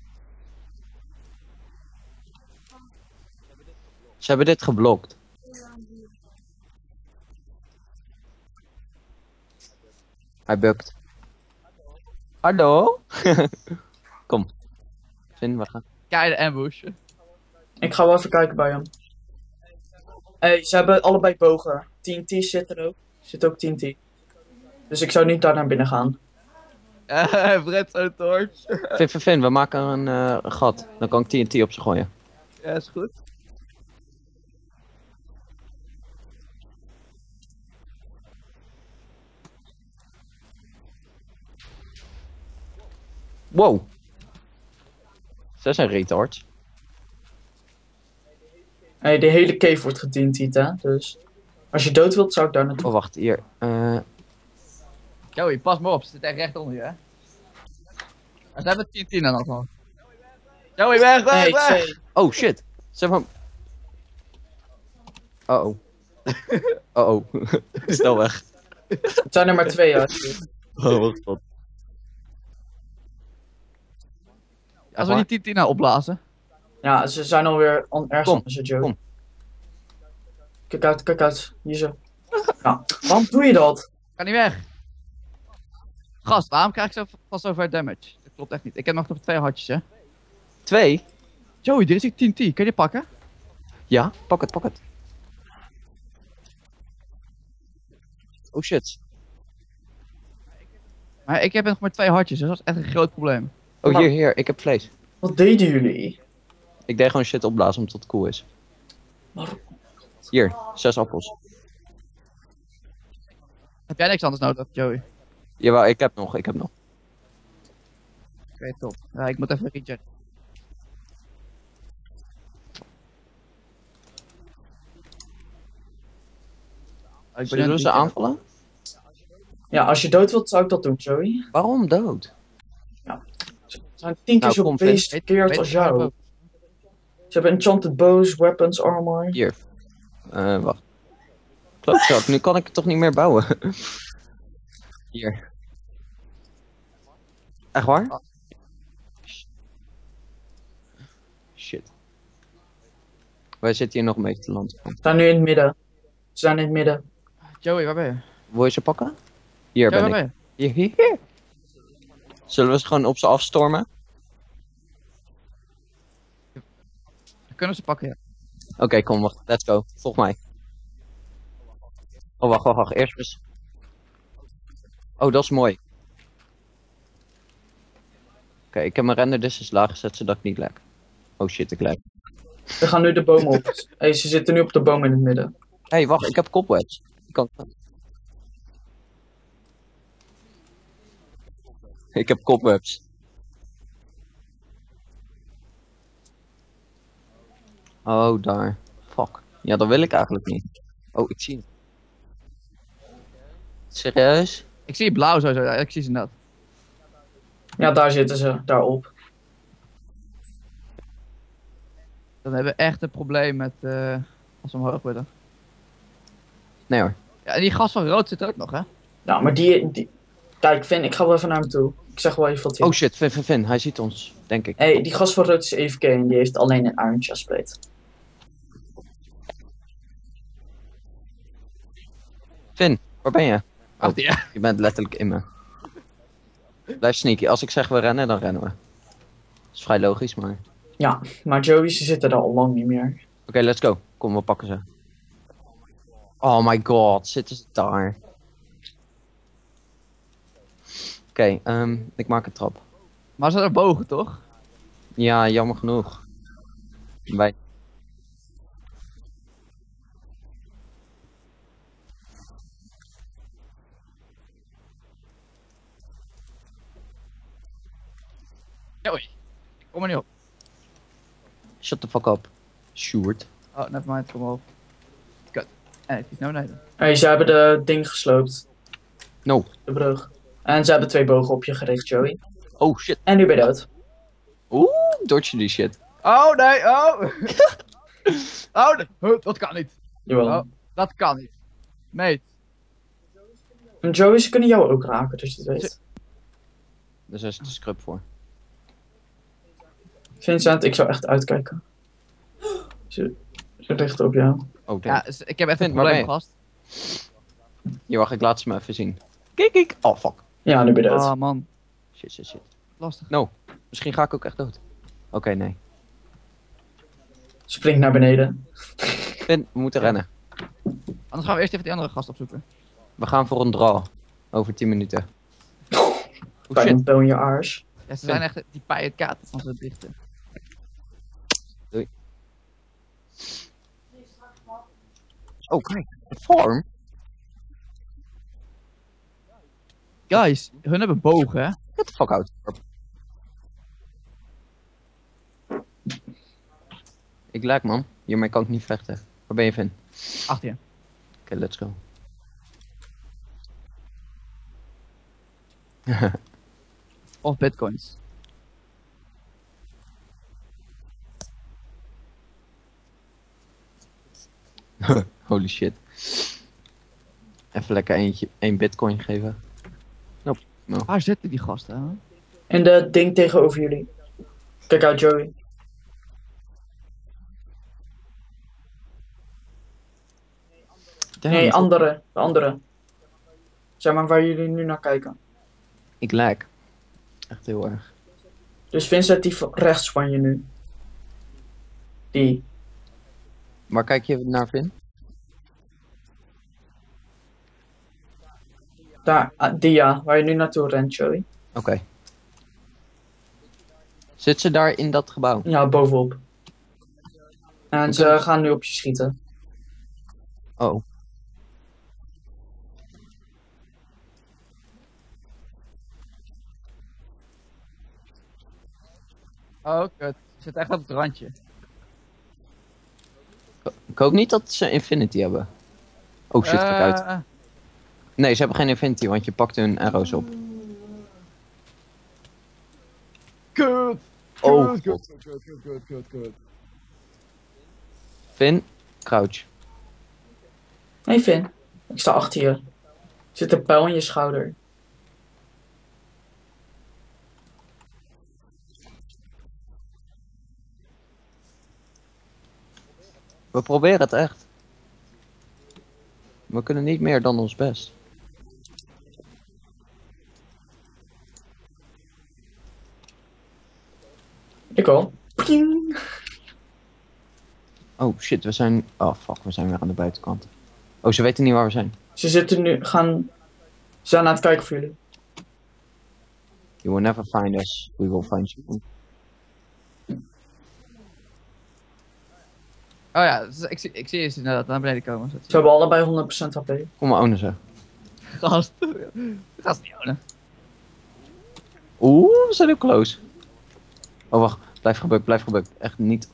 Ze hebben dit geblokt. Hij bukt. Hallo? Kom. Finn, we gaan. Keiharde ambush. Ik ga wel even kijken bij hem. hey, ze hebben allebei bogen. TNT zit er ook. Zit ook TNT. Dus ik zou niet daar naar binnen gaan. Eh, Fred zo'n torch. Finn, we maken een eh, een gat. Dan kan ik TNT op ze gooien. Ja, is goed. Wow. Ze zijn retards. hey, de hele cave wordt getnt, hè. Dus als je dood wilt, zou ik daar naartoe. Oh, wacht, hier. Eh, Joey, pas maar op. Ze zit echt recht onder je, hè. En ze hebben 10 10 dan al. Joey, weg, weg, Hey, weg! twee. Oh, shit. Ze hebben hem... Uh-oh. Uh-oh. Snel weg. Het zijn er maar twee, hè. Oh, wat. Als we die 10 10 nou opblazen. Ja, ze zijn alweer on ergens Kom, anders, Joey. kom. Kijk uit, kijk uit. Hier zo. Ja, waarom doe je dat? Ga niet weg. Gast, waarom krijg ik zo vast zoveel damage? Dat klopt echt niet. Ik heb nog twee hartjes, hè. Twee? Joey, dit is die 10 10. Kun je die pakken? Ja, pak het, pak het. Oh shit. Maar ik heb nog maar twee hartjes, dus dat is echt een groot probleem. Oh, hier, hier. Ik heb vlees. Wat deden jullie? Ik deed gewoon shit opblazen omdat het cool is. Waarom? Hier, zes appels. Heb jij niks anders nodig, Joey? Jawel, ik heb nog, ik heb nog. Oké, top. Ja, ik moet even rechecken. Ik Zullen we ze aan aanvallen? Ja, als je dood wilt, zou ik dat doen, Joey. Waarom dood? Ze zijn tien keer Nou, zo beest verkeerd als jou. Ze hebben enchanted bows, weapons, armor. Hier. Eh, wacht. Klootzak, nu kan ik het toch niet meer bouwen. Hier. Echt waar? Shit. Wij zitten hier nog een beetje te land. Ze zijn nu in het midden. Ze zijn in het midden. Joey, waar ben je? Wil je ze pakken? Hier waar ben ik. ben je? Hier, hier, hier. Zullen we ze gewoon op ze afstormen? We kunnen ze pakken, ja. Oké, kom, wacht. Let's go. Volg mij. Oh, wacht, wacht, wacht. Eerst eens. Oh, dat is mooi. Oké, ik heb mijn render distance laag gezet zodat ik niet lek. Oh shit, ik lek. We gaan nu de boom op. hey, ze zitten nu op de boom in het midden. Hé, hey, wacht, ik heb cobwebs. Ik kan... Ik heb cobwebs. Oh, daar. Fuck. Ja, dat wil ik eigenlijk niet. Oh, ik zie het. Serieus? Ik zie blauw sowieso, ja, ik zie ze net. Ja, daar zitten ze. Daarop. Dan hebben we echt een probleem met eh, als we omhoog willen. Nee hoor. Ja, en die gast van rood zit er ook nog, hè? Nou, maar die, die... Kijk, Finn, ik ga wel even naar hem toe. Ik zeg wel even wat hij... Oh shit, Vin, Vin, Vin. Hij ziet ons, denk ik. hey, die gast van rood is EVK en die heeft alleen een Iron Chestplate. Vin, waar ben je? Achter je. Je bent letterlijk in me. Blijf sneaky. Als ik zeg we rennen, dan rennen we. Dat is vrij logisch, maar... Oké, Ja, maar Joey, ze zitten daar al lang niet meer. let's go. Kom, we pakken ze. Oh my god, zitten ze daar. Oké, ehm, ik maak een trap. Maar ze zijn bogen, toch? Ja, jammer genoeg. Kom maar niet op. Shut the fuck up. Sjoerd. Oh, nevermind, kom op. Kut. En het is nou beneden. Hey, ze hebben de ding gesloopt. No. De brug. En ze hebben twee bogen op je gericht, Joey. Oh shit. En nu ben je dood. Oeh, dodge die shit. Oh, nee, oh! oh, nee. Huh, dat kan niet. Jawel. Oh. Dat kan niet. Nee. En Joey, ze kunnen jou ook raken, dus je het weet. Daar is de scrub voor. Vincent, ik zou echt uitkijken. Ze, ze richten op jou. Oh. Ja, ik heb even een probleem, gast. Hier, wacht, ik laat ze me even zien. Kijk, kijk. Oh, fuck. Ja, nu ben je dood. Oh, man. Shit, shit, shit. Lastig. Misschien ga ik ook echt dood. Oké, nee. Springt naar beneden. We moeten rennen. Anders gaan we eerst even die andere gast opzoeken. We gaan voor een draw. Over 10 minuten. Oh shit. in je aars. Ja, ze zijn echt die pijnkaarten van zo'n dichten. Oh, kijk. Een farm. Guys, hun hebben bogen, hè? Get the fuck out. Ik lijk man. Hiermee kan ik niet vechten. Waar ben je Finn? Achter je. Oké, let's go. Of bitcoins. Holy shit. Even lekker eentje, één bitcoin geven. Waar zitten die gasten, hè? En de ding tegenover jullie. Kijk uit, Joey. Damn, Nee, andere. De andere. Zeg maar waar jullie nu naar kijken. ik lijk. Echt heel erg. Dus Vincent, die van- rechts van je nu. Die. Waar kijk je naar Finn? Daar, ah, die ja, waar je nu naartoe rent, Joey. Oké. Zit ze daar in dat gebouw? Ja, bovenop. En ze gaan nu op je schieten. Oh. Oh, kut. Ze zitten echt op het randje. Ik hoop niet dat ze Infinity hebben. Oh shit, kijk uit. Eh, Nee, ze hebben geen Infinity, want je pakt hun arrows op. Kut! Oh, Kut, god. kut, kut, kut, kut, kut, kut. Finn, crouch. Hey Finn, ik sta achter je. Er zit een pijl in je schouder. We proberen het echt. We kunnen niet meer dan ons best. Ik al. Ping. Oh shit, we zijn... Oh fuck, we zijn weer aan de buitenkant. Oh, ze weten niet waar we zijn. Ze zitten nu, gaan... Ze zijn aan het kijken voor jullie. You will never find us. We will find you. Oh ja, ze- ik, zie- ik zie ze inderdaad naar beneden komen. Ze hebben allebei 100% HP. Kom maar, ownen ze. Gast. Gast niet ownen. Oeh, we zijn heel close. Oh wacht, blijf gebukt, blijf gebukt. Echt niet...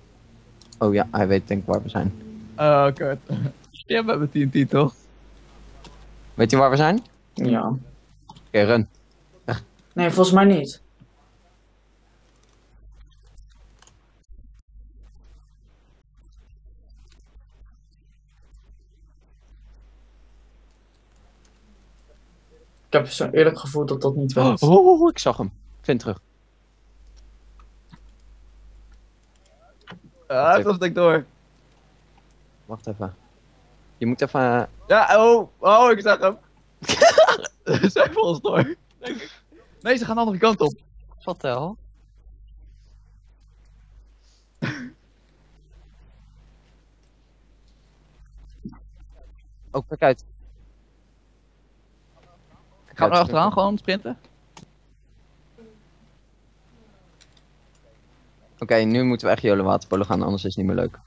Oh ja, hij weet denk ik waar we zijn. Oh, kut. Je hebt met TNT toch? Weet je waar we zijn? Oké, Ja. run. Nee, volgens mij niet. Heb zo'n eerlijk gevoel dat dat niet werkt. Oh, ik zag hem. Vind terug. Ja, dat denk ik door. Wacht even. Je moet even... eh, Ja, oh, oh, ik zag hem. Ze zijn voor ons door. ik. Nee, ze gaan de andere kant op. Wat de hel? Oh, kijk uit. Ga er achteraan gewoon sprinten? Oké, nu moeten we echt jolen waterpolen gaan, anders is het niet meer leuk.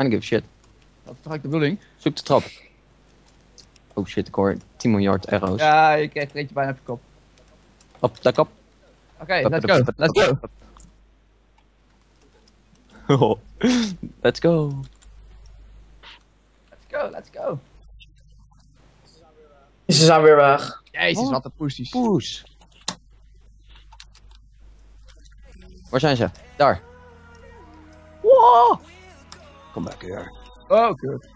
I don't give a shit. Wat is ik de bedoeling? Zoek de trap. Oh shit, ik hoor 10 miljard euro's. Ja, ik krijgt een beetje bijna op je kop. Op de kop. Oké, let's go. Let's go. Let's go. Let's go, let's go. Ze zijn weer weg. Jezus, Oh. wat een poesies. Poes. Waar zijn ze? Daar. Wow. Kom back here. Oh, kut.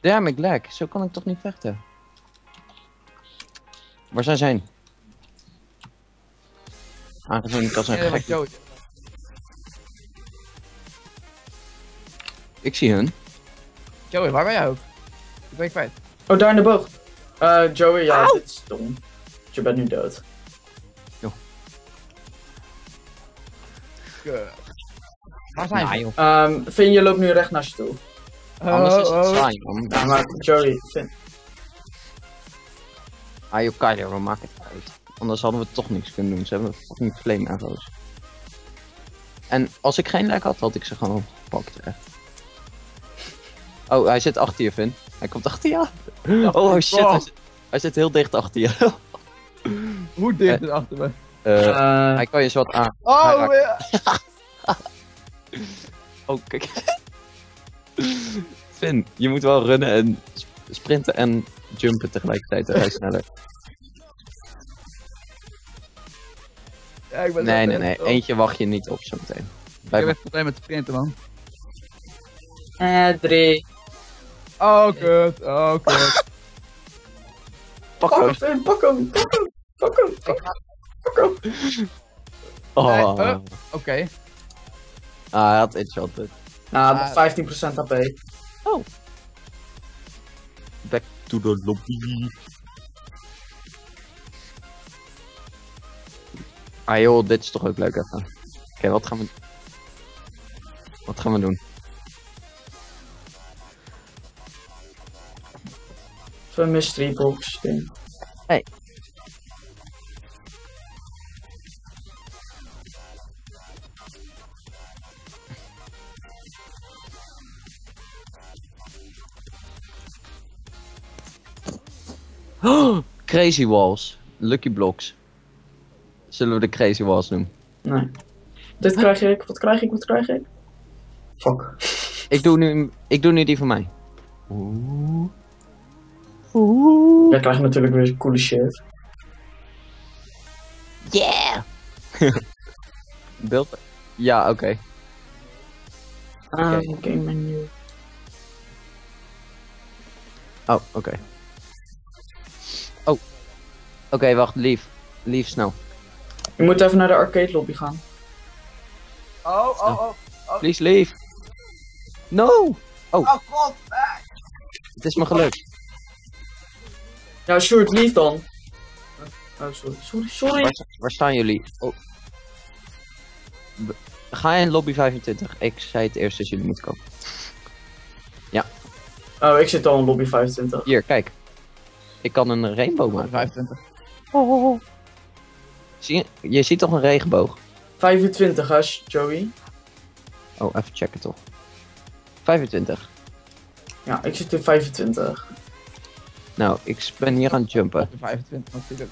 Damn, ik lag. Zo kan ik toch niet vechten? Waar zijn zij? Aangezien ik als een Ja, dat was gek... Ik zie hun. Joey, waar ben jij ook? Ik ben je kwijt. Oh, daar in de boog. Eh, Joey, ja, dit is dom. Je bent nu dood. Waar zijn ze? joh. Ehm Finn, je loopt nu recht naar ze toe. Anders is het Oh, oh. saai, man. Ja, maar Joey, Finn. Ah, joh, Kyler, we maken het uit. Anders hadden we toch niks kunnen doen. Ze hebben fucking flame arrows. En als ik geen lag had, had ik ze gewoon gepakt, echt. Oh, hij zit achter je, Finn. Hij komt achter je. Oh shit, hij zit, hij zit heel dicht achter je. Hoe dicht is achter me? Eh, Eh, hij kan je zo wat aan. Oh, raakt- ja. Oh, kijk. Finn, je moet wel runnen en sp- sprinten en jumpen tegelijkertijd. Dan ga je sneller. Ja, ik ben Nee, nee, nee. Eentje wacht je niet op zometeen. Ik heb echt een probleem met sprinten, man. eh, drie. Oh, kut. Oh, kut. pak hem, pak hem, pak hem, pak hem, pak hem. Pak hem. Oh. Nee, huh? Oké. Ah, hij had headshot. Nou, Ah, 15% HP. Back to the lobby. Ah joh, dit is toch ook leuk even. Oké, wat gaan we... Wat gaan we doen? Zo'n mystery box ding. Crazy Walls. Lucky Blocks. Zullen we de Crazy Walls doen? Nee. Dit krijg ik, wat krijg ik, wat krijg ik? Fuck. Ik doe nu, ik doe nu die van mij. Oeh. Jij krijgt natuurlijk weer coole shit. Yeah! Beeld? Ja, oké. Ah, Oké. game menu. Oh, oké. Oh. Oké, wacht, lief. Lief, snel. Je moet even naar de arcade lobby gaan. Oh, oh, oh. Please, lief. No! Oh, god. Het is me gelukt. Ja, Sjoerd, lief dan. Oh, sorry, sorry, sorry. Waar, waar staan jullie? Oh. Ga je in lobby 25? Ik zei het eerst dat jullie moeten komen. Oh, ik zit al in lobby 25. Hier, kijk. Ik kan een rainbow maken. 25. Zie je? Je ziet toch een regenboog? 25, hè, Joey? Oh, even checken toch. 25. Ja, ik zit in 25. Nou, ik ben hier aan het jumpen. 25 natuurlijk.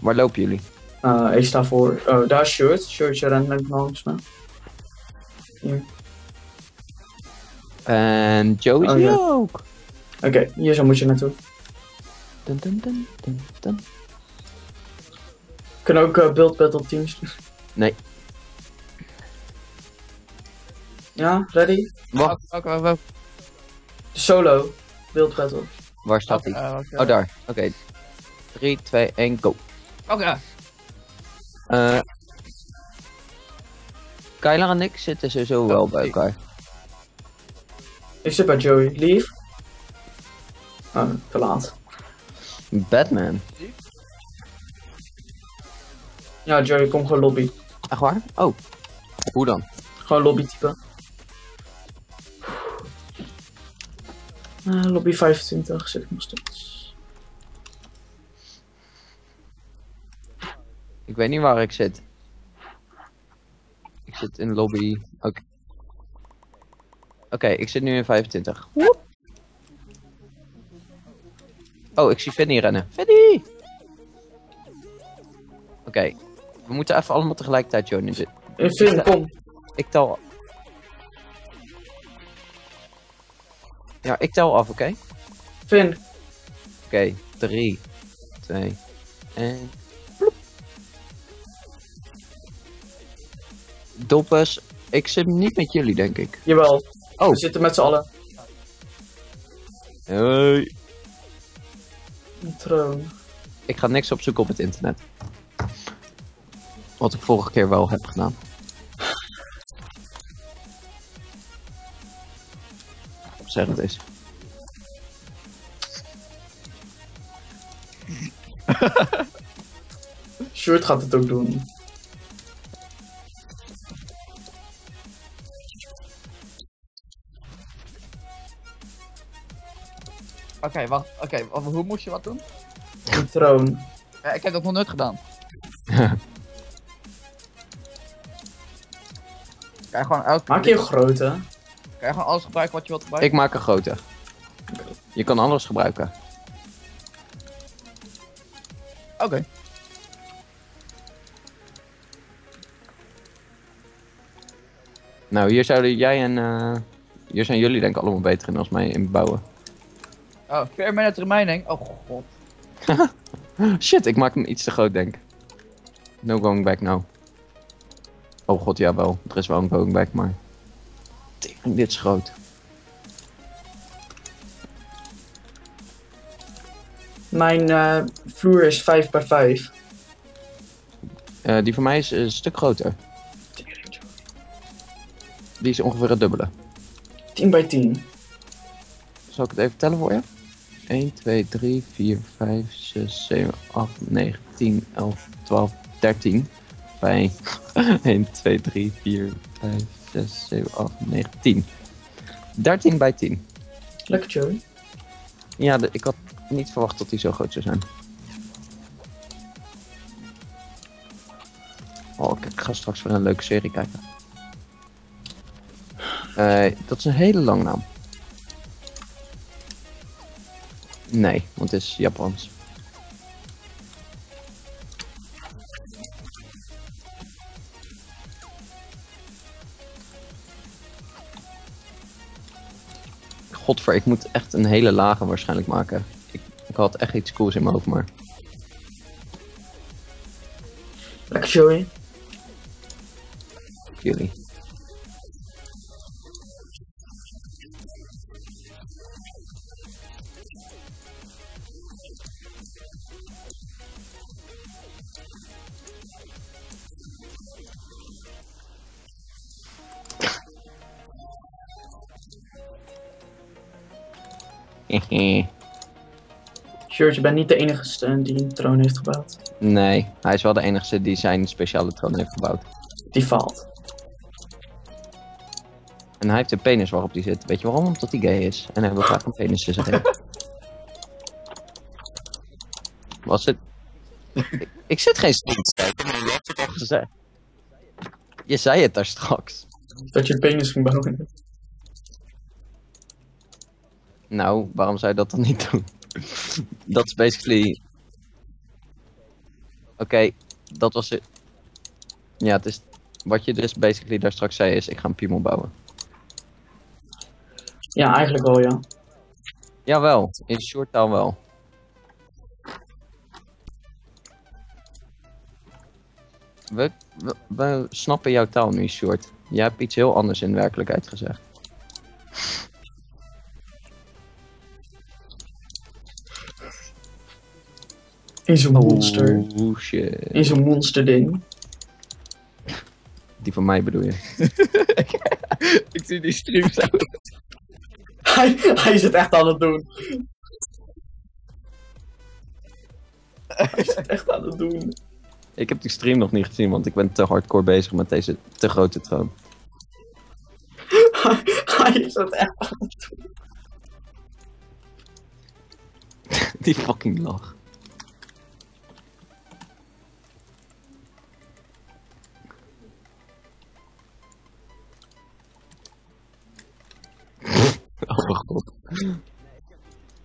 Waar lopen jullie? Uh, ik sta voor. Oh, daar is Sjoerd. Sjoerdje rent met langs me. Hier. En Joe is Oh, hier ja. ook. Oké, hier zo moet je naartoe. Dun, dun, dun, dun, dun. Kunnen ook eh, build battle teams doen. Nee. Ja, ready? Wacht, Welke, welke, welke? Solo. Build battle. waar staat hij? welke, welke- Oh, daar. Oké. 3, 2, 1, go. Welke? Eh Kyler en ik zitten sowieso wel bij elkaar. Ik zit bij Joey. Lief. Oh, te laat. Batman. Ja, Joey, kom gewoon lobby. Echt waar? Oh. Hoe dan? Gewoon lobby typen. Eh, lobby 25 zit ik nog steeds. Ik weet niet waar ik zit. Ik zit in lobby. Oké. Oké, ik zit nu in 25. Oh, ik zie Fanny rennen. Fanny! Oké. We moeten even allemaal tegelijkertijd joinen. Dit- Eh, kom. Ik tel. Ja, ik tel af, oké? Finn, Oké, 3, 2, 1. Doppes, ik zit niet met jullie, denk ik. jawel. Oh. We zitten met z'n allen. Hey. Een troon. Ik ga niks opzoeken op het internet. Wat ik vorige keer wel heb gedaan. Zeg het eens. Sjoerd gaat het ook doen. Oké, wacht. Oké, wa- hoe moest je wat doen? Een troon. Ja, ik heb dat nog nooit gedaan. Kan je gewoon elke Maak je een grote. Kan je gewoon alles gebruiken wat je wilt gebruiken? Ik maak een grote. Je kan alles gebruiken. Oké. Nou, hier zouden jij en... eh, hier zijn jullie denk ik allemaal beter in als mij in bouwen. Oh, minute remaining. Oh god. Shit, ik maak hem iets te groot denk ik. No going back now. Oh god, jawel. Er is wel een going back, maar... Tering, dit is groot. Mijn eh, vloer is 5 bij 5. Eh, die van mij is een stuk groter. Die is ongeveer het dubbele. 10 bij 10. Zal ik het even tellen voor je? 1, 2, 3, 4, 5, 6, 7, 8, 9, 10, 11, 12, 13. Bij 1, 2, 3, 4, 5, 6, 7, 8, 9, 10. 13 bij 10. Lekker Joey. Ja, de- ik had niet verwacht dat die zo groot zou zijn. Oh, ik, ik ga straks weer een leuke serie kijken. Eh, dat is een hele lange naam. Nee, want het is Japans. Godver, ik moet echt een hele lage waarschijnlijk maken. Ik, ik had echt iets cools in mijn hoofd, maar... Lekker Joey. jullie. Je bent niet de enige die een troon heeft gebouwd. nee, hij is wel de enige die zijn speciale troon heeft gebouwd. Die faalt. En hij heeft een penis waarop hij zit. Weet je waarom? Omdat hij gay is. En hij wil graag een penis zich hebben. Was het... ik, ik zit geen stream te kijken, maar je hebt het al gezegd. Je zei het daar straks. Dat je een penis ging bouwen. Nou, waarom zou je dat dan niet doen? Dat is basically... Oké, dat was het. Ja, het is... Wat je dus basically daar straks zei is, ik ga een piemel bouwen. Ja, eigenlijk wel ja. Jawel, in short taal wel. We, we, we snappen jouw taal nu, short. Jij hebt iets heel anders in werkelijkheid gezegd. In zo'n monster. Oh shit. In zo'n monster ding. Die van mij bedoel je? ik zie die stream zo. Hij, hij is het echt aan het doen. Hij is het echt aan het doen. Ik heb die stream nog niet gezien, want ik ben te hardcore bezig met deze te grote troon. Hij is dat echt aan het doen. Die fucking lach. Oh mijn god.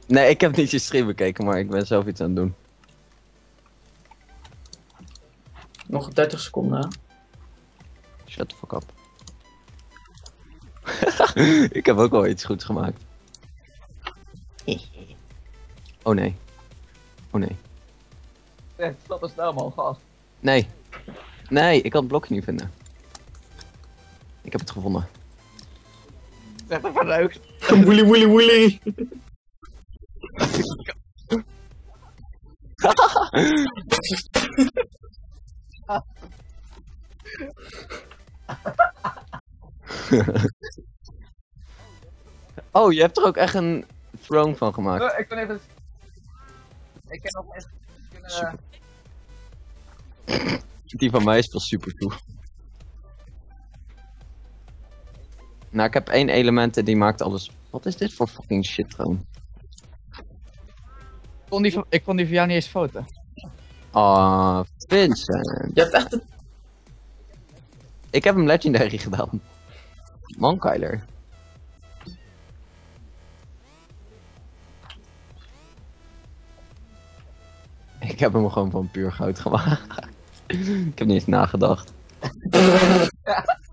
Nee, ik heb niet je stream bekeken, maar ik ben zelf iets aan het doen. Nog 30 seconden. hè? Shut the fuck up. ik heb ook wel iets goeds gemaakt. Oh nee. Oh nee. Het staat er snel man, gast. Nee. Nee, ik kan het blokje niet vinden. Ik heb het gevonden. Zeg dat verreukt. Woelie woelie woelie. Oh, je hebt er ook echt een throne van gemaakt. Eh, ik kan even... Ik ken nog echt... eh, Die van mij is wel super toe. Nou, ik heb één element en die maakt alles. Wat is dit voor fucking shit gewoon? ik, kon die van, ik kon die van jou niet eens foto. Ah, Vincent. Je hebt echt het... Ik heb hem legendary gedaan. Man, Kyler. Ik heb hem gewoon van puur goud gemaakt. ik heb niet eens nagedacht.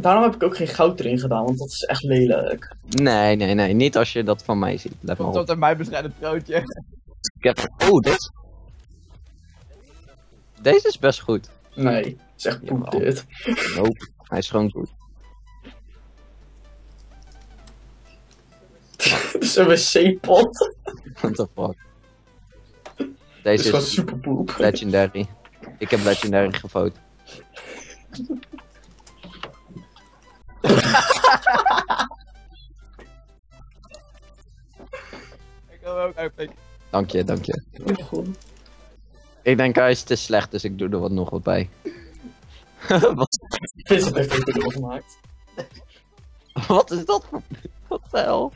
Daarom heb ik ook geen goud erin gedaan, want dat is echt lelijk. Nee, nee, nee. Niet als je dat van mij ziet. Let maar Komt op. een mij bescheiden. Ik heb... Oeh, dit... Deze is best goed. Nee, het is echt poep Jawel. dit. Nope. Hij is gewoon goed. Het is een wc-pot. What the fuck. Het Deze is gewoon legendary. Ik heb legendary gevoten. Ik wil ook uitpikken. Dank je, dank je. Ik denk hij is te slecht, dus ik doe er wat nog wat bij. wat, Vincent heeft ook video gemaakt. wat is dat voor... Wat de hel?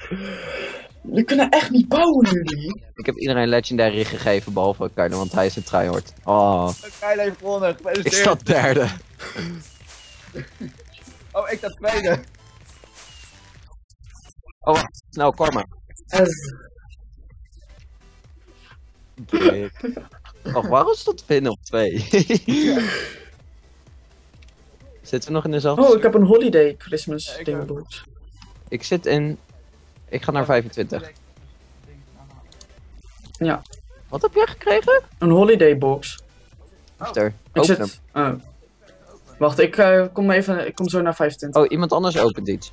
Jullie kunnen echt niet bouwen, jullie. Ik heb iedereen legendary gegeven, behalve Kaido, want hij is een tryhard. Oh, Kyle heeft gewonnen, ik sta derde. Oh, ik sta tweede. Oh, snel, karma. Brik. Oh, waarom stond Finn op 2? Zitten we nog in dezelfde? Oh, ik heb een holiday Christmas Ja, ik ding box. Ik zit in... Ik ga naar 25. Ja, Wat heb jij gekregen? een holiday box. After. Ik zit... Oh. Wacht, ik eh, kom even... Ik kom zo naar 25. Oh, iemand anders opent iets.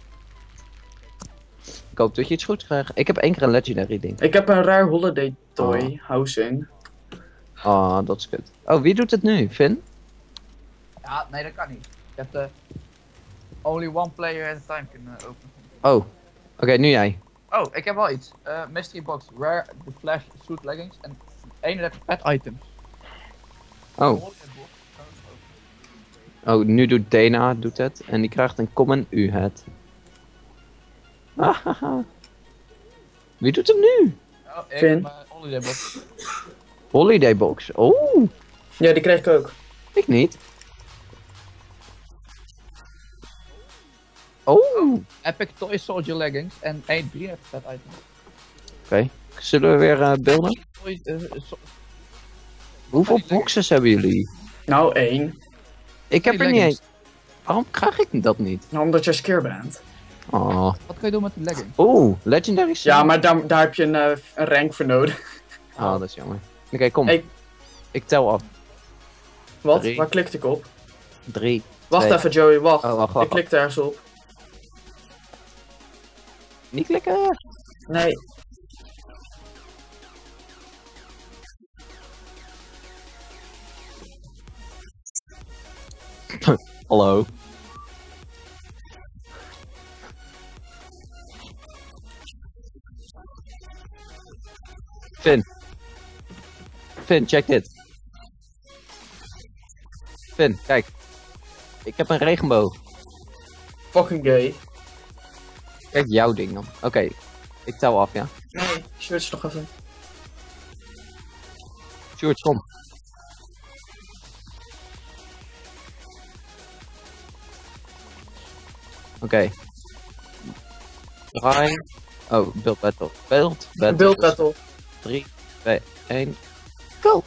Ik hoop dat je iets goed krijgt. Ik heb één keer een legendary ding. Ik heb een raar holiday toy housing. Ah, dat is kut. Oh, wie doet het nu? Finn? Ja, nee, dat kan niet. Je hebt de only one player at a time kunnen openen. Oh. Oké, nu jij. Oh, ik heb wel iets. Eh, mystery box, rare, the flash, suit leggings en 31 pet items. Oh. Oh, nu doet Dana doet het. En die krijgt een common U-head. Wie doet hem nu? Oh, ik Finn. heb box. Holiday box. Oh, Ja, die kreeg ik ook. ik niet. Oh, Epic Toy Soldier leggings en 1 33 pet items. oké. Zullen we weer eh, beelden? Toy, eh, so- Hoeveel boxes hebben jullie? Nou, één. Ik heb er niet één. Waarom krijg ik dat niet? Nou, omdat je skeer bent. Oh. Wat kun je doen met die leggings? Oeh, legendary. Ja, maar daar, daar heb je een, eh, een rank voor nodig. Ah, dat is jammer. Oké, kom. Ik- Ik tel af. Wat? Drie. Waar klikte ik op? Drie. Wacht Twee. even, Joey, wacht. Oh, wacht, wacht. Ik klikte ergens op. Niet klikken. Nee. Hallo. Finn. Finn, check dit. Finn, kijk. Ik heb een regenboog. Fucking gay. Kijk jouw ding dan. Oké, ik tel af, ja. Nee, shirts nog even. Sjoerd, kom. Oké. Draai. Oh, build battle. Build battle. Build battle. 3, 2, 1. Go!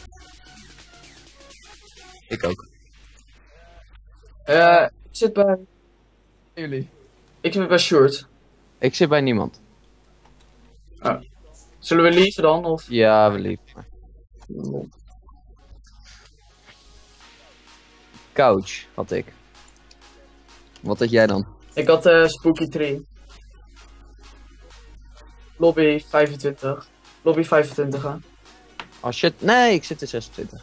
Ik ook. Eh, ik zit bij... Jullie. Ik zit bij Short. Ik zit bij niemand. Zullen we liever dan? Of... Ja, we lief. Couch had ik. Wat had jij dan? Ik had eh Spooky Tree. Lobby 25. Lobby 25, hè. Oh shit, nee, ik zit in 26.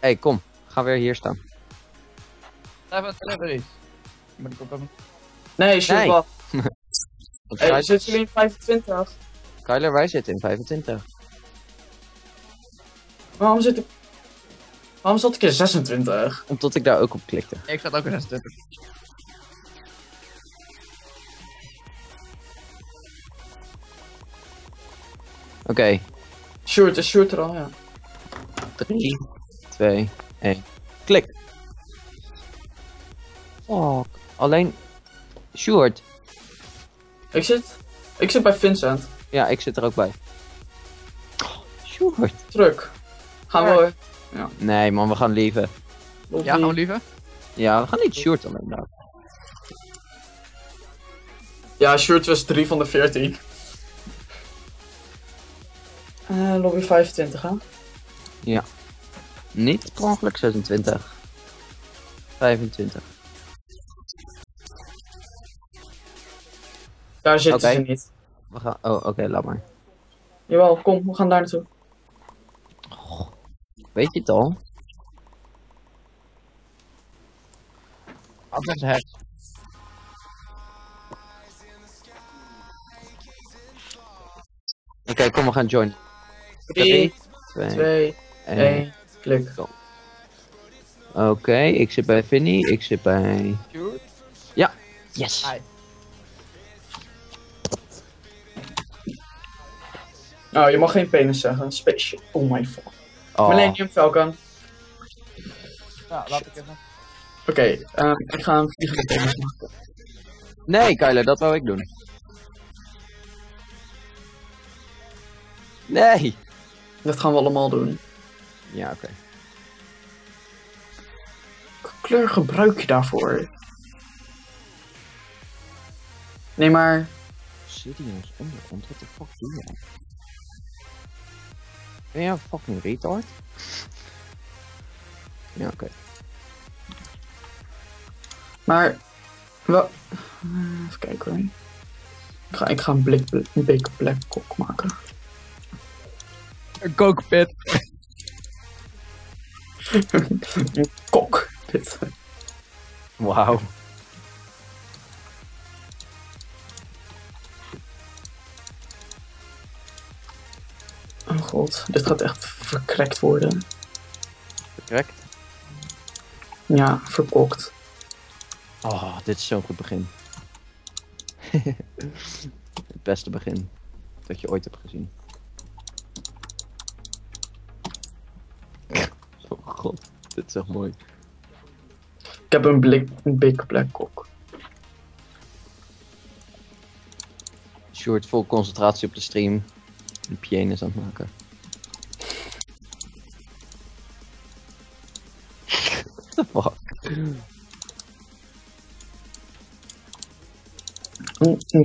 hey, kom. Ga weer hier staan. Even op hem. Nee, Short Nee. Want Hey, zitten jullie in 25? Kyler, wij zitten in 25. Waarom zit ik... Waarom zat ik in 26? Omdat ik daar ook op klikte. Ik zat ook in 26. Oké, Short, is Short er al, ja. 3, 2, 1. Klik. Fuck. Alleen. Sjoerd. Ik zit... Ik zit bij Vincent. Ja, ik zit er ook bij. Sjoerd. Druk. Gaan we... hoor. Nee man, we gaan lieven. Ja, gewoon liever. Ja, we gaan niet Sjoerd alleen nou. Ja, Short was 3 van de 14. Eh, lobby 25, hè? Niet per ongeluk 26. 25. Daar zitten Oké. ze niet. We gaan... Oh, oké, laat maar. Jawel, kom, we gaan daar naartoe. Weet je het al? Altijd het. Oké, kom, we gaan join. 3, 2, 2, 1. 1, klik. Oké, ik zit bij Vinny, ik zit bij... Sjoerd. Yes! Hi. Nou, je mag geen penis zeggen. Spaceship. Oh my fuck. Oh, Millennium Falcon. Ja, laat ik even. Oké, ehm, ik ga een vliegende penis maken. Nee, Kyler, dat wou ik doen. Nee! Dat gaan we allemaal doen. Ja, oké. Welke kleur gebruik je daarvoor? Nee, maar... Serieus, ondergrond, wat de fuck doe jij? Ben jij fucking retard? Ja, oké. Maar... Wel... eh, Even kijken hoor. Ik ga, ik ga een blik, een blik black kok maken. Een cockpit. een kok. Dit. Wauw. Oh god, dit gaat echt verkrekt worden. Correct. Ja, verkokt. Oh, dit is zo'n goed begin. Het beste begin dat je ooit hebt gezien. Oh god, dit is echt mooi. Ik heb een blik, een big black kok. Short vol concentratie op de stream. De piano is aan het maken. Fuck? Een, een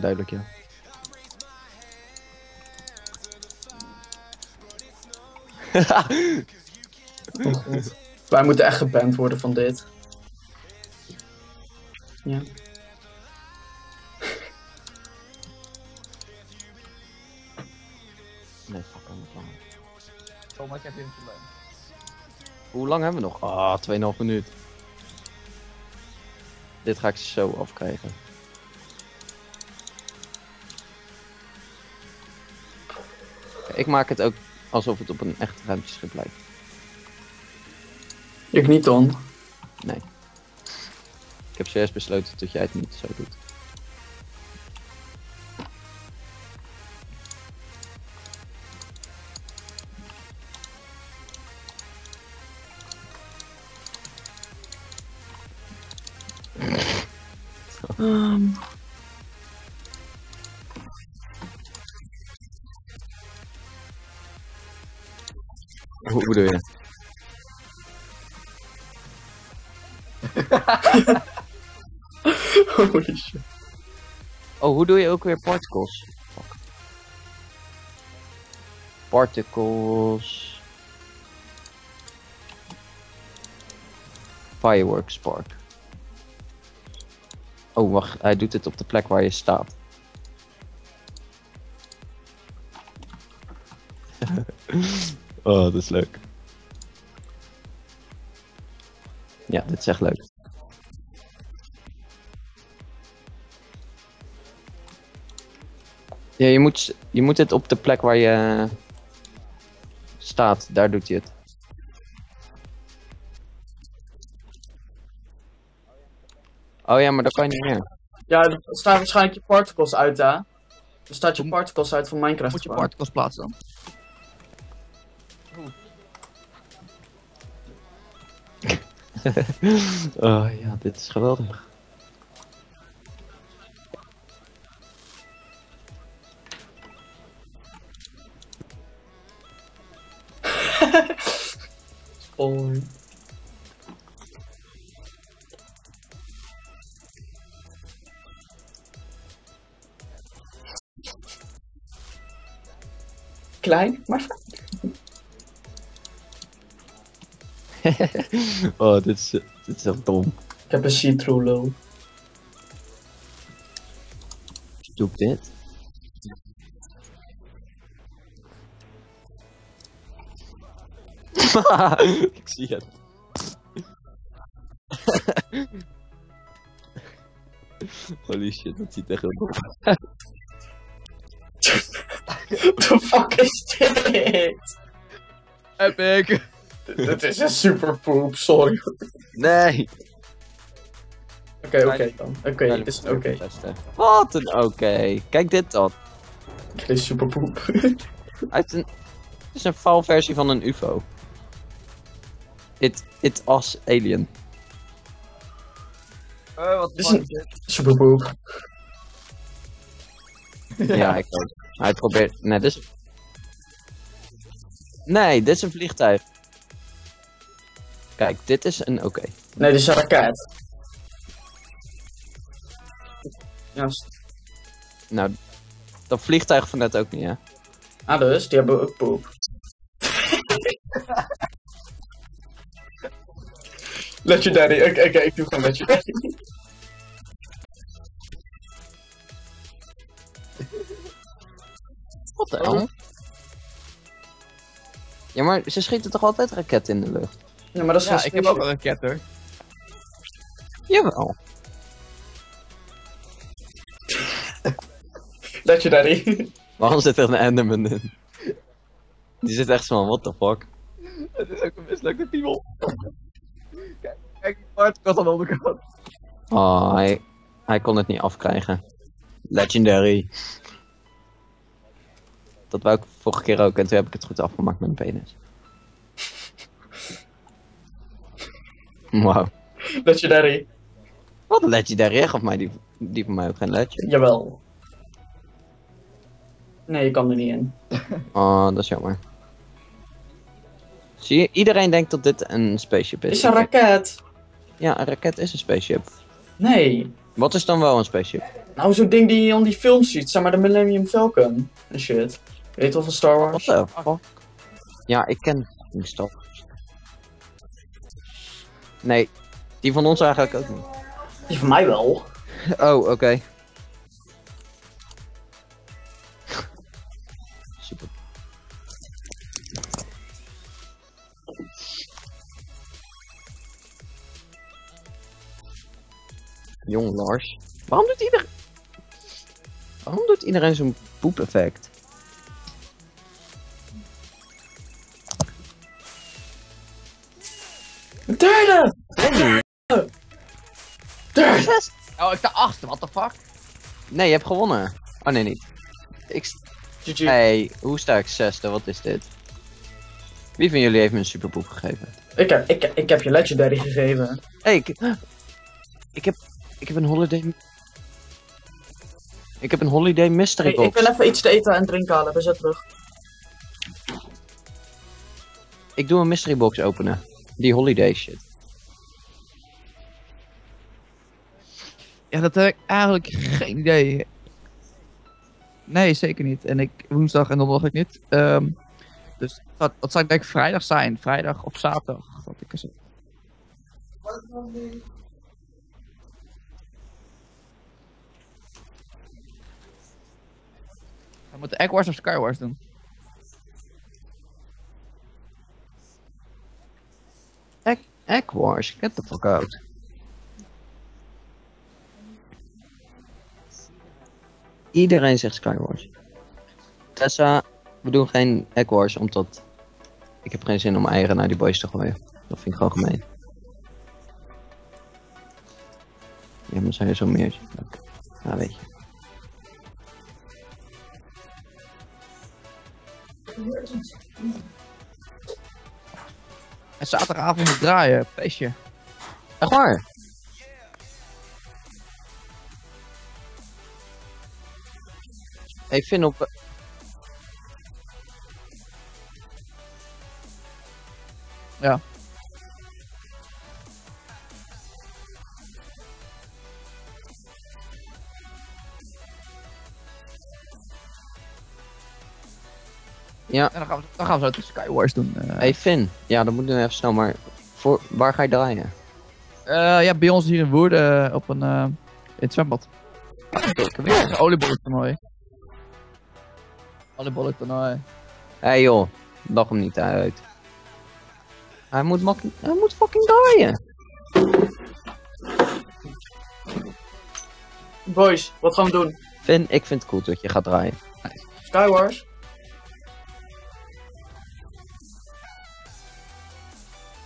duidelijk, ja. Oh. Wij moeten echt geband worden van dit. Ja. Nee, fuck plan. Oh, maar ik heb hier een probleem. Hoe lang hebben we nog? Ah, 2,5 minuut. Dit ga ik zo afkrijgen. Ik maak het ook alsof het op een echt ruimteschip lijkt. Ik niet, Don. Ik heb serieus besloten dat jij het niet zo doet. Hoe bedoel je? Holy shit. Oh, hoe doe je ook weer particles? Fuck. Particles. Firework spark. Oh, wacht. Hij doet het op de plek waar je staat. Oh, dat is leuk. Ja, dit is echt leuk. Ja, je moet, je moet het op de plek waar je staat. Daar doet hij het. Oh ja, maar dat kan je niet meer. Ja, er staan waarschijnlijk je particles uit, hè? Er staat je particles uit van Minecraft. Moet je particles plaatsen dan? oh ja, dit is geweldig. Oh. Klein, maar fijn. Oh, dit is, dit is echt dom. Ik heb een see-through low. Doe ik dit? ik zie het. Holy shit, dat ziet echt heel dom uit. The fuck is dit? Epic! Dit is een super poop, sorry. Nee! Oké, oké dan. Oké, dit is oké. Wat een oké. Kijk dit dan. Dit is super poep. Uit een, het is een foul versie van een UFO. It, it as alien. Eh, wat Dit is een super poep. Ja, ik ook. Hij probeert. Nee, dit is. Nee, dit is een vliegtuig. Kijk, dit is een oké. Nee, dit is een raket. Ja, Nou, dat vliegtuig van net ook niet, hè? ah dus, die hebben ook poep. Legendary, oké, oké, ik doe gewoon legendary. Wat de hel? Ja, maar ze schieten toch altijd raketten in de lucht? Ja, maar dat is Ja, ik heb ook spaceship. een raket hoor. Jawel. Legendary. Waarom zit er een Enderman in? Die zit echt zo van, what the fuck? Het is ook een mislukte piemel. kijk, kijk, die particles aan de onderkant. Oh, hij, hij kon het niet afkrijgen. Legendary. Dat wou ik vorige keer ook en toen heb ik het goed afgemaakt met een penis. Wauw. Legendary. Wat legendary, echt of mij die, die van mij ook geen legend. Jawel. Nee, je kan er niet in. Oh, dat is jammer. Zie je, iedereen denkt dat dit een spaceship is. is een raket. Ja, een raket is een spaceship. Nee. Wat is dan wel een spaceship? Nou, zo'n ding die je in die film ziet, zeg maar de Millennium Falcon. En shit. Weet je wel van Star What Wars? the fuck? Ja, ik ken die stad. Nee, die van ons eigenlijk ook niet. Die van mij wel. Oh, oké. Super. Jong Lars. Waarom doet iedereen... Waarom doet iedereen zo'n poep-effect? Een derde! Derde! Oh, ik sta achter, what the fuck? Nee, je hebt gewonnen. Oh nee, niet. Ik... GG. Hey, hoe sta ik zesde? Wat is dit? Wie van jullie heeft me een superpoep gegeven? Ik, heb, ik, ik heb je legendary gegeven. Hey, ik, ik heb, ik heb een holiday. Ik heb een holiday mystery Hey, box. ik wil even iets te eten en drinken halen. We zijn terug. Ik doe een mystery box openen. Die holiday shit. Ja, dat heb ik eigenlijk geen idee. Nee, zeker niet. En ik woensdag en donderdag ook niet. Ehm, dus dat, dat zou denk ik vrijdag zijn. Vrijdag of zaterdag. Dat ik er zit. We moeten Egg Wars of Sky Wars doen. Egg, get the fuck out. Iedereen zegt Skywars. Tessa, we doen geen egg wars omdat ik heb geen zin om eieren naar die boys te gooien. Dat vind ik gewoon gemeen. Ja, maar zijn er zo meer? Nou, weet je. En zaterdagavond moet draaien. Feestje. Echt waar? Hey Finn, op... Ja. Ja. En dan gaan we, dan gaan we zo de Sky Wars doen. eh. Hey Finn, ja, dan moeten we even snel, maar voor, waar ga je draaien? Eh, ja, bij ons hier in Woerden eh, op een, eh, in het zwembad. Een oliebollentoernooi. Oliebollentoernooi. Hé hey joh, lach hem niet uit. Hij moet, mak- hij moet fucking draaien. Boys, wat gaan we doen? Finn, ik vind het cool dat je gaat draaien. Skywars?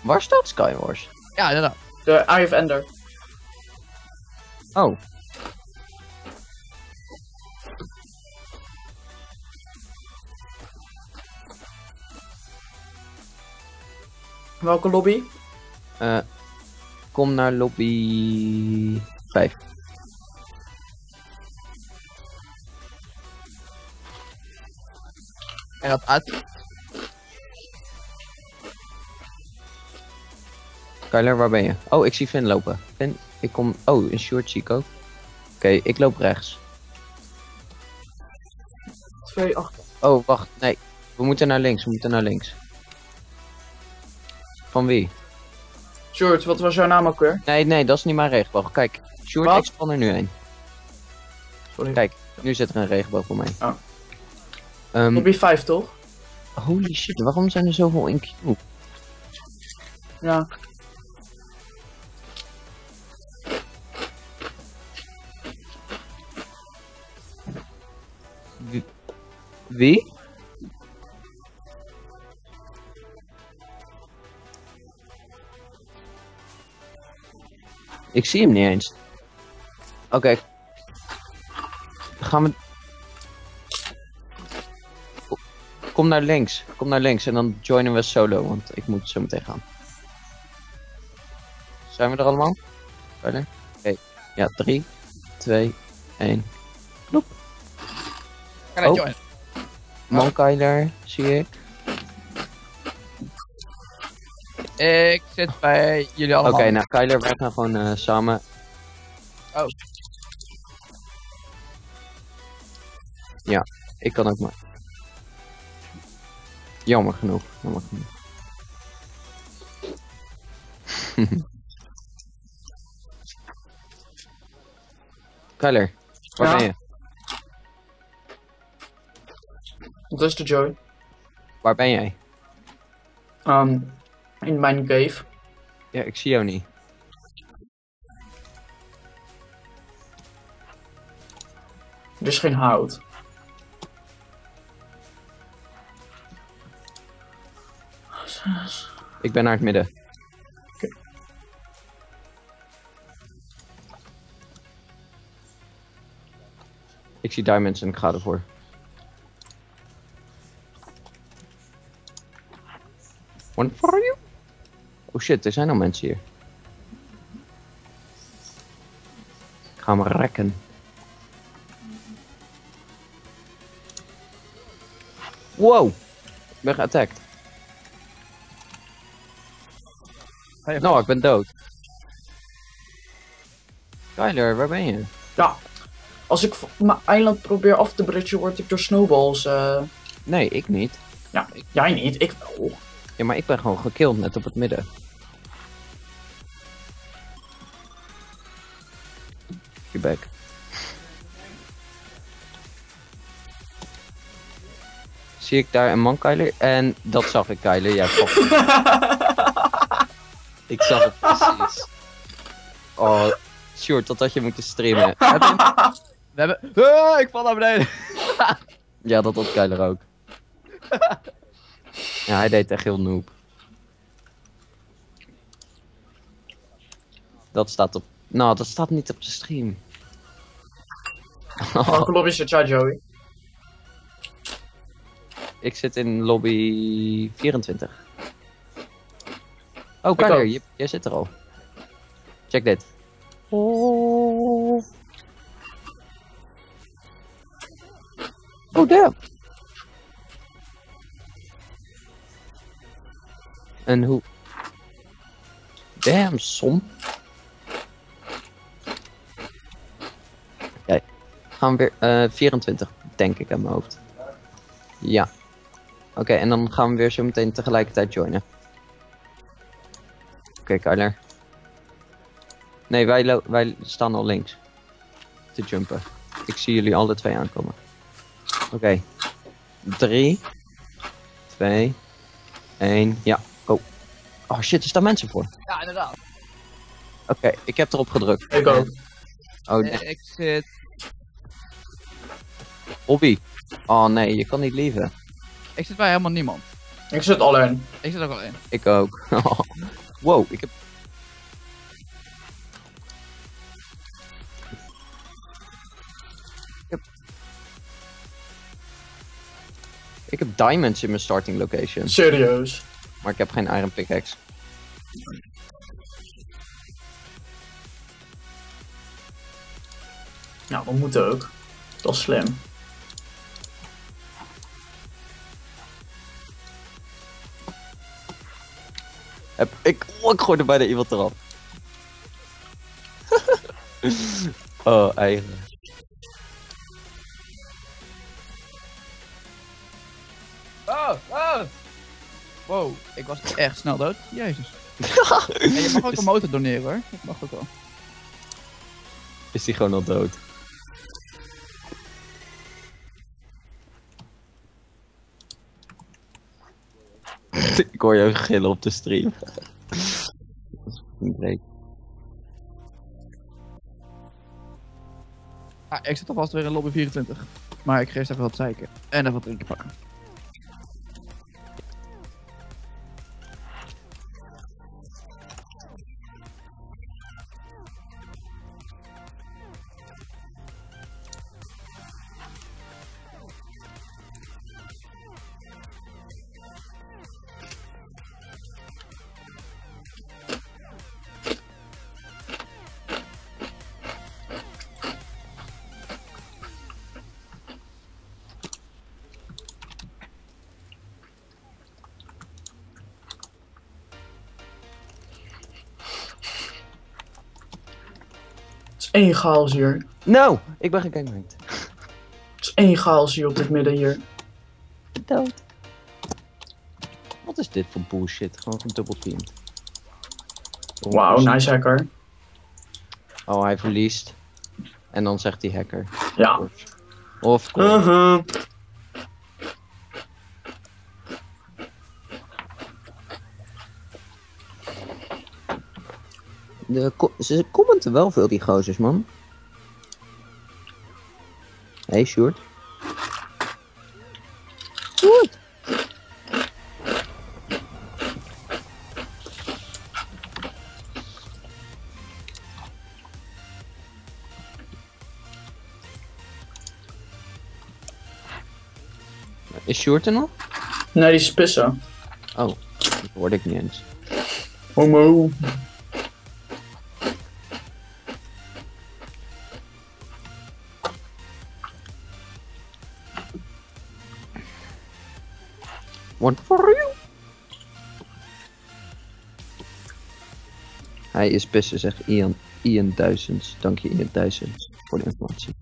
Waar staat Skywars? Ja, inderdaad. De Eye of Ender. Oh, Welke lobby? eh, kom naar lobby 5. En dat uit. Kyler, waar ben je? Oh, ik zie Finn lopen. Finn, ik kom... Oh, een short Chico. Oké, ik loop rechts. 2, 8. Oh, wacht, nee. We moeten naar links, we moeten naar links. Van wie? Short, wat was jouw naam ook weer? Nee, nee, dat is niet mijn regenboog. Kijk, Short, Wat? ik span er nu een. Sorry. Kijk, nu zit er een regenboog voor mij. Oh. Ehm, Lobby 5 toch? holy shit, waarom zijn er zoveel in queue? Ja. Wie? Ik zie hem niet eens. Oké. Gaan we... Kom naar links. Kom naar links en dan joinen we solo, want ik moet zo meteen gaan. Zijn we er allemaal? Oké. Ja, 3, 2, 1. Ga naar Oh. Mankai Kyler, zie ik. Ik zit bij jullie allemaal. Oké, nou Kyler, wij gaan gewoon eh, samen. Oh. Ja, ik kan ook maar. Jammer genoeg, jammer genoeg. Kyler, waar ben je? De Joey? Waar ben jij? Ehm, in mijn cave. Ja, ik zie jou niet. Er is geen hout. Ik ben naar het midden. Ik zie diamonds en ik ga ervoor. One for you? Oh shit, er zijn al mensen hier. Ik ga hem rekken. Wow! Ik ben geattacked. Hey, Nou, ik ben dood. Tyler, waar ben je? Ja. Als ik mijn eiland probeer af te bridgen, word ik door snowballs. eh Nee, ik niet. Ja, jij niet, ik wel. Ja, maar ik ben gewoon gekilld net op het midden. Je back. Zie ik daar een man, Kyler? En dat zag ik, Kyler. Ja, fuck. ik zag het precies. Oh, Sjoerd, dat had je moeten streamen. We hebben... Ah, ik val naar beneden. Ja, dat had Kyler ook. ja, hij deed echt heel noob. Dat staat op... Nou, dat staat niet op de stream. Welke lobby zit jij, Joey? Ik zit in lobby 24. Oh, ook. je, jij zit er al. Check dit. Oh, oh damn. En hoe... Damn, som. Kijk, gaan we weer... eh 24, denk ik, aan mijn hoofd. Ja. Oké, en dan gaan we weer zo meteen tegelijkertijd joinen. Oké, Kyler. Nee, wij, wij staan al links. Te jumpen. Ik zie jullie alle twee aankomen. Oké. 3, 2, 1, ja. Oh shit, er staan mensen voor. Ja, inderdaad. Oké, ik heb erop gedrukt. Ik ook. Oh, nee. Eh, Ik zit... Hobby. Oh nee, je kan niet lieven. Ik zit bij helemaal niemand. Ik zit alleen. Ik zit ook alleen. Ik ook. wow, ik heb... Ik heb... Ik heb diamonds in mijn starting location, Serieus. Maar ik heb geen iron pickaxe. Nou, dat moet ook. Dat is slim. Heb ik... Oh, ik gooi er bijna iemand eraf. oh, eigen. Oh, oh! Wow, ik was echt snel dood. Jezus. En je mag ook een motor doneren hoor. Dat mag ook wel. Is die gewoon al dood? ik hoor je gillen op de stream. Ah, ik zit alvast weer in lobby 24. Maar ik ga eerst even wat zeiken. En even wat drinken pakken. Één chaos hier. No! Ik ben gegamehacked. Het is één chaos hier op dit midden hier. Dood. Wat is dit voor bullshit? Gewoon gedubbel teamed. Wauw, nice hacker. Oh, hij verliest. En dan zegt die hacker. Ja. Of course. Uh-huh. De ze commenten wel veel, die gozers, man. Hey, Sjoerd. Sjoerd! Is Sjoerd er nog? Nee, die is pissen. Oh, dat hoorde ik niet eens. Homo. One for you. Hij is pissen, zegt Ian, Ian Duizends. Dank je Ian Duizends voor de informatie.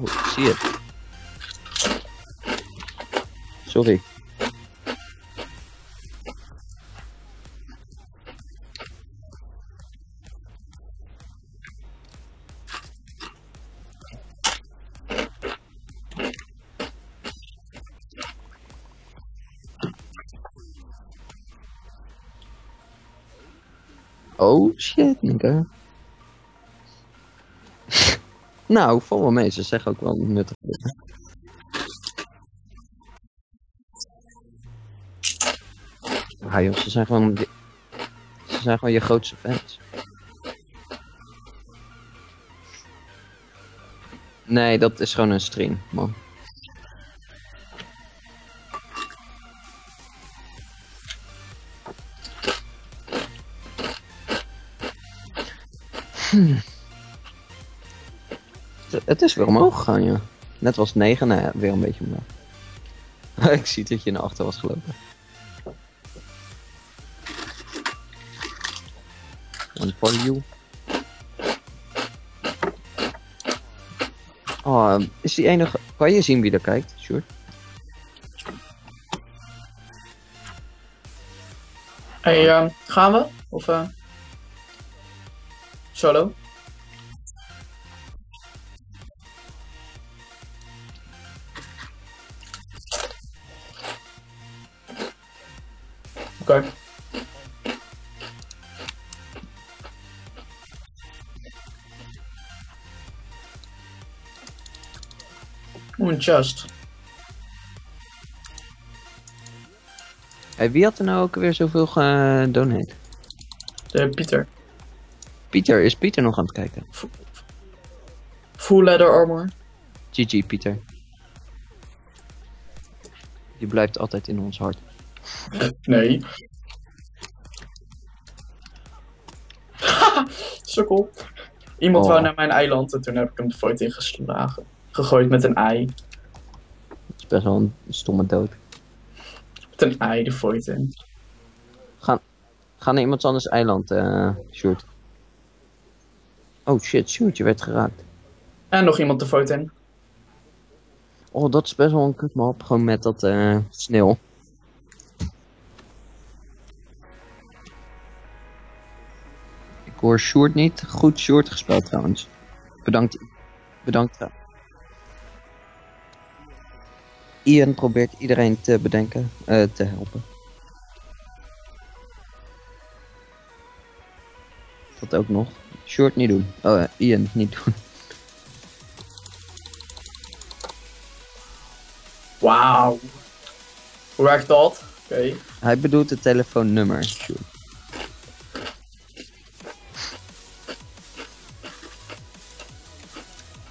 Oh, zie het. Sorry. nou, val wel mee. Ze zeggen ook wel nuttig. Ah joh, ze zijn gewoon... Ze zijn gewoon je grootste fans. Nee, dat is gewoon een stream, man. Het- is weer omhoog gegaan, ja. Net was 9, nou ja, weer een beetje omhoog. Ik zie dat je naar achter was gelopen. One for you. Oh, is die enige... Kan je zien wie er kijkt, Sjoerd? Hey, ehm, gaan we? Of eh Solo? Hey, wie had er nou ook weer zoveel gedonate? De Pieter. Pieter, is Pieter nog aan het kijken? Full leather armor. GG, Pieter. Die blijft altijd in ons hart. Nee. Sukkel. Iemand Oh. wou naar mijn eiland en toen heb ik hem de foto ingeslagen. Gegooid met een ei. Best wel een stomme dood. Met een ei de foto in. Ga naar iemands anders eiland, Sjoerd. Oh shit, Sjoerd, je werd geraakt. En nog iemand de foto in. Oh, dat is best wel een kutmap. Gewoon met dat eh sneeuw. Ik hoor Sjoerd niet. Goed Sjoerd gespeeld trouwens. Bedankt. Bedankt. trouw- Ian probeert iedereen te bedenken, eh, te helpen. Dat ook nog. Short niet doen. Oh, eh, Ian niet doen. Wauw. Hoe werkt dat? Oké. Hij bedoelt het telefoonnummer. Sjoerd.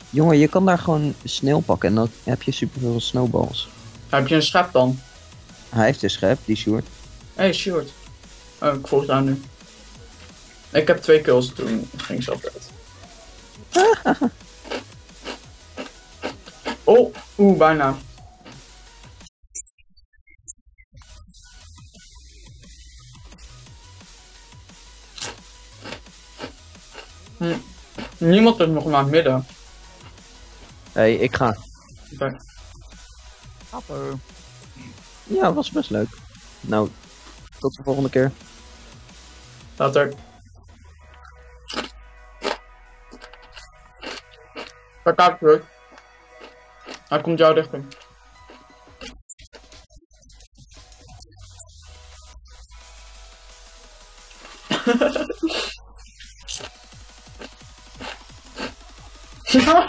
Jongen, je kan daar gewoon sneeuw pakken en dan heb je superveel snowballs. Heb je een schep dan? Hij heeft een schep, die Sjoerd. Hé, hey, short. Oh, ik volg jou nu. Ik heb twee kills toen ging zelf uit. oh, oeh, bijna. Hm. Niemand is nog naar midden. Hé, hey, ik ga. Oké. Apper. Ja, was best leuk. Nou, tot de volgende keer. Later. Kijk uit. Hij komt jou richting. ik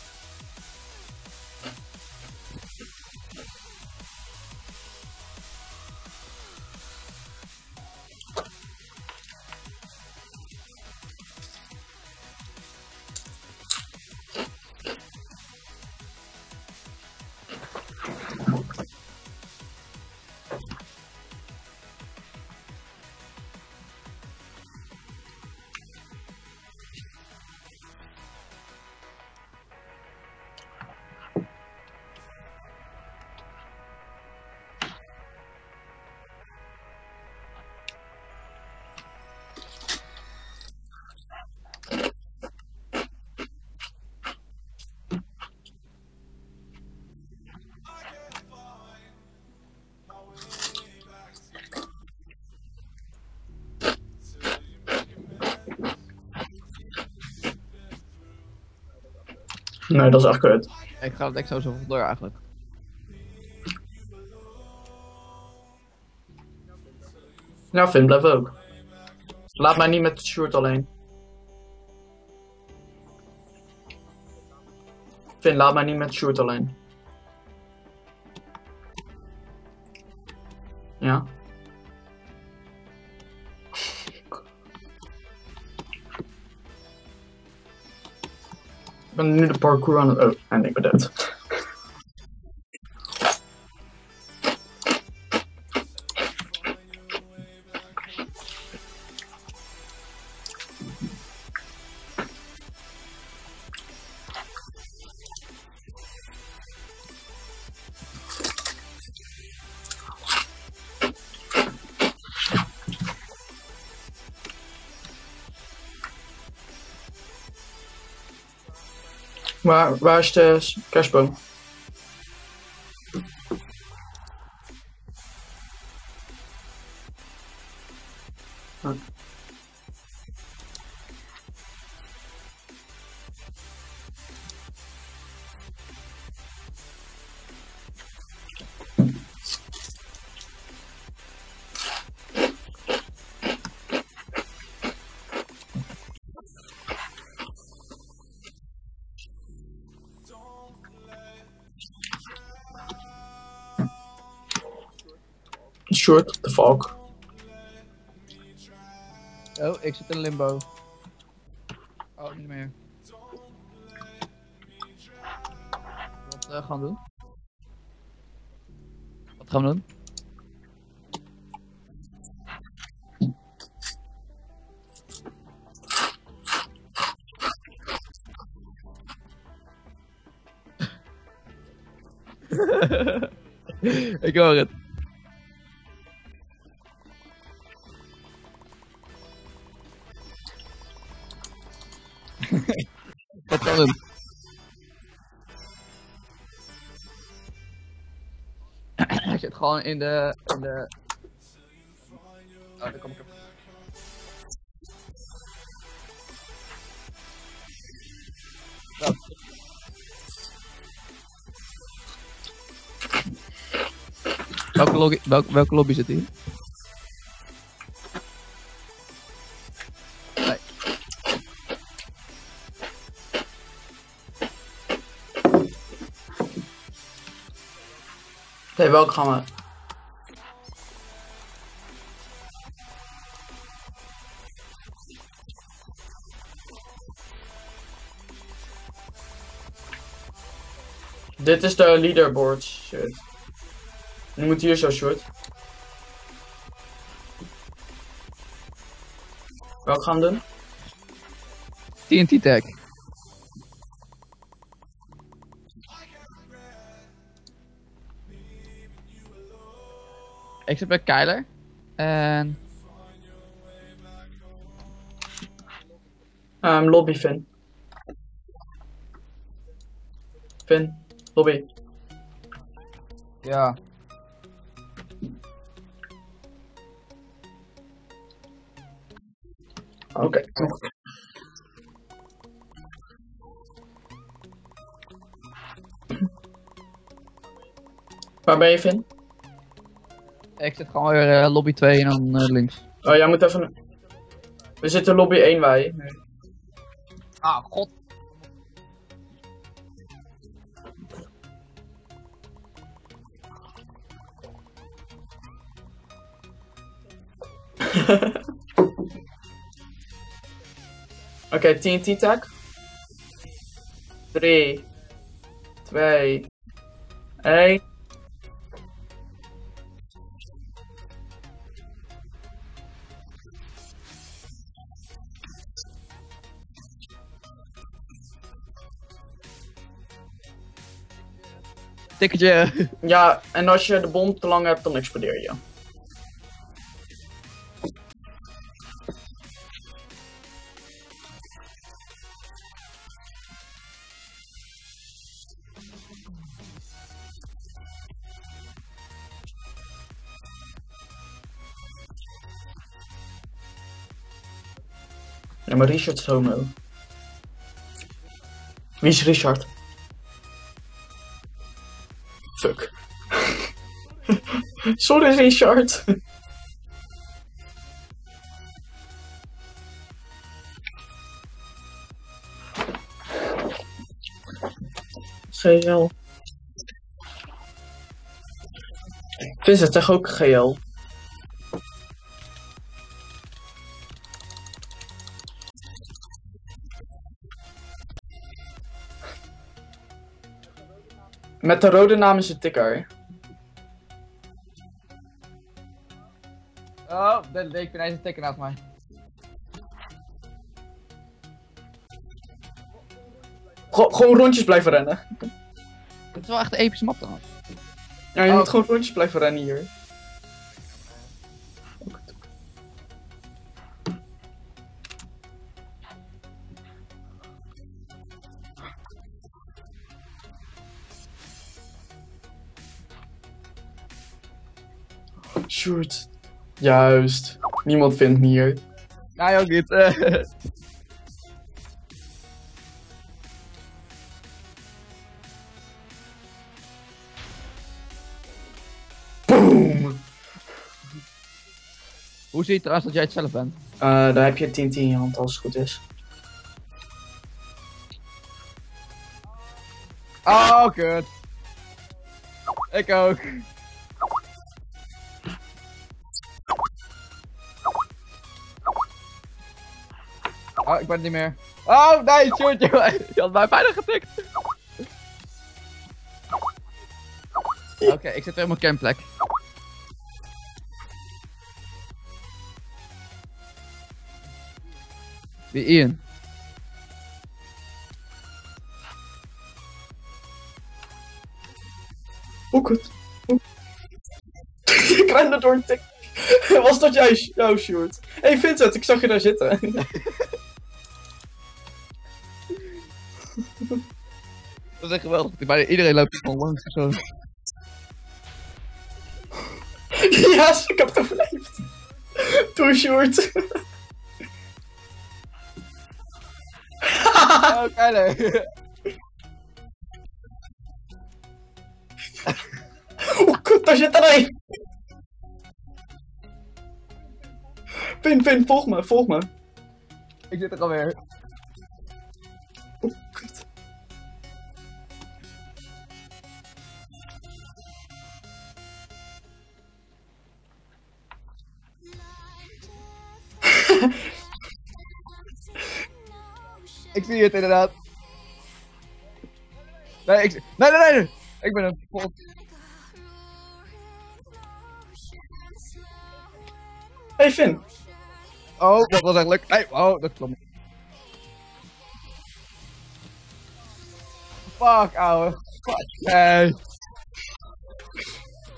Nee, dat is echt kut. Ik ga het echt zo zo door eigenlijk. Ja, Finn, blijf ook. Laat mij niet met shirt alleen. Finn, laat mij niet met shirt alleen. Parkour aan het... Oh, en ik ben. Waar, waar is de kerstboom? Short, the fog. Oh, ik zit in limbo. Oh, niet meer. Wat eh, gaan we doen? Wat gaan we doen? ik hoor het. Gewoon in de... In de... Oh, daar kom ik op. Zo. Welke, welke, welke lobby zit hier? 对，不要看了。Dit is de leaderboard shit. Nu moet hier zo short. Welk gaan doen? TNT tag. Ik zit bij Kyler. En Ehm, lobby Finn. Finn, lobby. ja. Oké. Waar ben je, Finn? Ik zit gewoon weer eh, lobby 2 en dan eh, links. Oh, jij moet even... We zitten lobby 1 wij. Ah, god. Oké, TNT tag. 3, 2, 1. Ja, en als je de bom te lang hebt, dan explodeer je. Ja, maar Richard is homo. Wie is Richard? Sorry, Richard. GL. Vincent, zeg ook GL. Met de rode naam is het tikker. Leek ineens een tikken naast mij. Go- gewoon rondjes blijven rennen. Het is wel echt een epische map dan. Ja, je Oh. moet gewoon rondjes blijven rennen hier. Shoot. Juist. Niemand vindt me hier. Nee, ook niet. eh. Boom! Hoe zie je trouwens dat jij het zelf bent? Eh, daar heb je 10 in je hand als het goed is. Oh, kut. Ik ook. Oh, ik ben het niet meer. Oh, nee, shoot, je, had mij bijna getikt. Oké, ik zit weer op mijn campplek. Wie Ian? Hoe kut. Hoe- ik door een tik. Was dat jij, jouw Sjoerd? Hé hey Vincent, ik zag je daar zitten. Dat is echt geweldig. Bijna iedereen loopt gewoon langs zo. ja, ik heb het overleefd. Doe Sjoerd. Oh, Kyler. Hoe kut, daar zit er een. Pin, Pin, volg me, volg me. Ik zit er alweer. Zie het inderdaad. Nee, ik... Nee, nee, nee, nee. Ik ben een pot. Hey Finn. Oh, dat was leuk. Nee, oh, dat klopt. Fuck, ouwe. Fuck. Nee.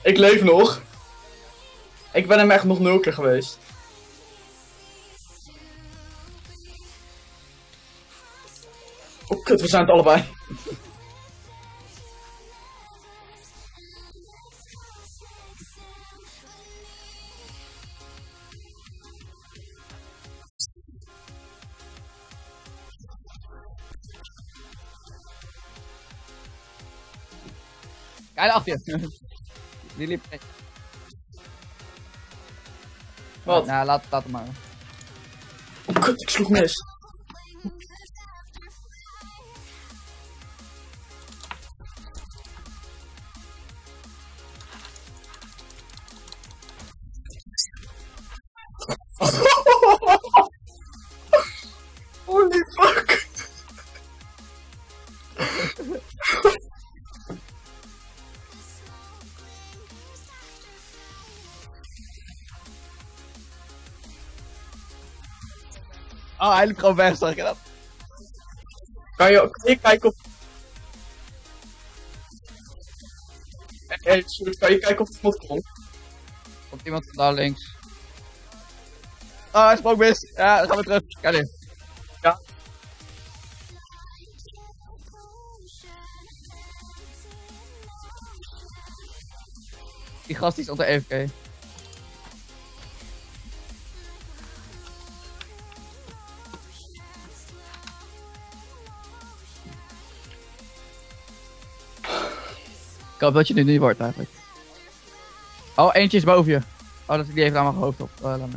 Ik leef nog. Ik ben hem echt nog nul keer geweest. Oh kut, we zijn het allebei. Kijk achter je. Die liep. Wat? Nou, laat, laat hem maar. Oh kut, ik sloeg mis. Liep gewoon weg, zag je dat? Kan je, kan je kijken op... Hey, sorry, kan je kijken of het iemand komt? Komt iemand van daar links. Oh, hij sprong mis. Ja, dan gaan we terug. Kijk nu. Ja. Die gast die is onder EFK. Hoop dat je nu niet wordt eigenlijk. Oh, eentje is boven je. Oh, dat die heeft aan mijn hoofd op. Oh, laat.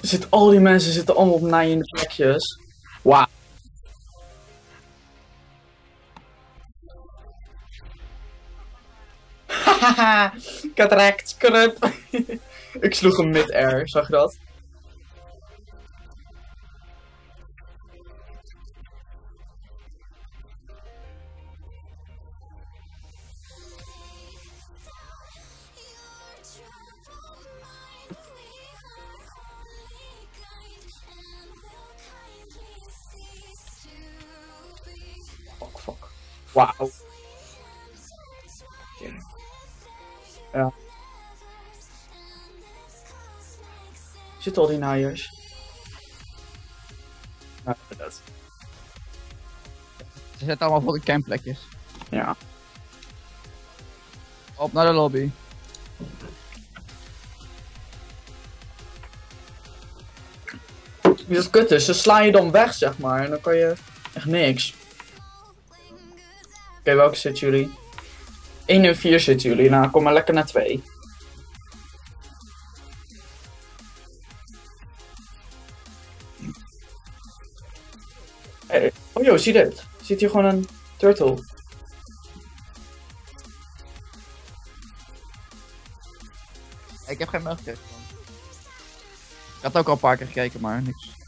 Er zitten, al die mensen zitten allemaal op naaiende plekjes. Cataract, corrupt. ik sloeg hem mid-air, zag je dat? Zitten naaiers? Ja. Ze zetten allemaal voor de campplekjes. Ja. Op naar de lobby. Dat kut ze slaan je dan weg, zeg maar. En dan kan je echt niks. Oké, welke zitten jullie? 1 en 4 zitten jullie. Nou, kom maar lekker naar 2. Joh, zie dit. Zit hier gewoon een turtle. Ik heb geen gekeken. man. Ik had ook al een paar keer gekeken, maar niks.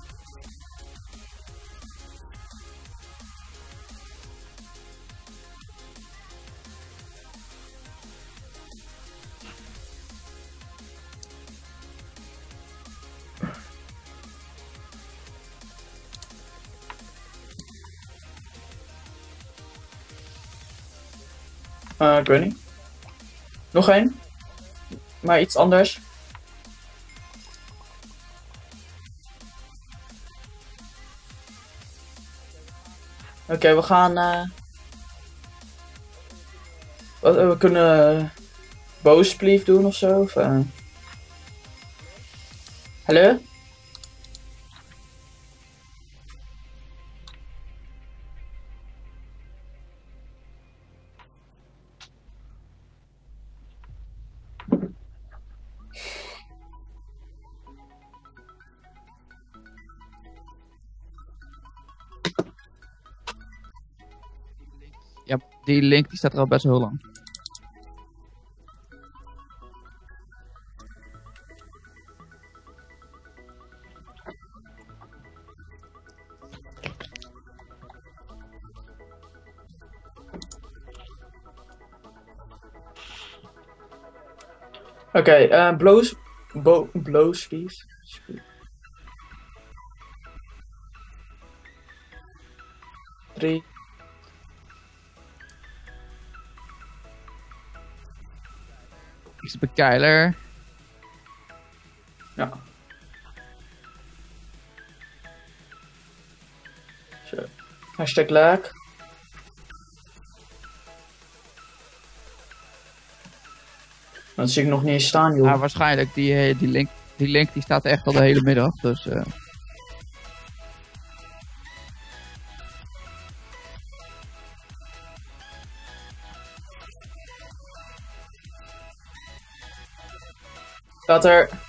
Eh, weet niet. Nog één? Maar iets anders. Oké, we gaan. eh, wat, we kunnen. Boosplief doen of zo? Of, eh? Hallo? Ja, die link die staat er al best wel lang. Oké, okay, uh, blows, bo, blows, please. Three. Ik zit bij Keiler. Ja. Zo. Hashtag lag. Dat zie ik nog niet eens staan, joh. Ja, waarschijnlijk. Die, eh, die, link, die link die staat echt al de hele middag. Dus eh, Staat er.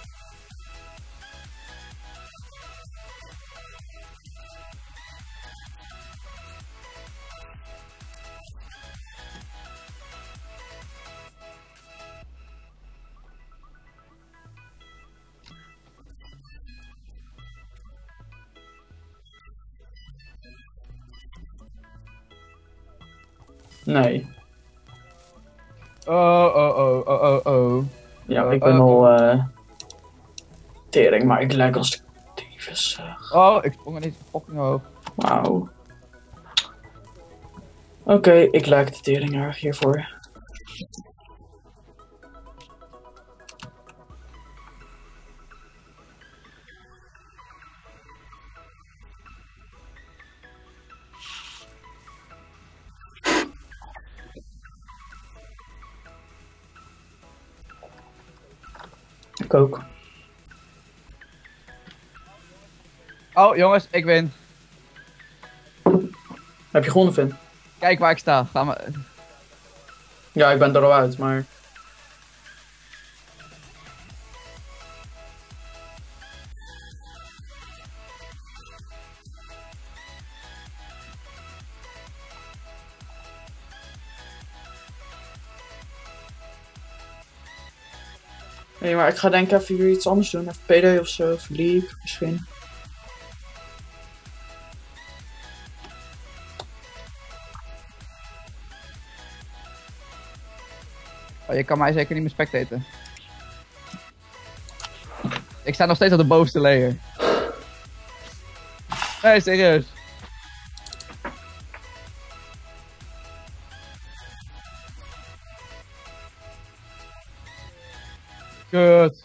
Ik lijk als de tyfus. Oh, ik sprong er niet fucking hoog. Wauw. Oké, ik lijk de tering erg hiervoor. Oh, jongens, ik win. Heb je gewonnen, Vin? Kijk waar ik sta. Ga maar. Ja, ik ben er al uit, maar... Nee, maar ik ga denk ik even hier iets anders doen. Even PD of zo, of League misschien. Je kan mij zeker niet meer spectaten. Ik sta nog steeds op de bovenste layer. Nee, serieus. Kut.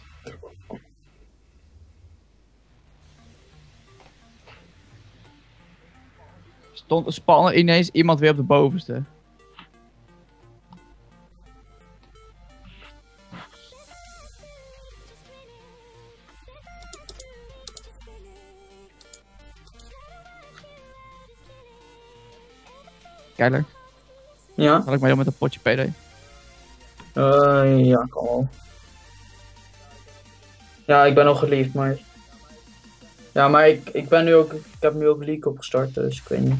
Stond spannen ineens iemand weer op de bovenste. Keiler, Ja? zal ik mij doen met een potje PD? Eh, ja, kan wel. Ja, ik ben al geliefd, maar... Ja, maar ik, ik ben nu ook... Ik heb nu ook League opgestart, dus ik weet niet.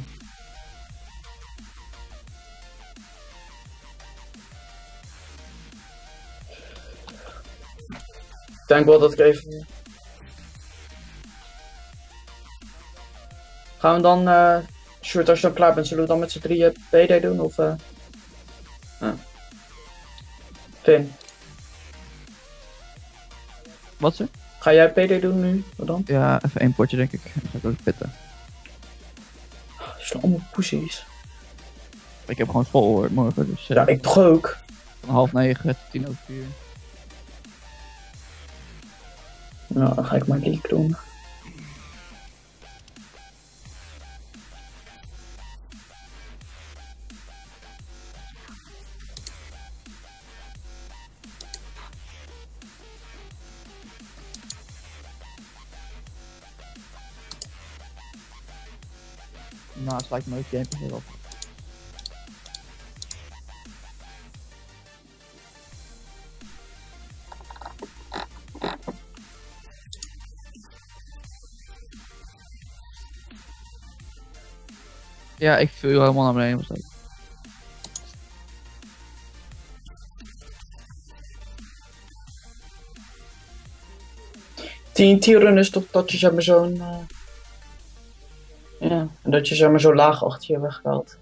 Ik denk wel dat ik even... Gaan we dan... eh Sjoerd, als je dan klaar bent, zullen we dan met z'n drieën PD doen, of... eh ja. Finn. Wat ze? Ga jij PD doen nu? Wat dan? Ja, even één potje denk ik. Dan ga ik ook pitten. Het zijn allemaal poesies. Ik heb gewoon school hoor, morgen, dus eh, Ja, ik toch ook. van half negen tot tien over vier. Nou, dan ga ik maar leak doen. Nou, het lijkt me ook game heel op. Ja, ik viel helemaal naar beneden. Tien is toch dat je zo'n... eh, dat je zeg maar zo laag achter je.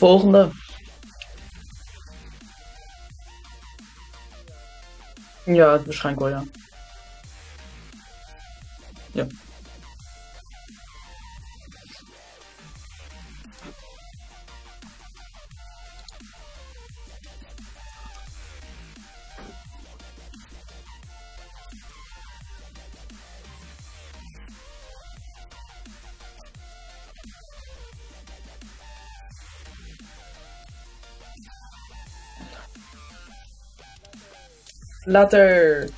Tot de volgende. Ja, waarschijnlijk wel, ja. Ja. Later.